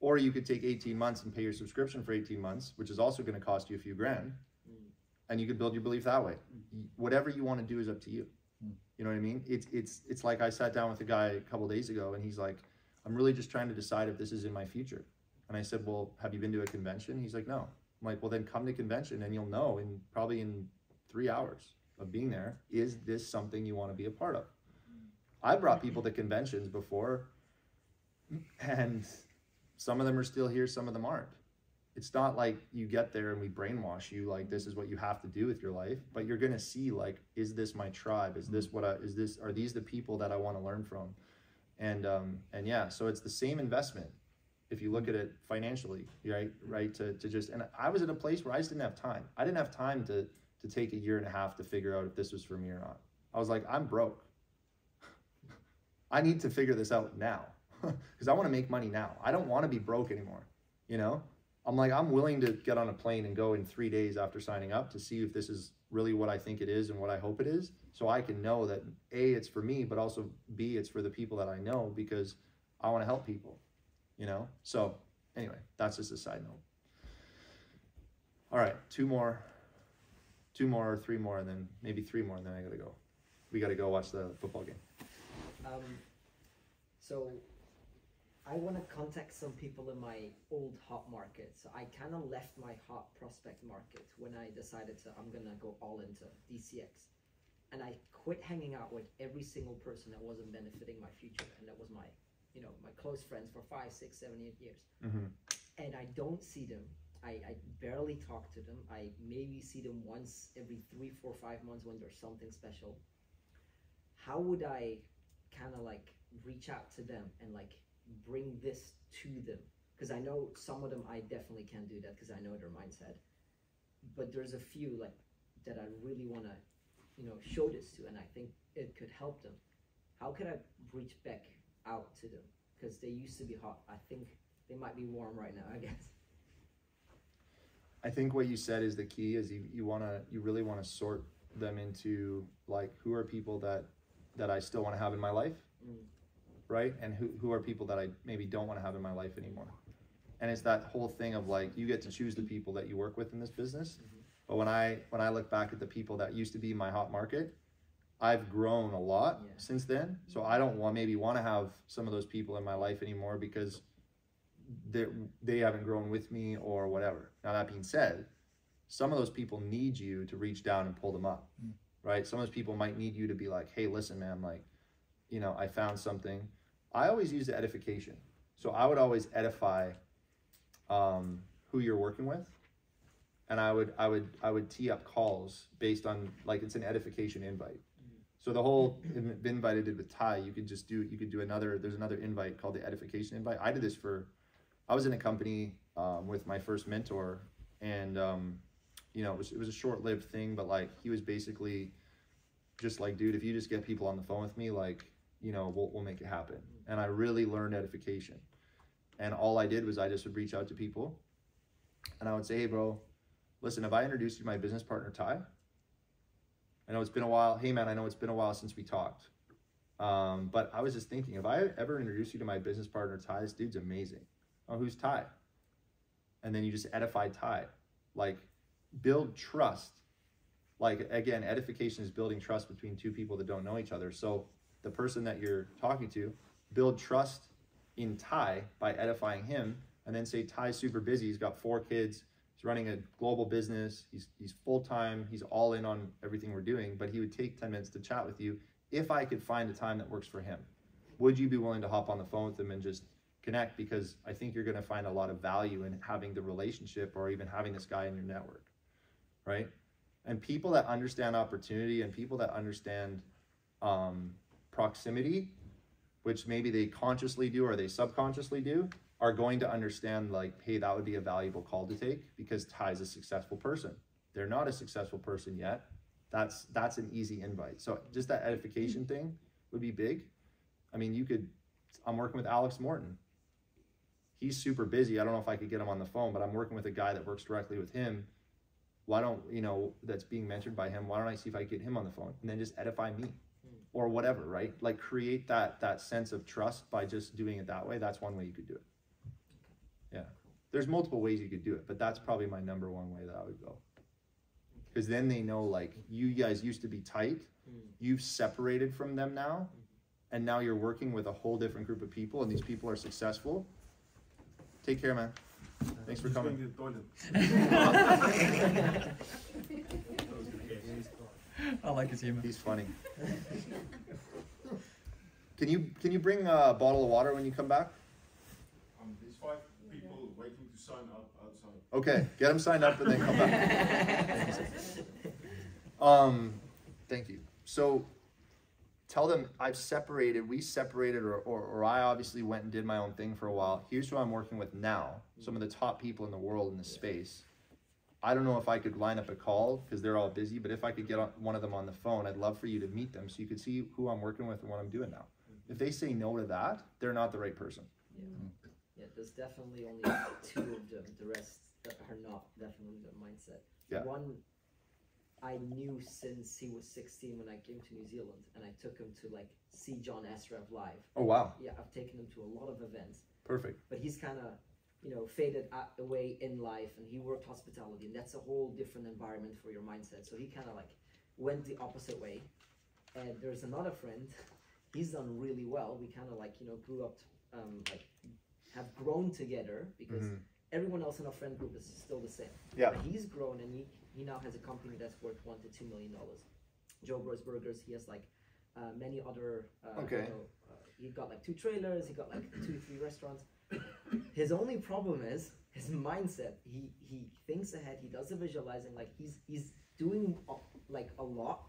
Or you could take 18 months and pay your subscription for 18 months, which is also gonna cost you a few grand. And you could build your belief that way. Whatever you want to do is up to you. You know what I mean? It's it's it's like I sat down with a guy a couple days ago, and he's like, "I'm really just trying to decide if this is in my future." And I said, "Well, have you been to a convention?" He's like, "No." I'm like, "Well, then come to convention, and you'll know in probably in three hours of being there, is this something you want to be a part of?" I brought people to conventions before, and some of them are still here, some of them aren't. It's not like you get there and we brainwash you like this is what you have to do with your life, but you're gonna see like, is this my tribe? Is this what I is this are these the people that I want to learn from? And um and yeah, so it's the same investment if you look at it financially, right? Right. To, to just and I was at a place where I just didn't have time. I didn't have time to to take a year and a half to figure out if this was for me or not. I was like, I'm broke. [LAUGHS] I need to figure this out now [LAUGHS] because I want to make money now. I don't want to be broke anymore. You know, I'm like, I'm willing to get on a plane and go in three days after signing up to see if this is really what I think it is and what I hope it is. So I can know that A, it's for me, but also B, it's for the people that I know because I want to help people, you know? So anyway, that's just a side note. All right, two more, two more, or three more, and then maybe three more, and then I gotta go. We gotta go watch the football game. Um, so I want to contact some people in my old hot market. So I kind of left my hot prospect market when I decided to I'm gonna go all into DCX, and I quit hanging out with every single person that wasn't benefiting my future, and that was my, you know, my close friends for five, six, seven, eight years. Mm-hmm. And I don't see them. I, I barely talk to them. I maybe see them once every three, four, five months when there's something special. How would I kind of like reach out to them and like bring this to them. Because i know some of them i definitely can't do that because i know their mindset. But there's a few like that i really want to you know show this to and i think it could help them. How could i reach back out to them? Because they used to be hot. I think they might be warm right now i guess. I think what you said is the key is you, you want to you really want to sort them into like who are people that that I still want to have in my life. Mm. Right and who, who are people that I maybe don't want to have in my life anymore and it's that whole thing of like you get to choose the people that you work with in this business mm-hmm. but when I when I look back at the people that used to be my hot market I've grown a lot Yeah. since then so I don't want maybe want to have some of those people in my life anymore because they they haven't grown with me or whatever. Now that being said, some of those people need you to reach down and pull them up, mm. right? Some of those people might need you to be like, "Hey, listen, man, like, you know, I found something." I always use the edification, so I would always edify um, who you're working with, and I would I would I would tee up calls based on like it's an edification invite. So the whole in- invite I did with Ty, you could just do you could do another. There's another invite called the edification invite. I did this for I was in a company um, with my first mentor, and um, you know, it was, it was a short-lived thing, but like he was basically just like, dude, if you just get people on the phone with me, like, you know, we'll we'll make it happen. And I really learned edification, and all I did was I just would reach out to people, and I would say, hey, bro, listen, have I introduced you to my business partner Ty? I know it's been a while. Hey, man, I know it's been a while since we talked. Um, but I was just thinking, if I ever introduced you to my business partner Ty, this dude's amazing oh, who's Ty? And then you just edify Ty. Like, build trust. Like, again, edification is building trust between two people that don't know each other. So the person that you're talking to build trust in Ty by edifying him, and then say Ty's super busy. He's got four kids. He's running a global business. He's he's full time. He's all in on everything we're doing. But he would take ten minutes to chat with you if I could find a time that works for him. Would you be willing to hop on the phone with him and just connect? Because I think you're going to find a lot of value in having the relationship or even having this guy in your network, right? And people that understand opportunity and people that understand um, proximity, which maybe they consciously do or they subconsciously do, are going to understand like, hey, that would be a valuable call to take because Ty's a successful person. They're not a successful person yet. That's that's an easy invite. So just that edification mm-hmm. thing would be big. I mean, you could. I'm working with Alex Morton. He's super busy. I don't know if I could get him on the phone, but I'm working with a guy that works directly with him. Why don't you know that's being mentored by him? Why don't I see if I get him on the phone and then just edify me, or whatever, right? Like create that that sense of trust by just doing it that way. That's one way you could do it. Yeah, there's multiple ways you could do it, but that's probably my number one way that I would go. Because then they know like you guys used to be tight, hmm. you've separated from them now, hmm. and now you're working with a whole different group of people, and these people are successful. Take care, man. Thanks for coming. [LAUGHS] [LAUGHS] [LAUGHS] to the toilet. I like his humor. He's funny. Can you can you bring a bottle of water when you come back? Um, there's five people waiting to sign up outside. Okay, get them signed up and then come back. [LAUGHS] um, thank you. So tell them I've separated, we separated, or, or, or I obviously went and did my own thing for a while. Here's who I'm working with now. Some of the top people in the world in this space. I don't know if I could line up a call because they're all busy, but if I could get on, one of them on the phone, I'd love for you to meet them so you could see who I'm working with and what I'm doing now. Mm-hmm. If they say no to that, they're not the right person. Yeah. Mm-hmm. yeah, there's definitely only [COUGHS] two of them. The rest are not definitely the mindset. Yeah. One I knew since he was 16 when I came to New Zealand, and I took him to like see John Assaraf live. Oh, wow. Yeah, I've taken him to a lot of events, Perfect. but he's kind of you know faded away in life, and he worked hospitality, and that's a whole different environment for your mindset. So he kind of like went the opposite way. And there's another friend. He's done really well. We kind of like you know grew up, um, like have grown together because Mhm. everyone else in our friend group is still the same. Yeah. But he's grown and he, he now has a company that's worth one to two million dollars. Joe Bros Burgers. He has like uh, many other. Uh, Okay. You know, uh, he got like two trailers. He got like two, three restaurants. His only problem is his mindset. He he thinks ahead. He does the visualizing. Like he's he's doing uh, like a lot,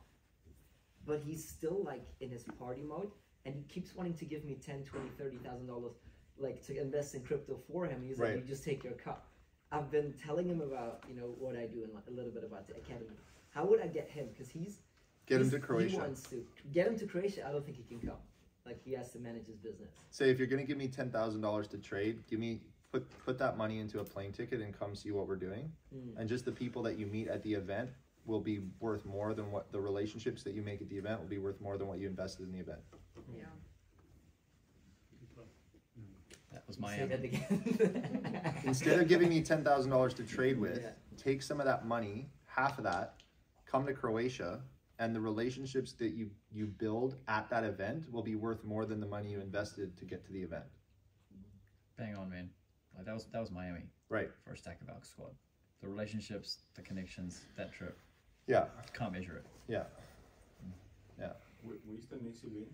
but he's still like in his party mode, and he keeps wanting to give me 10 20 30 thousand dollars like to invest in crypto for him. He's Right. like, you just take your cut. I've been telling him about you know what I do and like, a little bit about the academy. How would I get him? Because he's Get him to Croatia. He wants to get him to Croatia. I don't think he can come. Like he has to manage his business. Say if you're gonna give me ten thousand dollars to trade, give me put put that money into a plane ticket and come see what we're doing. Mm. And just the people that you meet at the event will be worth more than what the relationships that you make at the event will be worth more than what you invested in the event. Yeah. That was Say Miami. that again. [LAUGHS] Instead of giving me ten thousand dollars to trade [LAUGHS] with, Yeah. take some of that money, half of that, come to Croatia, and the relationships that you you build at that event will be worth more than the money you invested to get to the event. Bang on, man. Like that was that was Miami Right. for a stack of Alk squad. The relationships, the connections, that trip. Yeah. Can't measure it. Yeah. Yeah. Wh- Where's the next event?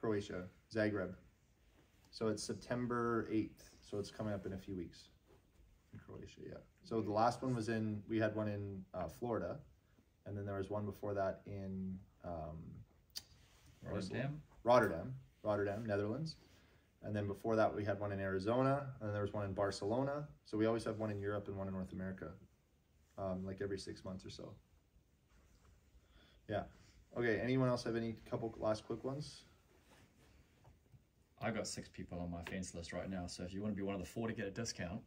Croatia, Zagreb. So it's September 8th. So it's coming up in a few weeks in Croatia, yeah. So the last one was in, we had one in uh, Florida. And then there was one before that in um, Rotterdam. Rotterdam, Rotterdam, Netherlands. And then before that, we had one in Arizona. And then there was one in Barcelona. So we always have one in Europe and one in North America, um, like every six months or so. Yeah. Okay. Anyone else have any couple last quick ones? I've got six people on my fence list right now, so if you want to be one of the four to get a discount,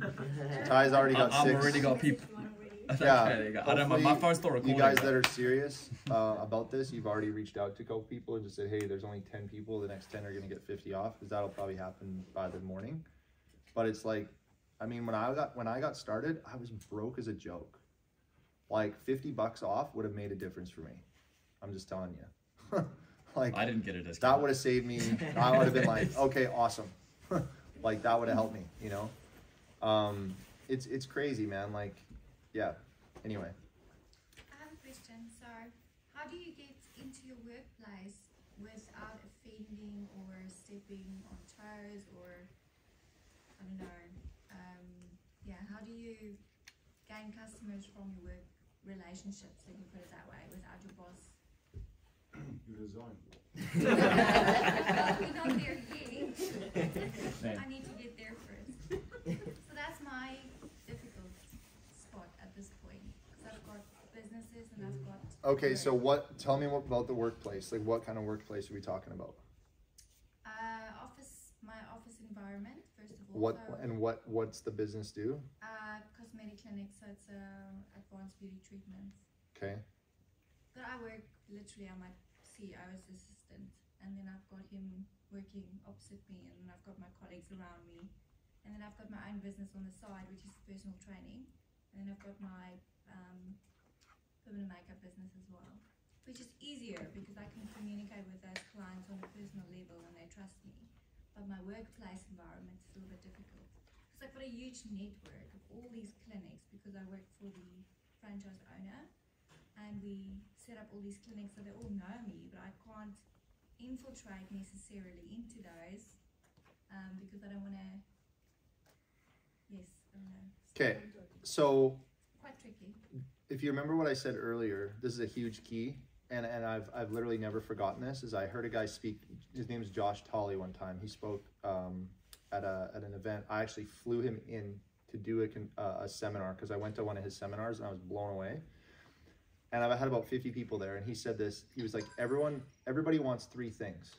[LAUGHS] Ty's already got I- I've six. already got people. Yeah, there you go. I don't, my, my phone's still recording. You guys but- that are serious uh, about this, you've already reached out to a couple people and just said, "Hey, there's only ten people. The next ten are gonna get fifty off," because that'll probably happen by the morning. But it's like, I mean, when I got when I got started, I was broke as a joke. Like fifty bucks off would have made a difference for me. I'm just telling you. [LAUGHS] Like I didn't get a discount. that would have saved me. I would have been like, [LAUGHS] okay, awesome. [LAUGHS] like that would have helped me, you know. Um, it's it's crazy, man. Like, yeah. Anyway, I have a question. So, how do you get into your workplace without offending or stepping on toes or I don't know? Um, yeah, how do you gain customers from your work relationships? Let me put it that way, without your boss. You resign. We're not there yet. I need to get there first. So that's my difficult spot at this point because I've got businesses and Okay. So what? Tell me what, about the workplace. Like, what kind of workplace are we talking about? Uh, office, my office environment, first of all. What So, and what? What's the business do? uh, cosmetic clinic, so it's uh, advanced beauty treatments. Okay. But I work literally, I'm like CEO's assistant, and then I've got him working opposite me, and then I've got my colleagues around me, and then I've got my own business on the side, which is personal training, and then I've got my um, permanent makeup business as well, which is easier because I can communicate with those clients on a personal level and they trust me. But my workplace environment is a little bit difficult because I've got a huge network of all these clinics because I work for the franchise owner and we set up all these clinics so they all know me, but I can't infiltrate necessarily into those um, because I don't want to. Yes, I don't know. Okay. So. If you remember what I said earlier, this is a huge key, and, and I've, I've literally never forgotten this. Is I heard a guy speak. His name is Josh Tolley. One time he spoke um, at a at an event. I actually flew him in to do a uh, a seminar because I went to one of his seminars and I was blown away. And I've had about fifty people there, and he said this. He was like, everyone, everybody wants three things,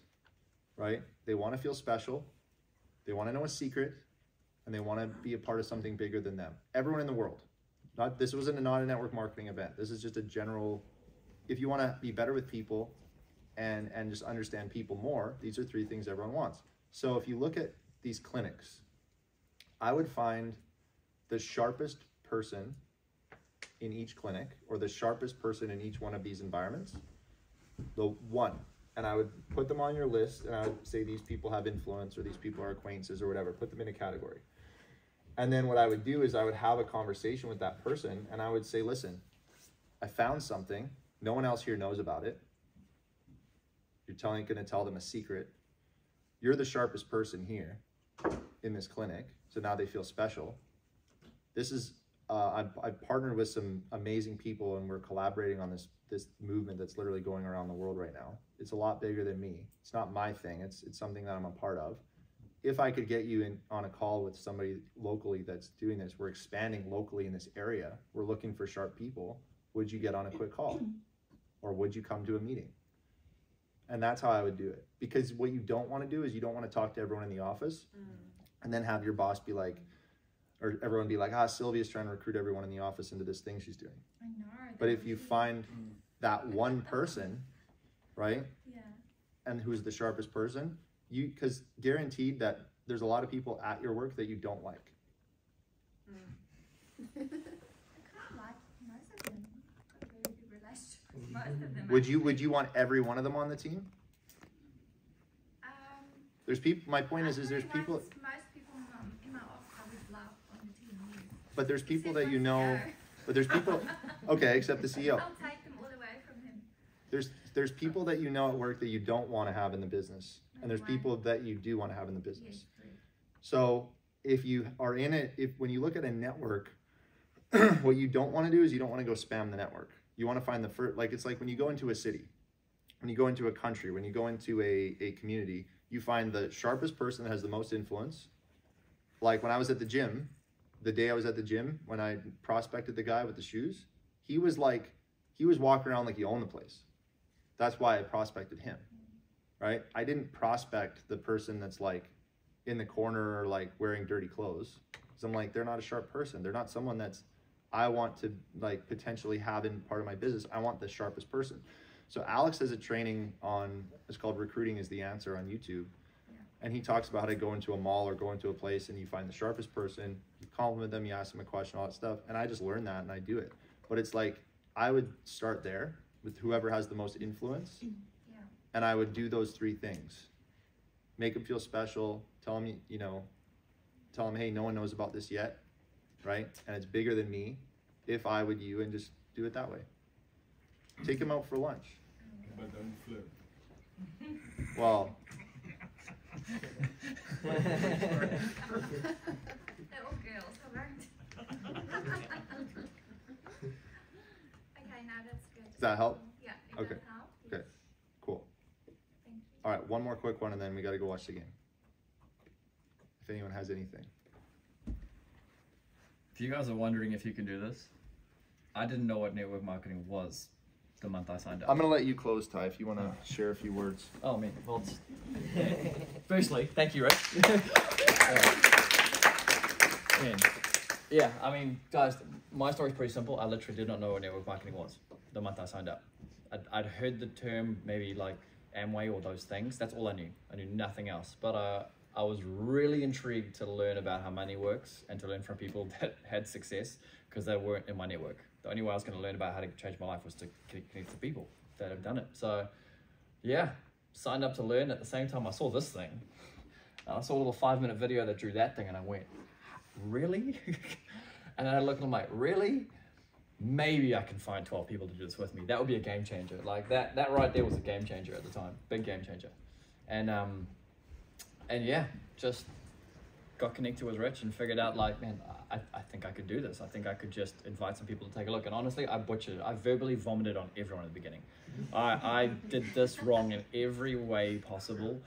right? They want to feel special, they want to know a secret, and they want to be a part of something bigger than them. Everyone in the world. Not this wasn't a not a network marketing event. This is just a general. If you want to be better with people, and and just understand people more, these are three things everyone wants. So if you look at these clinics, I would find the sharpest person in each clinic, or the sharpest person in each one of these environments, the one, and I would put them on your list, and I would say these people have influence, or these people are acquaintances, or whatever. Put them in a category. And then what I would do is I would have a conversation with that person and I would say, listen, I found something. No one else here knows about it. You're telling going to tell them a secret. You're the sharpest person here in this clinic. So now they feel special. This is uh, I've, I've partnered with some amazing people and we're collaborating on this this movement that's literally going around the world right now. It's a lot bigger than me. It's not my thing. It's it's something that I'm a part of if I could get you in on a call with somebody locally that's doing this, we're expanding locally in this area. We're looking for sharp people. Would you get on a quick call? [CLEARS THROAT] Or would you come to a meeting? And that's how I would do it. Because what you don't want to do is you don't want to talk to everyone in the office and then have your boss be like, or everyone be like, ah, Sylvia's trying to recruit everyone in the office into this thing she's doing. I know. But if you find that one person, right, Yeah. and who's the sharpest person, you because guaranteed that there's a lot of people at your work that you don't like. I kind of like most of them. I've got a very good relationship with most of them. Would you would you want every one of them on the team? Um, There's people. My point is, I is there's people, most people in my, office I would love on the team. yes. but there's people Except that you know. CEO. But there's people. [LAUGHS] Okay, except the CEO. I'll take them all away from him. There's there's people that you know at work that you don't want to have in the business, and there's people that you do want to have in the business. So if you are in it, if when you look at a network, [CLEARS THROAT] what you don't want to do is you don't want to go spam the network. You want to find the first, like it's like when you go into a city, when you go into a country, when you go into a, a community, you find the sharpest person that has the most influence. Like when I was at the gym, the day I was at the gym, when I prospected the guy with the shoes, he was like, he was walking around like he owned the place. That's why I prospected him, right? I didn't prospect the person that's like in the corner or like wearing dirty clothes. Because I'm like, they're not a sharp person. They're not someone that's I want to like potentially have in part of my business. I want the sharpest person. So Alex has a training on it's called Recruiting is the Answer on YouTube. And he talks about how to go into a mall or go into a place and you find the sharpest person, you compliment them, you ask them a question, all that stuff. And I just learned that and I do it. But it's like I would start there with whoever has the most influence Yeah. And I would do those three things. Make them feel special. Tell them, you know, tell them, hey, no one knows about this yet, right? And it's bigger than me. If I would you, and just do it that way. Take them out for lunch. But don't flip. Well, They're girls, correct? [LAUGHS] okay, now that's good. Does that help? Yeah, it Okay. does help. Okay. Cool. Thank you. All right, one more quick one, and then we got to go watch the game. If anyone has anything. If you guys are wondering if you can do this, I didn't know what network marketing was the month I signed up. I'm gonna let you close, Ty, if you want to share a few words. Oh, me. Well, it's- [LAUGHS] firstly, thank you, Rick. [LAUGHS] Man. Yeah, I mean, guys, my story's pretty simple. I literally did not know what network marketing was the month I signed up. I'd, I'd heard the term, maybe like Amway or those things. That's all I knew. I knew nothing else. But uh, I was really intrigued to learn about how money works and to learn from people [LAUGHS] that had success because they weren't in my network. The only way I was going to learn about how to change my life was to connect to people that have done it. So, yeah, signed up to learn. At the same time, I saw this thing. And I saw a little five minute video that drew that thing, and I went, really? [LAUGHS] and then I looked and I'm like, really? Maybe I can find 12 people to do this with me. That would be a game changer. Like that, that right there was a game changer at the time. Big game changer. And, um, and yeah, just got connected with Rich and figured out like, man, I, I think I could do this. I think I could just invite some people to take a look. And honestly, I butchered it. I verbally vomited on everyone at the beginning. I, I did this wrong in every way possible.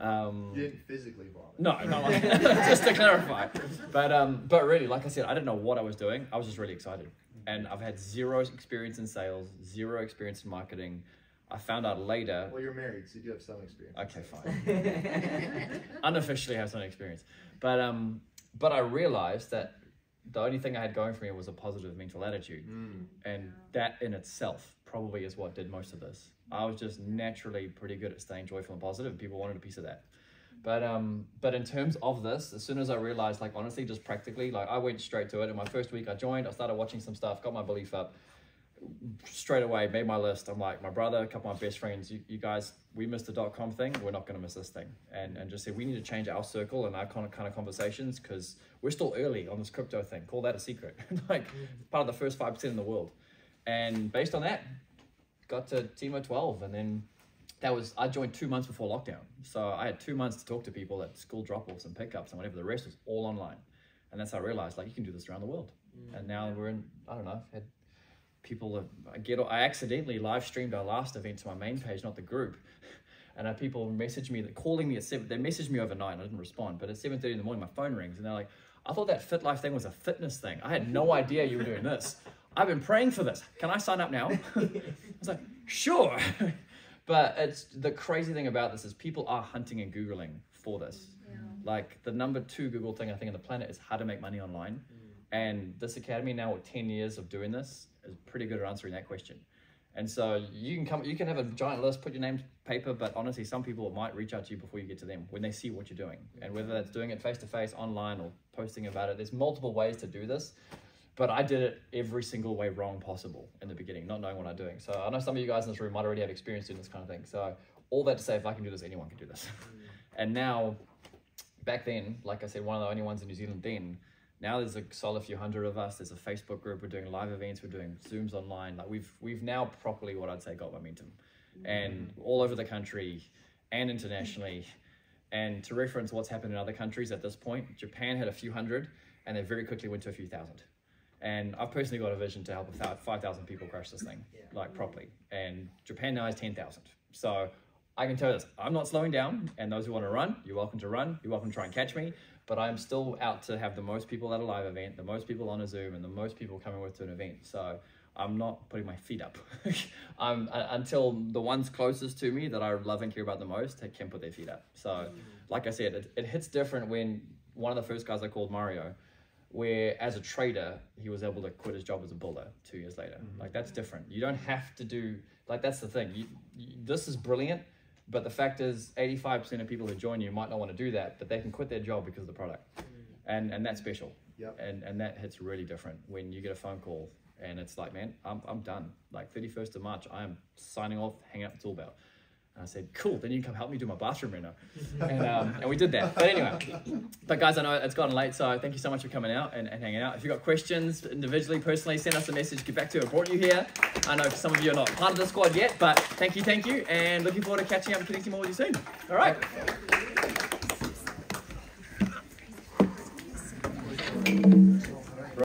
Um, You didn't physically vomit. no, no, like, [LAUGHS] just to clarify. But um, but really, like I said, I didn't know what I was doing. I was just really excited, and I've had zero experience in sales, zero experience in marketing. I found out later. Well, you're married, so you do have some experience. Okay, fine. [LAUGHS] Unofficially have some experience, but um, but I realized that the only thing I had going for me was a positive mental attitude, and that in itself probably is what did most of this. I was just naturally pretty good at staying joyful and positive, and people wanted a piece of that. But um, but in terms of this, as soon as I realized, like honestly, just practically, like I went straight to it. In my first week, I joined. I started watching some stuff, got my belief up. Straight away, made my list. I'm like, my brother, a couple of my best friends, you, you guys, we missed the dot com thing. We're not going to miss this thing. And and just said we need to change our circle and our kind of kind of conversations because we're still early on this crypto thing. Call that a secret. [LAUGHS] like part of the first five percent in the world. And based on that, got to team of 12 and then that was i joined two months before lockdown. So i had two months to talk to people at school drop-offs and pickups and whatever. The rest was all online. And that's how i realized like you can do this around the world. Mm. And now we're in i don't know I've had people have, i get i accidentally live streamed our last event to my main page not the group. [LAUGHS] And I had people message me that calling me at seven they messaged me overnight i didn't respond. But at 7.30 in the morning my phone rings and they're like i thought that fit life thing was a fitness thing. I had no [LAUGHS] idea you were doing this. I've been praying for this. Can i sign up now? [LAUGHS] I was like sure but it's the crazy thing about this is people are hunting and googling for this. Like the number two google thing i think on the planet is how to make money online. Mm. And this academy now with 10 years of doing this is pretty good at answering that question. And so you can come you can have a giant list put your name to paper but honestly some people might reach out to you before you get to them when they see what you're doing. And whether that's doing it face to face online or posting about it there's multiple ways to do this but I did it every single way wrong possible in the beginning, not knowing what I'm doing. So I know some of you guys in this room might already have experience doing this kind of thing. So all that to say, if I can do this, anyone can do this. [LAUGHS] and now, back then, like I said, one of the only ones in New Zealand then. Now there's a solid few hundred of us. There's a Facebook group. We're doing live events. We're doing Zooms online. Like we've we've now properly what I'd say got momentum, and mm. all over the country, and internationally. And to reference what's happened in other countries at this point, Japan had a few hundred, and they very quickly went to a few thousand. And I've personally got a vision to help about 5,000 people crush this thing, like properly. And Japan now has 10,000. So I can tell you this I'm not slowing down. And those who want to run, you're welcome to run. You're welcome to try and catch me. But I'm still out to have the most people at a live event, the most people on a Zoom, and the most people coming with to an event. So I'm not putting my feet up. [LAUGHS] I'm, uh, until the ones closest to me that I love and care about the most can put their feet up. So, like I said, it, it hits different when one of the first guys I called Mario where as a trader he was able to quit his job as a builder two years later. Mm-hmm. Like that's different. You don't have to do like that's the thing. You, you, this is brilliant but the fact is 85% of people who join you might not want to do that but they can quit their job because of the product. Mm-hmm. And and that's special. Yep. and and that hits really different when you get a phone call and it's like man i'm, I'm done. Like 31st of march i am signing off hanging up the tool belt And I said, cool, then you can come help me do my bathroom reno. and, um, and we did that. But anyway, but guys, I know it's gotten late, so thank you so much for coming out and, and hanging out. If you've got questions individually, personally, send us a message, get back to who brought you here. I know some of you are not part of the squad yet, but thank you, thank you, and looking forward to catching up and connecting more with you soon. All right.